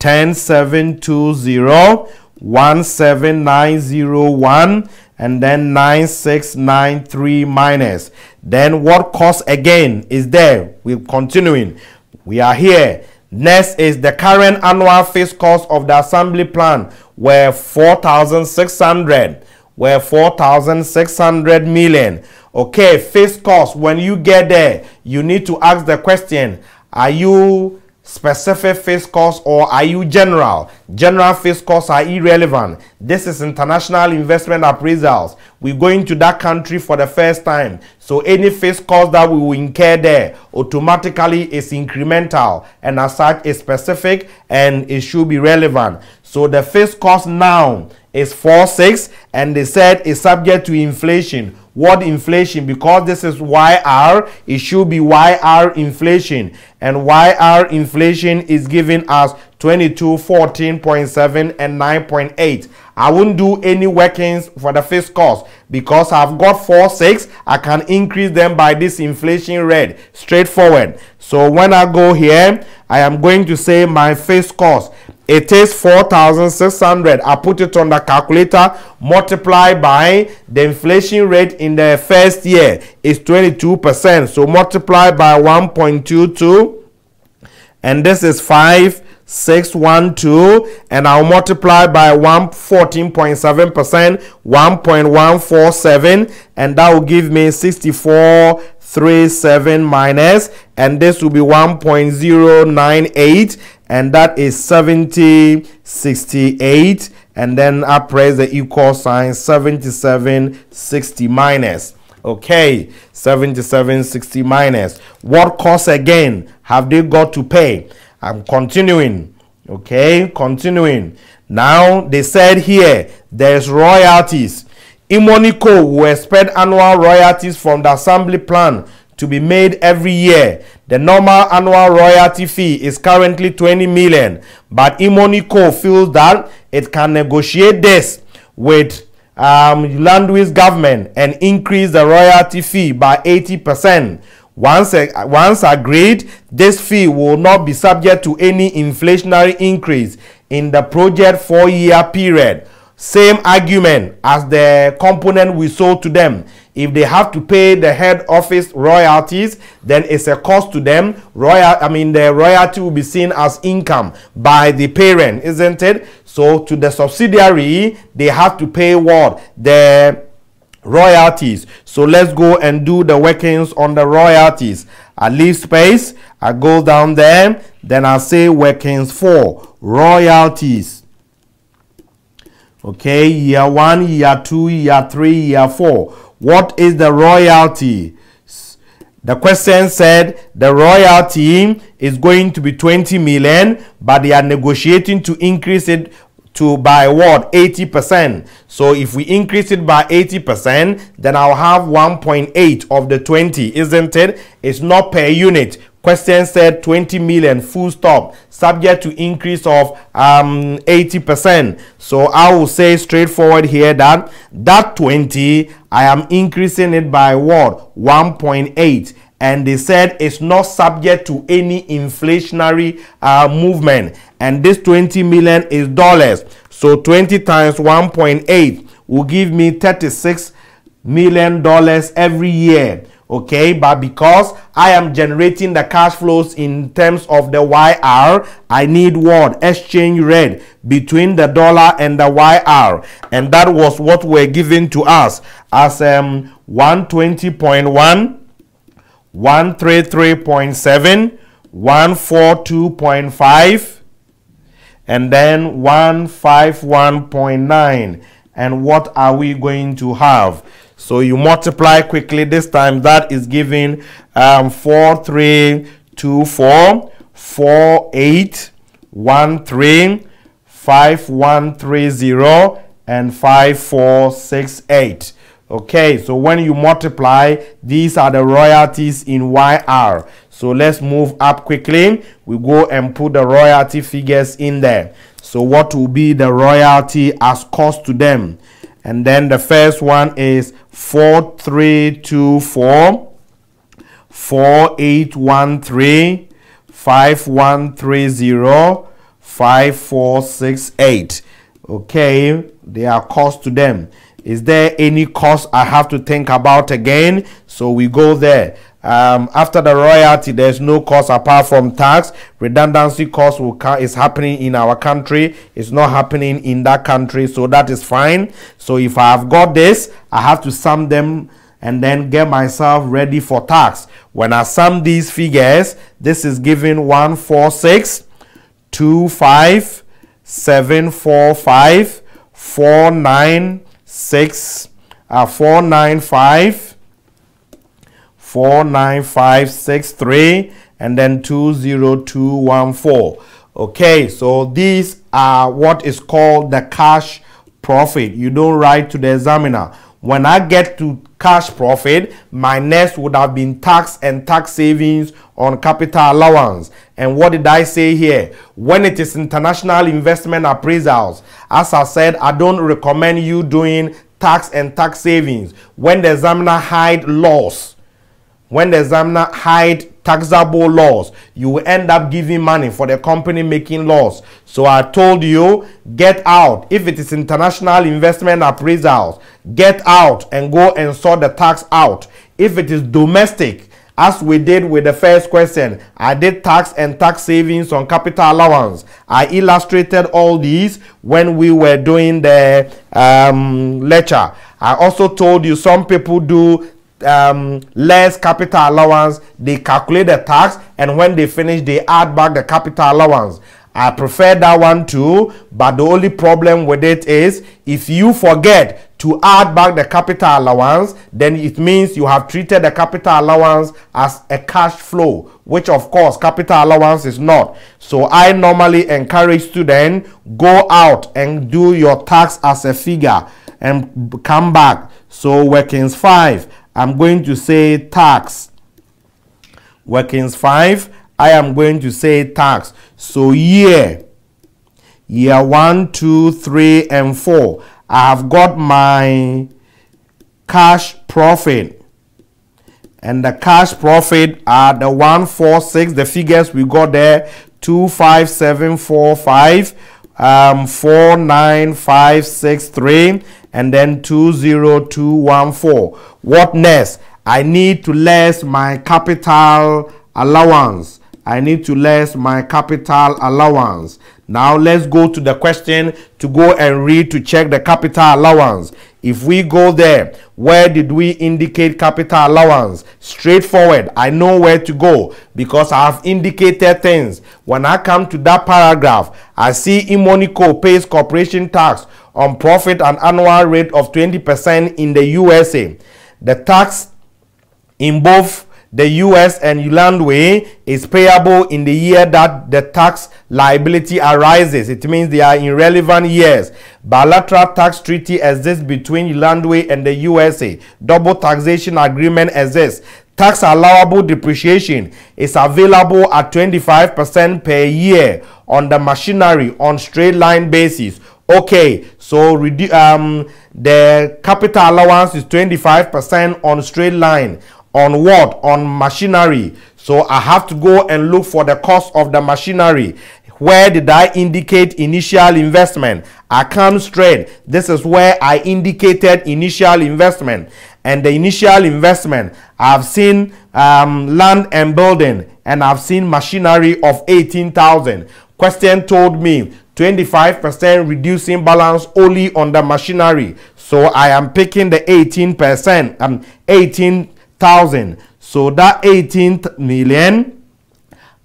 10720 17901 and then 9693 minus. Then what cost again is there? We're continuing. We are here. Next is the current annual fixed cost of the assembly plan where 4600 where 4600 million Okay, fixed cost. When you get there, you need to ask the question Are you specific fixed cost or are you general? General fixed costs are irrelevant. This is international investment appraisals. We're going to that country for the first time. So any fixed cost that we will incur there automatically is incremental and as such is specific and it should be relevant. So the fixed cost now is 4.6 and they said is subject to inflation what inflation because this is YR it should be YR inflation. And YR inflation is giving us 22 14.7 and 9.8 I won't do any workings for the fixed cost because I've got 4 6 I can increase them by this inflation rate straightforward. So when I go here I am going to say my fixed cost it is 4600 i put it on the calculator multiply by the inflation rate in the first year is 22 percent. So multiply by 1.22 and this is 5612 and i'll multiply by 114.7 percent 1.147 and that will give me 6437 minus and this will be 1.098 and that is 70 68 and then I press the equal sign 77 60 minus. Okay 77 60 minus. What cost again have they got to pay? I'm continuing. Okay continuing. Now they said here there's royalties Imonico will expect annual royalties from the assembly plan to be made every year. The normal annual royalty fee is currently 20 million, but Imonico feels that it can negotiate this with um, Landwis government and increase the royalty fee by 80%. Once, once agreed, this fee will not be subject to any inflationary increase in the project four-year period. Same argument as the component we sold to them if they have to pay the head office royalties, then it's a cost to them. Royal, I mean, the royalty will be seen as income by the parent, isn't it? So to the subsidiary, they have to pay what? The royalties. So let's go and do the workings on the royalties. I leave space, I go down there, then I say workings for royalties. Okay, year one, year two, year three, year four. What is the royalty? The question said the royalty is going to be 20 million, but they are negotiating to increase it to by what 80%. So if we increase it by 80%, then I'll have 1.8 of the 20, isn't it? It's not per unit. Question said 20 million full stop subject to increase of um 80%. So I will say straightforward here that that 20 I am increasing it by what? 1.8 and they said it's not subject to any inflationary uh, movement. And this 20 million is dollars. So 20 times 1.8 will give me 36 million dollars every year okay? But because i am generating the cash flows in terms of the yr i need what? Exchange rate between the dollar and the yr and that was what were given to us as um 120.1 133.7 142.5 and then 151.9 and what are we going to have so you multiply quickly. This time that is giving um, 4, 3, 2, 4, 4, 8, 1, 3, 5, 1, 3, 0, and 5, 4, 6, 8. Okay, so when you multiply, these are the royalties in YR. So let's move up quickly. We go and put the royalty figures in there. So what will be the royalty as cost to them? And then the first one is 4324 4813 5130 5468. Okay, there are costs to them. Is there any cost I have to think about again? So we go there. Um, after the royalty, there's no cost apart from tax. Redundancy cost will is happening in our country. It's not happening in that country, so that is fine. So if I have got this, I have to sum them and then get myself ready for tax. When I sum these figures, this is giving 146, 25, 745, 496, uh, 495, 49563 and then 20214 okay so these are what is called the cash profit you don't write to the examiner When I get to cash profit, my next would have been tax and tax savings on capital allowance. And what did I say here? When it is international investment appraisals, as I said, I don't recommend you doing tax and tax savings. When the examiner hide loss, when the examiner hide taxable laws, you will end up giving money for the company making laws. So I told you, get out. If it is international investment appraisals, get out and go and sort the tax out. If it is domestic, as we did with the first question, I did tax and tax savings on capital allowance. I illustrated all these when we were doing the um, lecture. I also told you some people do um, less capital allowance, they calculate the tax, and when they finish, they add back the capital allowance. I prefer that one too, but the only problem with it is if you forget to add back the capital allowance, then it means you have treated the capital allowance as a cash flow, which of course capital allowance is not. So I normally encourage students go out and do your tax as a figure and come back. So workings 5, I'm going to say tax. Workings 5, I am going to say tax. So year, year 1, 2, 3, and 4. I have got my cash profit. And the cash profit are the 146, the figures we got there, 25745, um, 49563, and then 20214. What next? I need to less my capital allowance. I need to less my capital allowance. Now let's go to the question to go and read to check the capital allowance. If we go there, where did we indicate capital allowance? Straightforward. I know where to go because I have indicated things. When I come to that paragraph, I see Imoni Co pays corporation tax on profit an annual rate of 20% in the USA. The tax in both the US and Yilandwe is payable in the year that the tax liability arises. It means they are in relevant years. Bilateral tax treaty exists between Yilandwe and the USA. Double taxation agreement exists. Tax allowable depreciation is available at 25% per year on the machinery on straight line basis. Okay, so um, the capital allowance is 25% on straight line on what? On machinery. So I have to go and look for the cost of the machinery. Where did I indicate initial investment? I come straight. This is where I indicated initial investment. And the initial investment, I've seen um, land and building and I've seen machinery of 18,000. Question told me 25% reducing balance only on the machinery. So I am picking the 18%, um, 18 thousand. So that 18 million,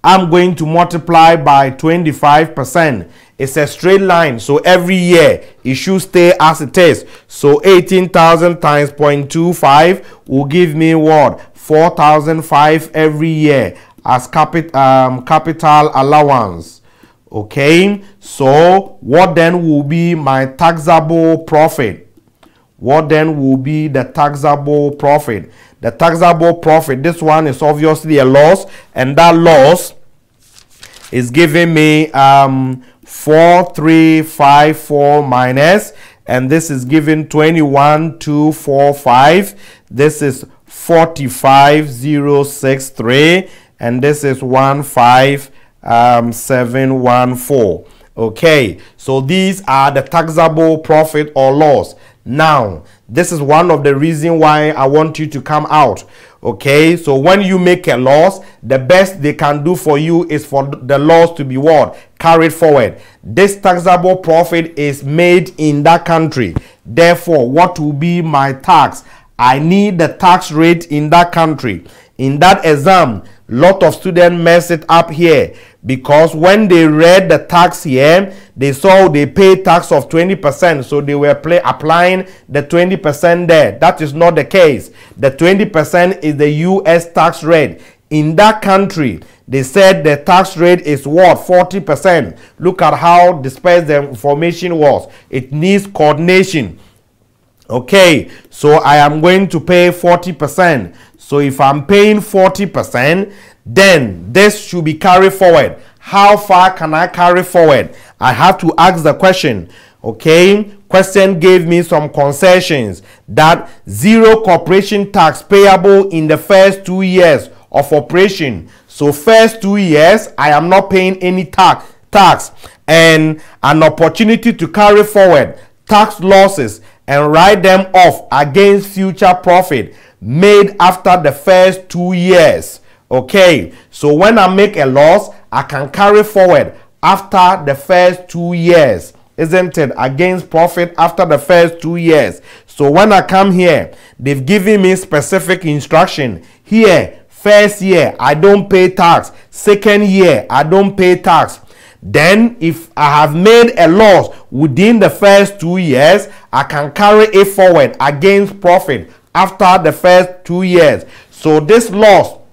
I'm going to multiply by 25%. It's a straight line. So every year it should stay as it is. So 18,000 times 0.25 will give me what? 4,005 every year as capit um, capital allowance. Okay. So what then will be my taxable profit? What then will be the taxable profit? The taxable profit. This one is obviously a loss, and that loss is giving me um, 4354 minus, and this is giving 21245. This is 45063, and this is 15714. Um, okay, so these are the taxable profit or loss. Now, this is one of the reason why I want you to come out. Okay, so when you make a loss, the best they can do for you is for the loss to be what? Carried forward. This taxable profit is made in that country. Therefore, what will be my tax? I need the tax rate in that country. In that exam, lot of students mess it up here because when they read the tax here they saw they pay tax of 20% so they were play, applying the 20% there. That is not the case. The 20% is the US tax rate. In that country they said the tax rate is what? 40% look at how dispersed the information was. It needs coordination. Okay, so I am going to pay 40%. So if I'm paying 40%, then this should be carried forward. How far can I carry forward? I have to ask the question. Okay, question gave me some concessions that zero corporation tax payable in the first two years of operation. So first two years, I am not paying any tax tax and an opportunity to carry forward tax losses and write them off against future profit made after the first two years. Okay, so when I make a loss, I can carry forward after the first two years. Isn't it? Against profit after the first two years. So when I come here, they've given me specific instruction. Here, first year, I don't pay tax. Second year, I don't pay tax. Then, if I have made a loss within the first two years, I can carry it forward against profit after the first two years. So, this loss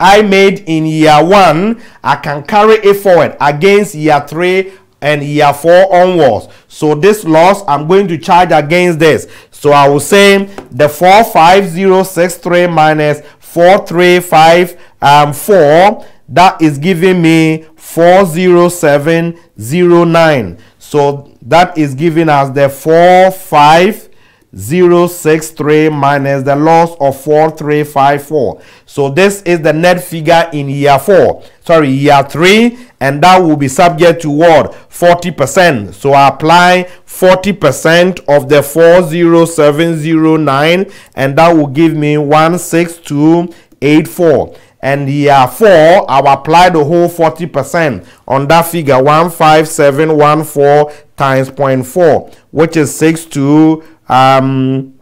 I made in year one, I can carry it forward against year three and year four onwards. So, this loss I'm going to charge against this. So, I will say the 45063 minus 435 um, 4 that is giving me 40709 so that is giving us the 45063 minus the loss of 4354 so this is the net figure in year 4 sorry year 3 and that will be subject to what? 40% so I apply 40% of the 40709 and that will give me 16284 and year 4 I'll apply the whole 40% on that figure 15714 times 0.4 which is 6 um,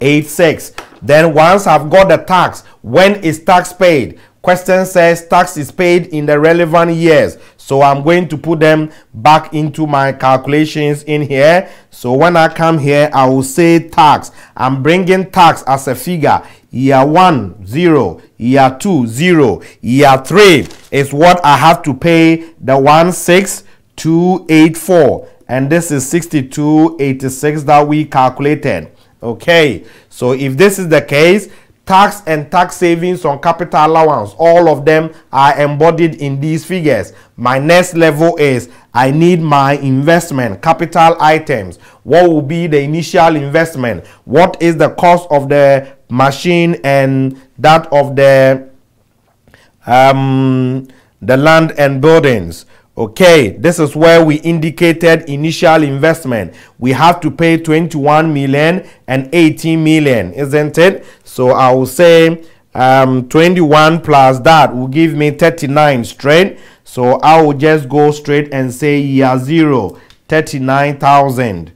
eight six. Then once I've got the tax, when is tax paid? Question says tax is paid in the relevant years. So I'm going to put them back into my calculations in here. So when I come here, I will say tax. I'm bringing tax as a figure. Year 1, 0. Year 2, 0. Year 3 is what I have to pay the 16284 and this is 6286 that we calculated. Okay so if this is the case tax and tax savings on capital allowance all of them are embodied in these figures. My next level is i need my investment capital items. What will be the initial investment? What is the cost of the machine and that of the um, the land and buildings okay this is where we indicated initial investment. We have to pay 21 million and 18 million isn't it? So i will say um, 21 plus that will give me 39 straight. So i will just go straight and say year zero 39,000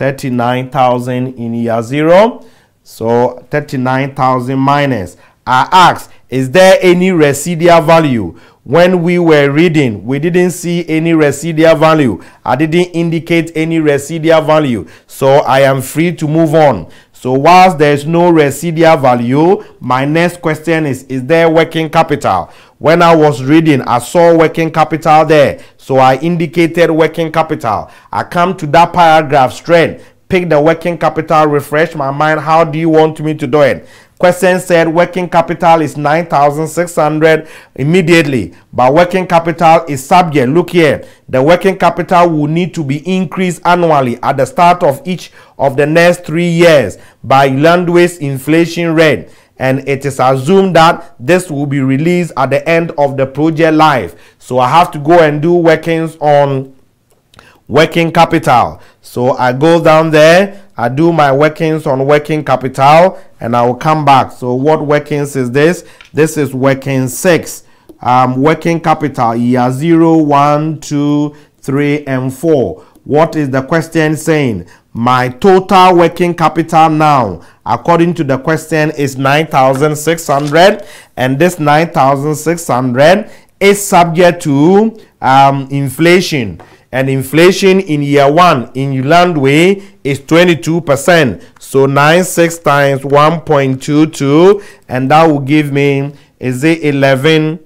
39,000 in year zero. So 39,000 minus. I ask, is there any residual value? When we were reading, we didn't see any residual value. I didn't indicate any residual value. So I am free to move on. So whilst there is no residual value, my next question is, is there working capital? When I was reading, I saw working capital there. So I indicated working capital. I come to that paragraph straight pick the working capital, refresh my mind. How do you want me to do it? Question said working capital is 9,600 immediately, but working capital is subject. Look here, the working capital will need to be increased annually at the start of each of the next three years by Yilandwe's inflation rate. And it is assumed that this will be released at the end of the project life. So I have to go and do workings on working capital. So I go down there, I do my workings on working capital, and I will come back. So what workings is this? This is working six. Um, working capital year zero, one, two, three, and four. What is the question saying? My total working capital now, according to the question, is 9,600. And this 9,600 is subject to um, inflation and inflation in year one in Yilandwe is 22%. So 96 times 1.22 and that will give me is it 11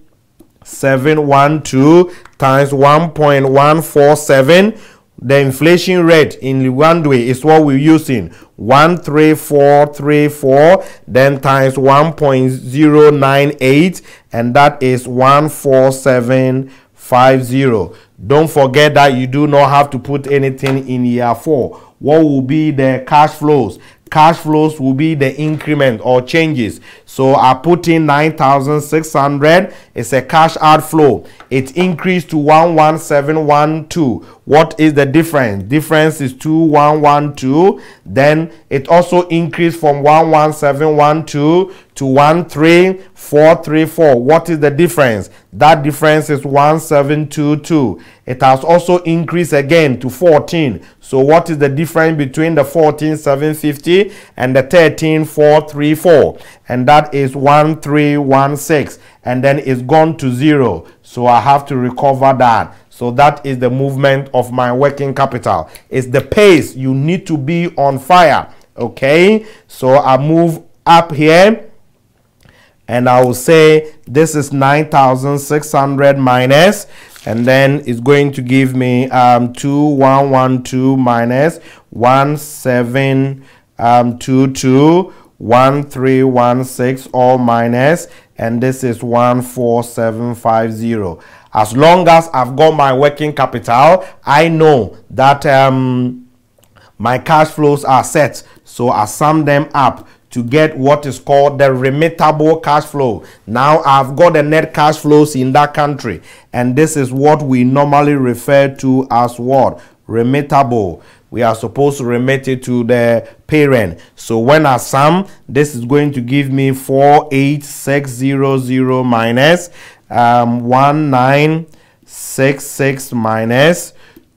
712 times 1.147 the inflation rate in Rwanda is what we're using. 13434 then times 1.098 and that is 14750 don't forget that you do not have to put anything in year 4 what will be the cash flows cash flows will be the increment or changes. So I put in 9,600. It's a cash outflow. It increased to 11712. What is the difference? Difference is 2112. Then it also increased from 11712 to 13434. What is the difference? That difference is 1722. It has also increased again to 14. So what is the difference between the 14750 and the 13434? And that is 1316. And then it's gone to zero. So I have to recover that. So that is the movement of my working capital. It's the pace. You need to be on fire. Okay. So I move up here and I will say this is 9,600 minus and then it's going to give me um, 2112 minus 1722 1316 all minus and this is 14750 as long as I've got my working capital I know that um, my cash flows are set so I sum them up to get what is called the remittable cash flow. Now I've got the net cash flows in that country and this is what we normally refer to as what? Remittable. We are supposed to remit it to the parent. So when I sum, this is going to give me 48600 minus um, 1966 minus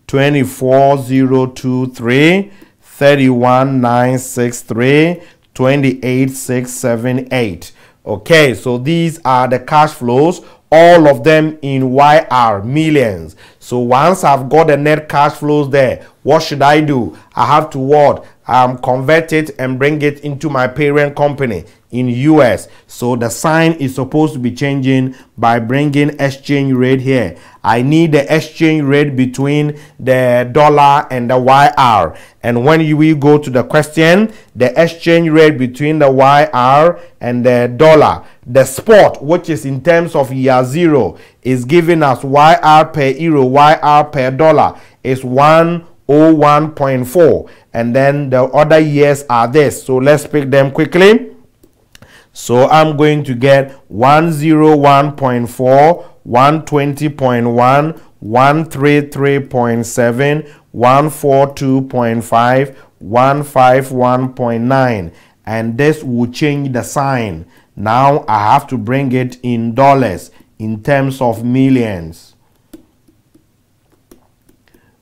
24023 31963 28678 okay so these are the cash flows all of them in YR millions so once I've got the net cash flows there what should I do? I have to what um, convert it and bring it into my parent company in US. So the sign is supposed to be changing by bringing exchange rate here. I need the exchange rate between the dollar and the YR. And when you will go to the question, the exchange rate between the YR and the dollar, the spot, which is in terms of year zero, is giving us YR per euro, YR per dollar is 101.4. And then the other years are this. So let's pick them quickly. So I'm going to get 101.4, 120.1, 133.7, 142.5, 151.9 and this will change the sign. Now I have to bring it in dollars in terms of millions.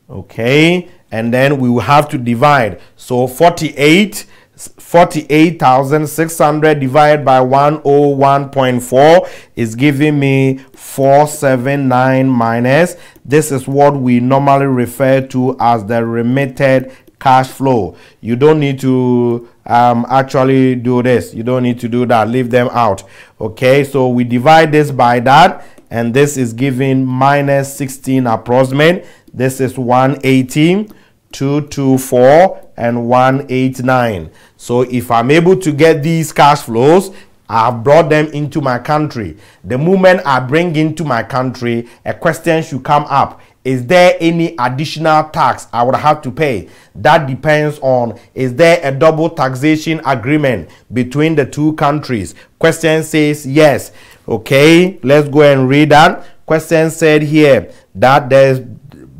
Okay, and then we will have to divide. So 48 48,600 divided by 101.4 is giving me 479 minus. This is what we normally refer to as the remitted cash flow. You don't need to um, actually do this. You don't need to do that. Leave them out. Okay, so we divide this by that and this is giving minus 16 approximate. This is 118 224 and 189 so if i'm able to get these cash flows I've brought them into my country. The moment I bring into my country, a question should come up. Is there any additional tax I would have to pay? That depends on is there a double taxation agreement between the two countries? Question says yes. Okay, let's go and read that. Question said here that there's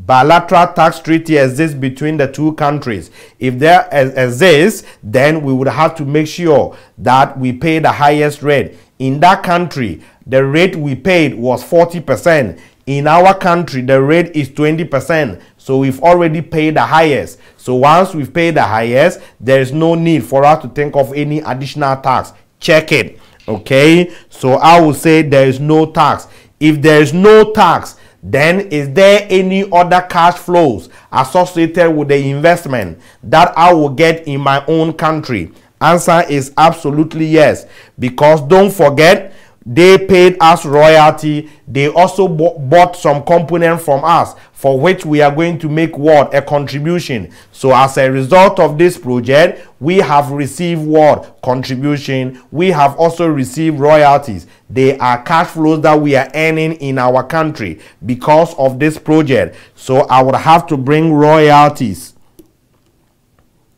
bilateral tax treaty exists between the two countries. If there exists, then we would have to make sure that we pay the highest rate. In that country, the rate we paid was 40%. In our country, the rate is 20%. So we've already paid the highest. So once we've paid the highest, there is no need for us to think of any additional tax. Check it. Okay. So I will say there is no tax. If there is no tax, then is there any other cash flows associated with the investment that I will get in my own country? Answer is absolutely yes. Because don't forget, they paid us royalty. They also bought some component from us for which we are going to make what a contribution. So as a result of this project we have received what contribution. We have also received royalties. They are cash flows that we are earning in our country because of this project. So i would have to bring royalties.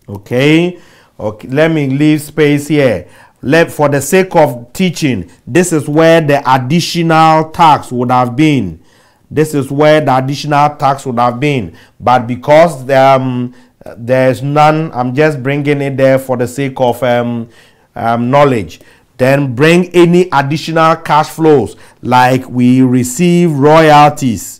Okay? Okay let me leave space here let for the sake of teaching this is where the additional tax would have been. This is where the additional tax would have been. But because um, there's none i'm just bringing it there for the sake of um, um, knowledge. Then bring any additional cash flows like we receive royalties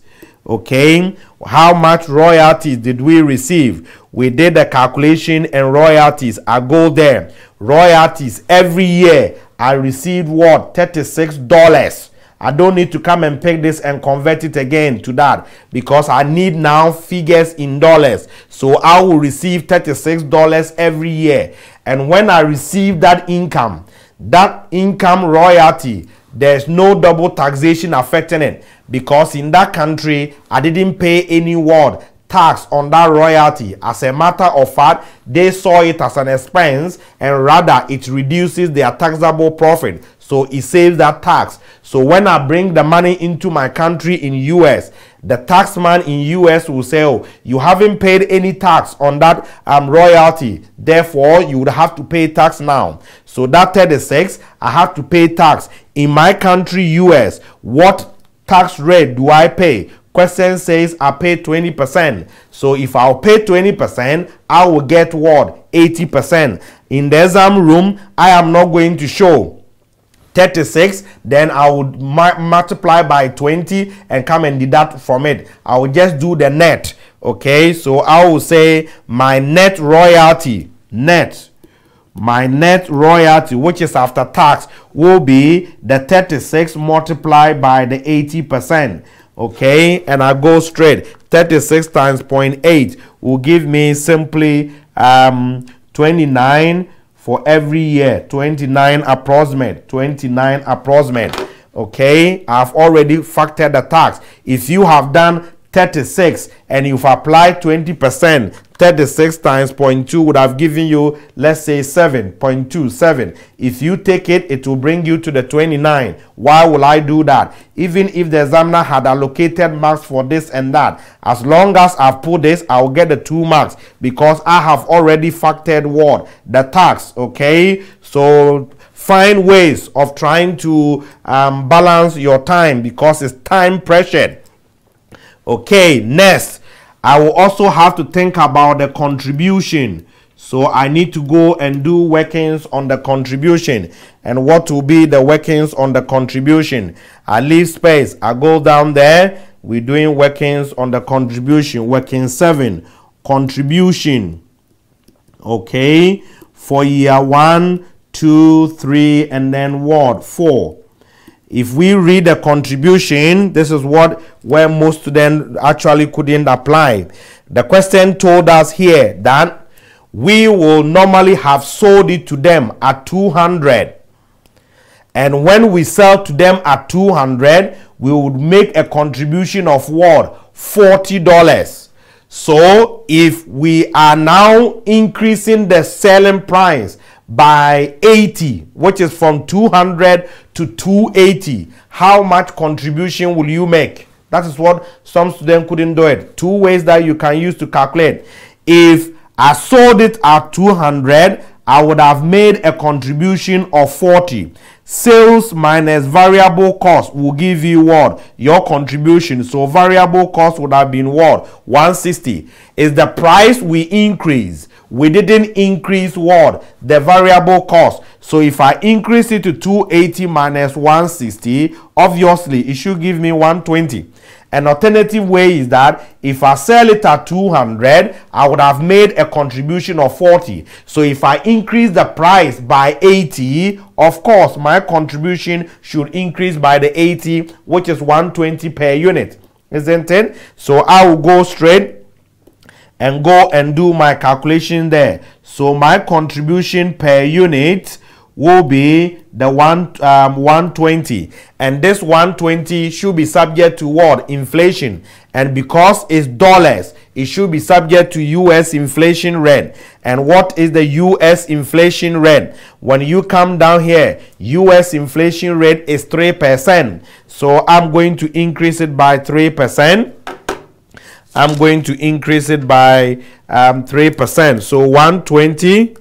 okay? How much royalties did we receive we did the calculation and royalties. I go there. Royalties every year. I received what? 36 dollars. I don't need to come and pick this and convert it again to that because i need now figures in dollars. So i will receive 36 dollars every year. And when i receive that income that income royalty there's no double taxation affecting it because in that country i didn't pay any word tax on that royalty. As a matter of fact, they saw it as an expense and rather it reduces their taxable profit. So it saves that tax. So when I bring the money into my country in US, the taxman in US will say, oh, you haven't paid any tax on that um, royalty. Therefore, you would have to pay tax now. So that 36, I have to pay tax. In my country, US, what tax rate do I pay? Question says I pay 20%. So if I'll pay 20%, I will get what? 80%. In the exam room, I am not going to show 36 then i would multiply by 20 and come and deduct from it i will just do the net okay so i will say my net royalty net my net royalty which is after tax will be the 36 multiplied by the 80 percent okay? And i go straight. 36 times 0.8 will give me simply um 29 for every year. 29 approximate. 29 approximate. Okay? I've already factored the tax. If you have done 36 and you've applied 20 percent 36 times 0.2 would have given you, let's say 7.27. If you take it, it will bring you to the 29. Why will I do that? Even if the examiner had allocated marks for this and that, as long as I've put this, I'll get the two marks because I have already factored what? The tax, okay? So find ways of trying to um, balance your time because it's time pressured. Okay, next I will also have to think about the contribution. So I need to go and do workings on the contribution. And what will be the workings on the contribution? I leave space. I go down there. We're doing workings on the contribution. Working 7. Contribution. Okay. For year one, two, three, and then what? 4 if we read the contribution, this is what where most students actually couldn't apply. The question told us here that we will normally have sold it to them at 200 and when we sell to them at 200 we would make a contribution of what? 40 dollars. So if we are now increasing the selling price by 80 which is from 200 to 280 how much contribution will you make? That is what some students couldn't do it. Two ways that you can use to calculate. If i sold it at 200 i would have made a contribution of 40 sales minus variable cost will give you what? Your contribution. So variable cost would have been what? 160 is the price we increase we didn't increase what the variable cost so if i increase it to 280 minus 160 obviously it should give me 120 an alternative way is that if I sell it at 200, I would have made a contribution of 40. So if I increase the price by 80, of course, my contribution should increase by the 80, which is 120 per unit. Isn't it? So I will go straight and go and do my calculation there. So my contribution per unit will be the one um, 120 and this 120 should be subject to what? Inflation. And because it's dollars it should be subject to US inflation rate. And what is the US inflation rate? When you come down here US inflation rate is 3% so I'm going to increase it by 3% I'm going to increase it by um, 3% so 120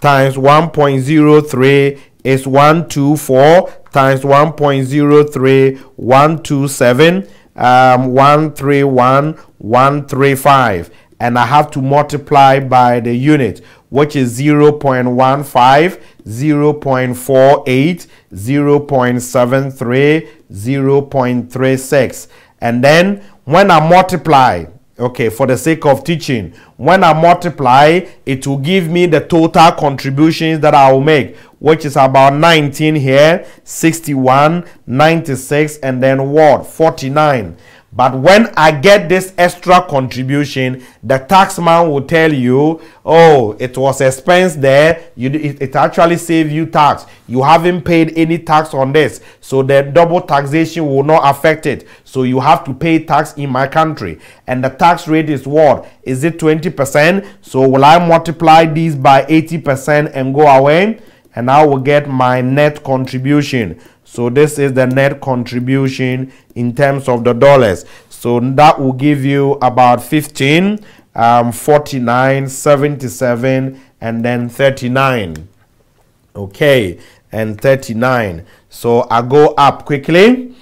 times 1.03 is 124 times 1.03 127 um, 131 135 and I have to multiply by the unit which is 0 0.15 0 0.48 0 0.73 0 0.36 and then when I multiply okay for the sake of teaching when i multiply it will give me the total contributions that i will make which is about 19 here 61 96 and then what? 49 but when I get this extra contribution, the taxman will tell you, oh, it was expense there. You, it, it actually save you tax. You haven't paid any tax on this. So the double taxation will not affect it. So you have to pay tax in my country. And the tax rate is what? Is it 20%? So will I multiply these by 80% and go away? And I will get my net contribution. So this is the net contribution in terms of the dollars. So that will give you about 15, um, 49, 77, and then 39. Okay, and 39. So I go up quickly.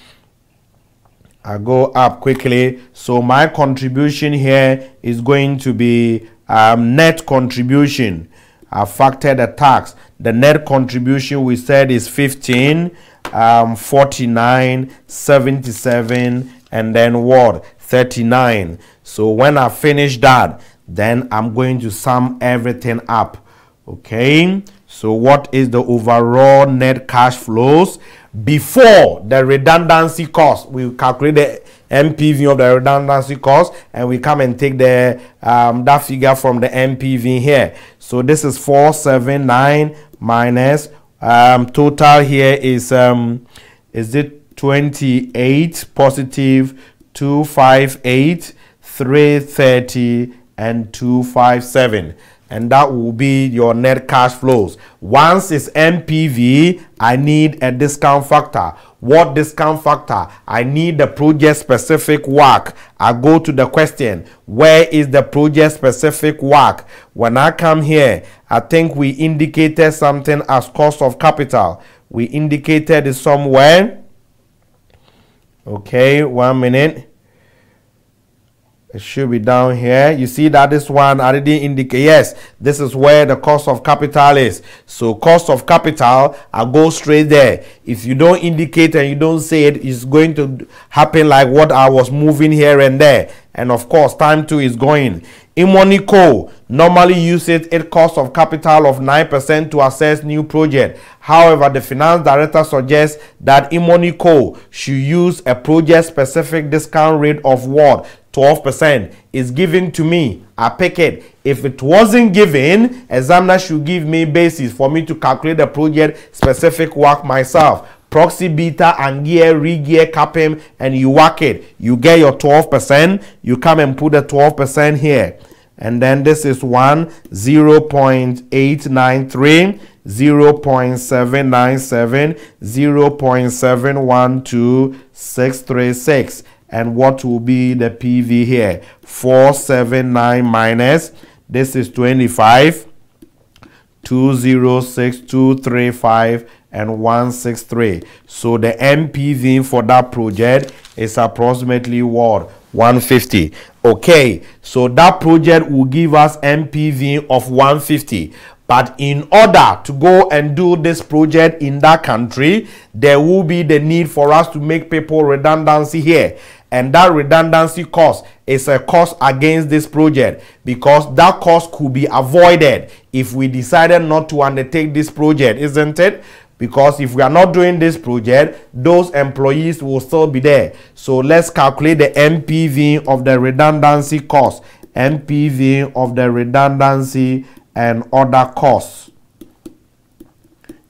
I go up quickly. So my contribution here is going to be um, net contribution. I factor the tax. The net contribution we said is 15 um, 49, 77, and then what? 39. So when I finish that, then I'm going to sum everything up. Okay. So what is the overall net cash flows before the redundancy cost? We calculate the NPV of the redundancy cost and we come and take the um, that figure from the NPV here. So this is 479 minus um, total here is um, is it 28 positive 258 330 and 257 and that will be your net cash flows. Once it's NPV I need a discount factor what discount factor I need the project specific WACC I go to the question where is the project specific WACC when I come here I think we indicated something as cost of capital. We indicated it somewhere. Okay, one minute. It should be down here. You see that this one already indicate. Yes, this is where the cost of capital is. So cost of capital, I go straight there. If you don't indicate and you don't say it, it's going to happen like what I was moving here and there. And of course, time two is going. Imoni Co normally uses its cost of capital of 9% to assess new project. However, the finance director suggests that Imoni Co should use a project specific discount rate of what? 12% is given to me. I pick it. If it wasn't given, examiner should give me basis for me to calculate the project specific WACC myself. Proxy beta and gear, regear, CAPM, and you work it. You get your 12%. You come and put the 12% here. And then this is 1, 0 0.893, 0 0.797, 0 0.712636 and what will be the PV here? 479 minus this is 25 206235 and 163 so the NPV for that project is approximately what? 150 okay so that project will give us NPV of 150 but in order to go and do this project in that country, there will be the need for us to make people redundancy here. And that redundancy cost is a cost against this project because that cost could be avoided if we decided not to undertake this project, isn't it? Because if we are not doing this project, those employees will still be there. So let's calculate the mpv of the redundancy cost. mpv of the redundancy and other costs.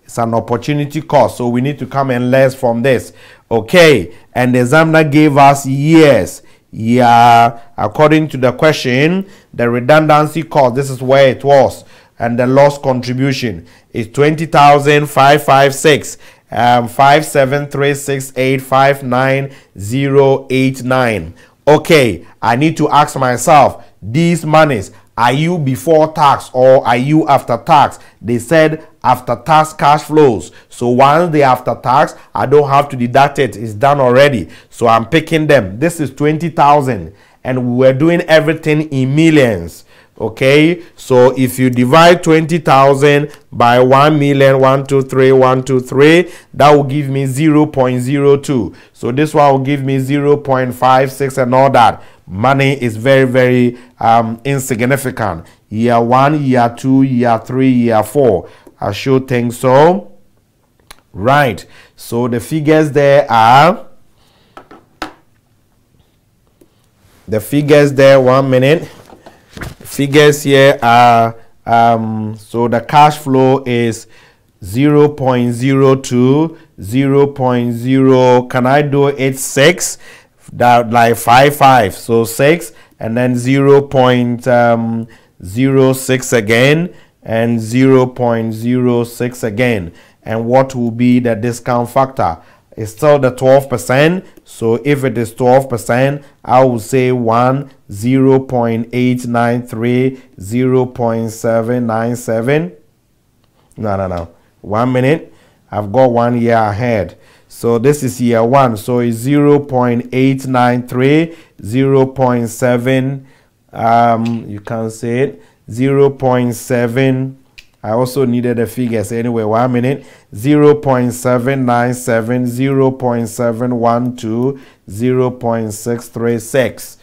It's an opportunity cost. So we need to come and less from this. Okay. And the examiner gave us yes. Yeah. According to the question, the redundancy cost, this is where it was. And the loss contribution is 20,556 um, 573685989. Okay, I need to ask myself, these monies, are you before tax or are you after tax? They said after tax cash flows. So once they after tax, I don't have to deduct it. It's done already. So I'm picking them. This is 20,000 and we're doing everything in millions okay so if you divide 20,000 by 1 million 1 2 3 1 2 3 that will give me 0 0.02 so this one will give me 0 0.56 and all that money is very very um, insignificant. Year 1 year 2 year 3 year 4 I should think so. Right. So the figures there are the figures there one minute. Figures here are um, so the cash flow is 0 0.02 0 0.0 can I do it 6 that like 5 5 so 6 and then 0 um, 0.06 again and 0.06 again and what will be the discount factor it's still the 12%. So if it is 12%, I will say 1, 0 0.893, 0 0.797. No, no, no. One minute. I've got one year ahead. So this is year one. So it's 0 0.893, 0 0.7, um, you can say it, 0 0.7, I also needed the figures anyway. One minute 0 0.797, 0 0.712, 0 0.636.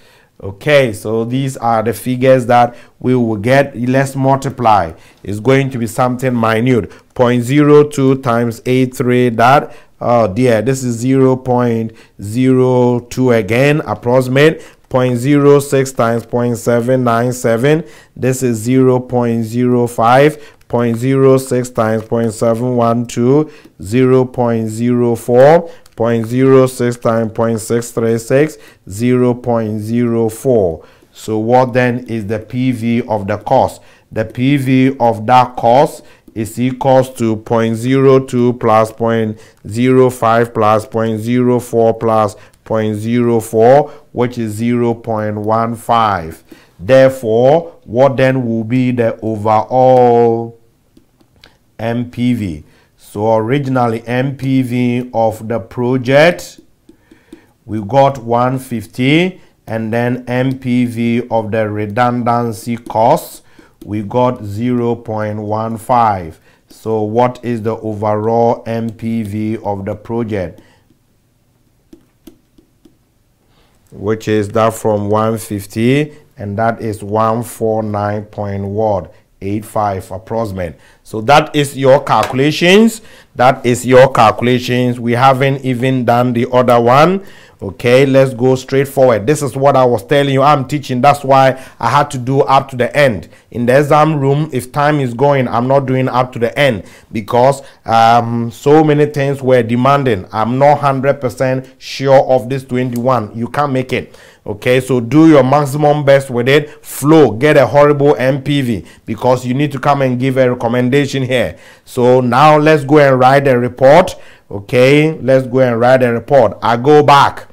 Okay, so these are the figures that we will get. Let's multiply. It's going to be something minute. 0.02 times 83 that oh dear this is 0 0.02 again approximate 0.06 times 0.797 this is 0 0.05 0.06 times 0.712, 0 0.04, 0.06 times 0.636, 0 0.04. So what then is the PV of the cost? The PV of that cost is equals to 0.02 plus 0.05 plus 0.04 plus 0.04, which is 0.15. Therefore, what then will be the overall NPV. So originally NPV of the project, we got 150 and then NPV of the redundancy cost, we got 0.15. So what is the overall NPV of the project? Which is that from 150 and that is 149 point what 85 approximate so that is your calculations. That is your calculations. We haven't even done the other one. Okay let's go straight forward. This is what i was telling you i'm teaching. That's why i had to do up to the end. In the exam room if time is going i'm not doing up to the end because um so many things were demanding. I'm not 100 percent sure of this 21 you can't make it. Okay so do your maximum best with it. Flow. Get a horrible npv because you need to come and give a recommendation here. So now let's go and write a report okay? Let's go and write a report. I go back.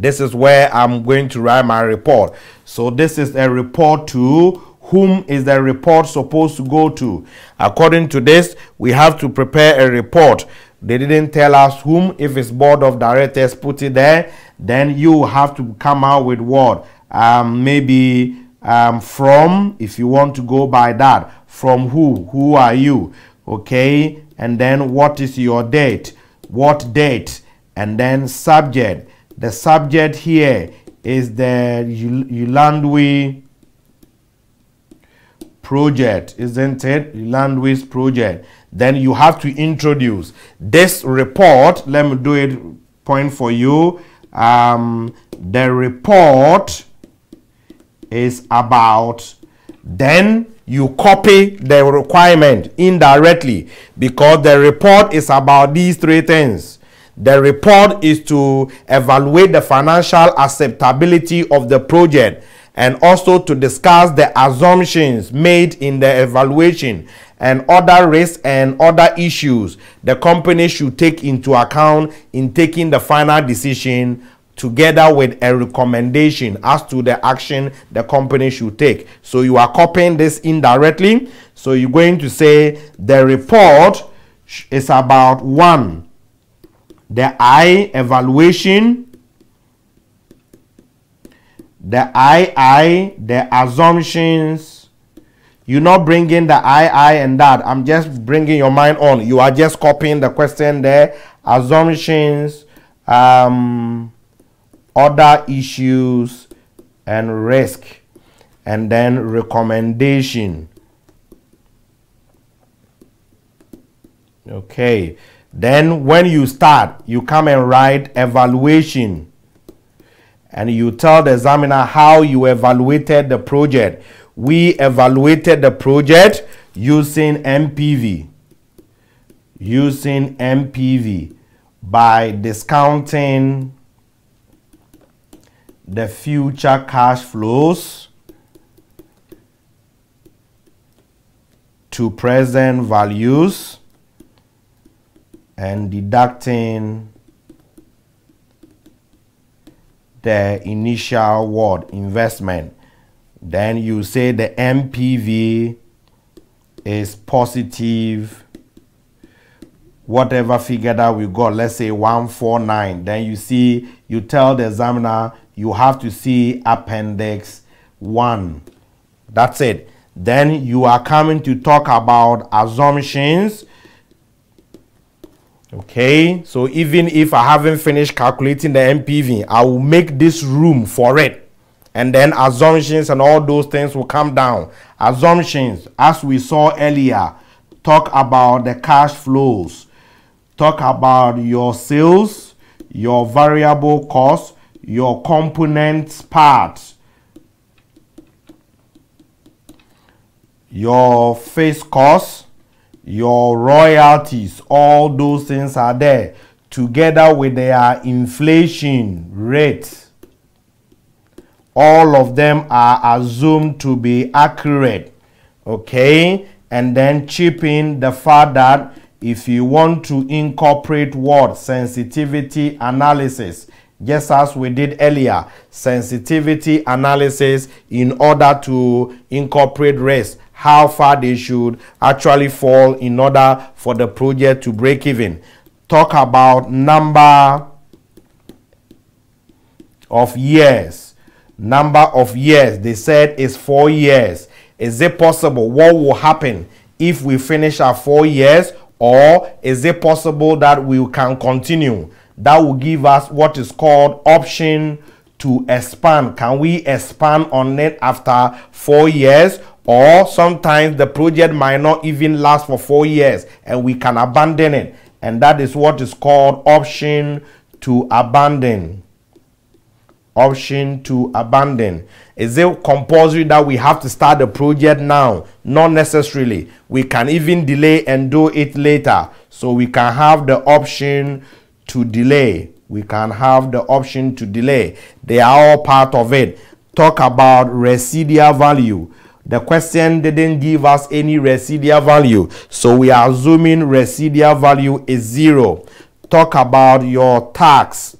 This is where i'm going to write my report. So this is a report to whom is the report supposed to go to? According to this we have to prepare a report. They didn't tell us whom. If it's board of directors put it there. Then you have to come out with what? Um, maybe um, from if you want to go by that from who? Who are you? Okay? And then what is your date? What date? And then subject. The subject here is the Yilandwe project isn't it? Yilandwe's project. Then you have to introduce this report. Let me do it point for you. Um, the report is about then you copy the requirement indirectly because the report is about these three things. The report is to evaluate the financial acceptability of the project and also to discuss the assumptions made in the evaluation and other risks and other issues the company should take into account in taking the final decision together with a recommendation as to the action the company should take. So you are copying this indirectly. So you're going to say the report is about one, the I evaluation the I, I, the assumptions. You're not bringing the I, I, and that. I'm just bringing your mind on. You are just copying the question there. Assumptions, um, other issues, and risk. And then recommendation. Okay. Then when you start, you come and write evaluation and you tell the examiner how you evaluated the project. We evaluated the project using npv Using npv by discounting the future cash flows to present values and deducting the initial word investment. Then you say the NPV is positive whatever figure that we got let's say 149 then you see you tell the examiner you have to see appendix 1 that's it then you are coming to talk about assumptions Okay, so even if I haven't finished calculating the NPV, I will make this room for it. And then assumptions and all those things will come down. Assumptions, as we saw earlier, talk about the cash flows, talk about your sales, your variable costs, your components parts, your face costs, your royalties, all those things are there together with their inflation rate. All of them are assumed to be accurate. Okay, and then chip in the fact that if you want to incorporate what sensitivity analysis just as we did earlier sensitivity analysis in order to incorporate risk how far they should actually fall in order for the project to break even. Talk about number of years. Number of years. They said is four years. Is it possible? What will happen if we finish our four years? Or is it possible that we can continue? That will give us what is called option to expand. Can we expand on it after four years? or sometimes the project might not even last for four years and we can abandon it. And that is what is called option to abandon. Option to abandon. Is it compulsory that we have to start the project now? Not necessarily. We can even delay and do it later. So we can have the option to delay we can have the option to delay they are all part of it talk about residual value the question didn't give us any residual value. So we are assuming residual value is zero. Talk about your tax.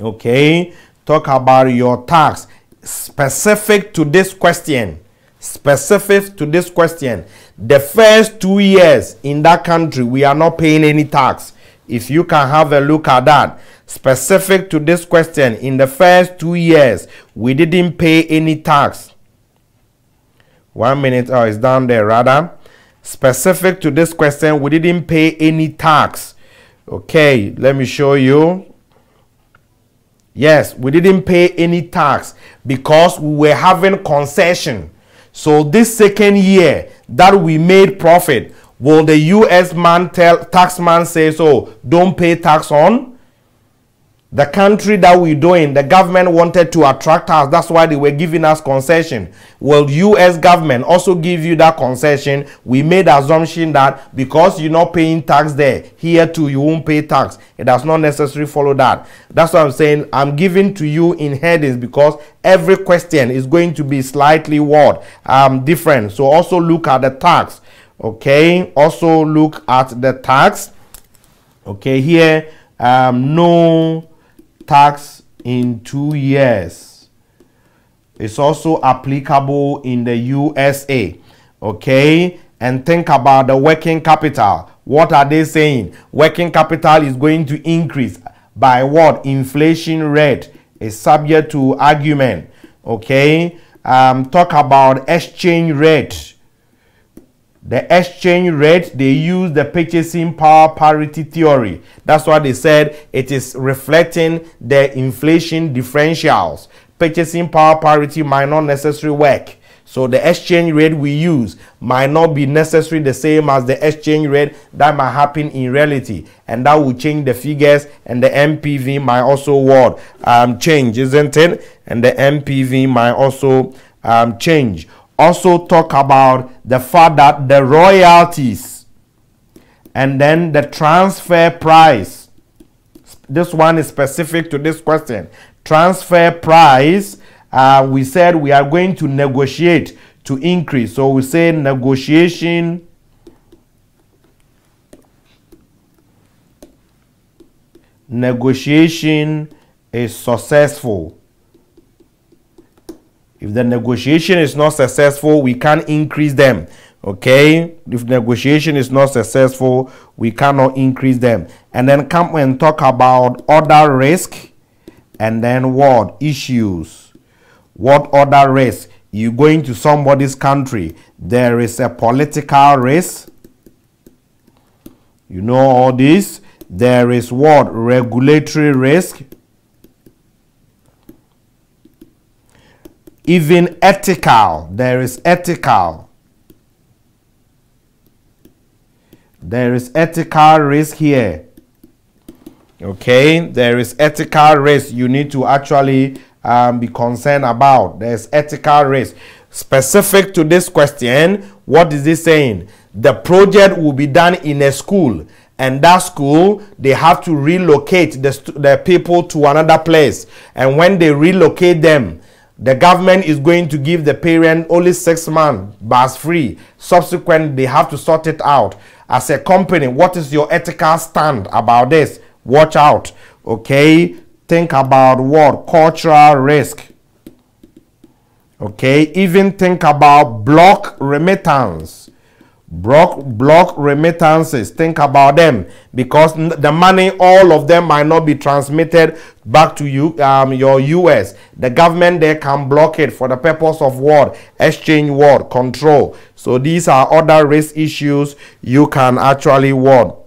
Okay. Talk about your tax. Specific to this question. Specific to this question. The first two years in that country, we are not paying any tax. If you can have a look at that. Specific to this question, in the first two years, we didn't pay any tax one minute, oh, it's down there rather. Specific to this question, we didn't pay any tax. Okay, let me show you. Yes, we didn't pay any tax because we were having concession. So this second year that we made profit, will the US man tell tax man say so don't pay tax on? the country that we're doing, the government wanted to attract us. That's why they were giving us concession. Will U.S. government also give you that concession? We made assumption that because you're not paying tax there, here too you won't pay tax. It does not necessarily follow that. That's what I'm saying. I'm giving to you in headings because every question is going to be slightly what um different. So also look at the tax. Okay. Also look at the tax. Okay. Here um no tax in two years. It's also applicable in the USA. Okay? And think about the working capital. What are they saying? Working capital is going to increase by what? Inflation rate is subject to argument. Okay? Um, talk about exchange rate the exchange rate they use the purchasing power parity theory. That's why they said it is reflecting the inflation differentials. Purchasing power parity might not necessarily work. So the exchange rate we use might not be necessarily the same as the exchange rate that might happen in reality. And that will change the figures and the npv might also what um, change isn't it? And the npv might also um, change also talk about the fact that the royalties and then the transfer price. This one is specific to this question. Transfer price uh, we said we are going to negotiate to increase. So we say negotiation negotiation is successful if the negotiation is not successful, we can't increase them. Okay? If negotiation is not successful, we cannot increase them. And then come and talk about other risk and then what? Issues. What other risk? You going to somebody's country, there is a political risk. You know all this. There is what? Regulatory risk. Even ethical. There is ethical. There is ethical risk here. Okay, there is ethical risk you need to actually um, be concerned about. There's ethical risk. Specific to this question, what is it saying? The project will be done in a school and that school they have to relocate the, the people to another place and when they relocate them the government is going to give the parent only six months bus free. Subsequently, they have to sort it out. As a company, what is your ethical stand about this? Watch out. Okay. Think about what? Cultural risk. Okay. Even think about block remittance block block remittances. Think about them because the money all of them might not be transmitted back to you um, your us the government there can block it for the purpose of what? Exchange what? Control. So these are other risk issues you can actually what?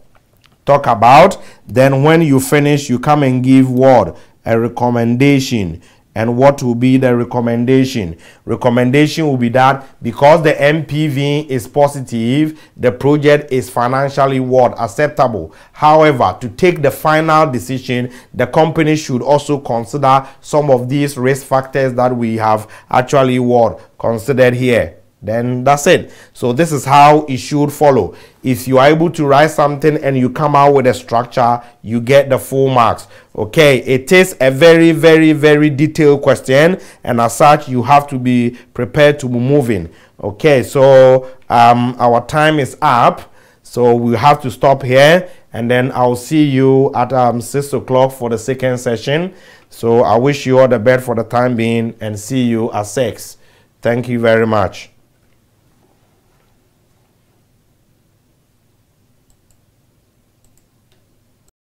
Talk about. Then when you finish you come and give what? A recommendation and what will be the recommendation? Recommendation will be that because the npv is positive the project is financially what acceptable. However to take the final decision the company should also consider some of these risk factors that we have actually what considered here then that's it. So this is how it should follow. If you are able to write something and you come out with a structure you get the full marks. Okay it is a very very very detailed question and as such you have to be prepared to be moving. Okay so um our time is up so we have to stop here and then i'll see you at um six o'clock for the second session. So i wish you all the best for the time being and see you at six. Thank you very much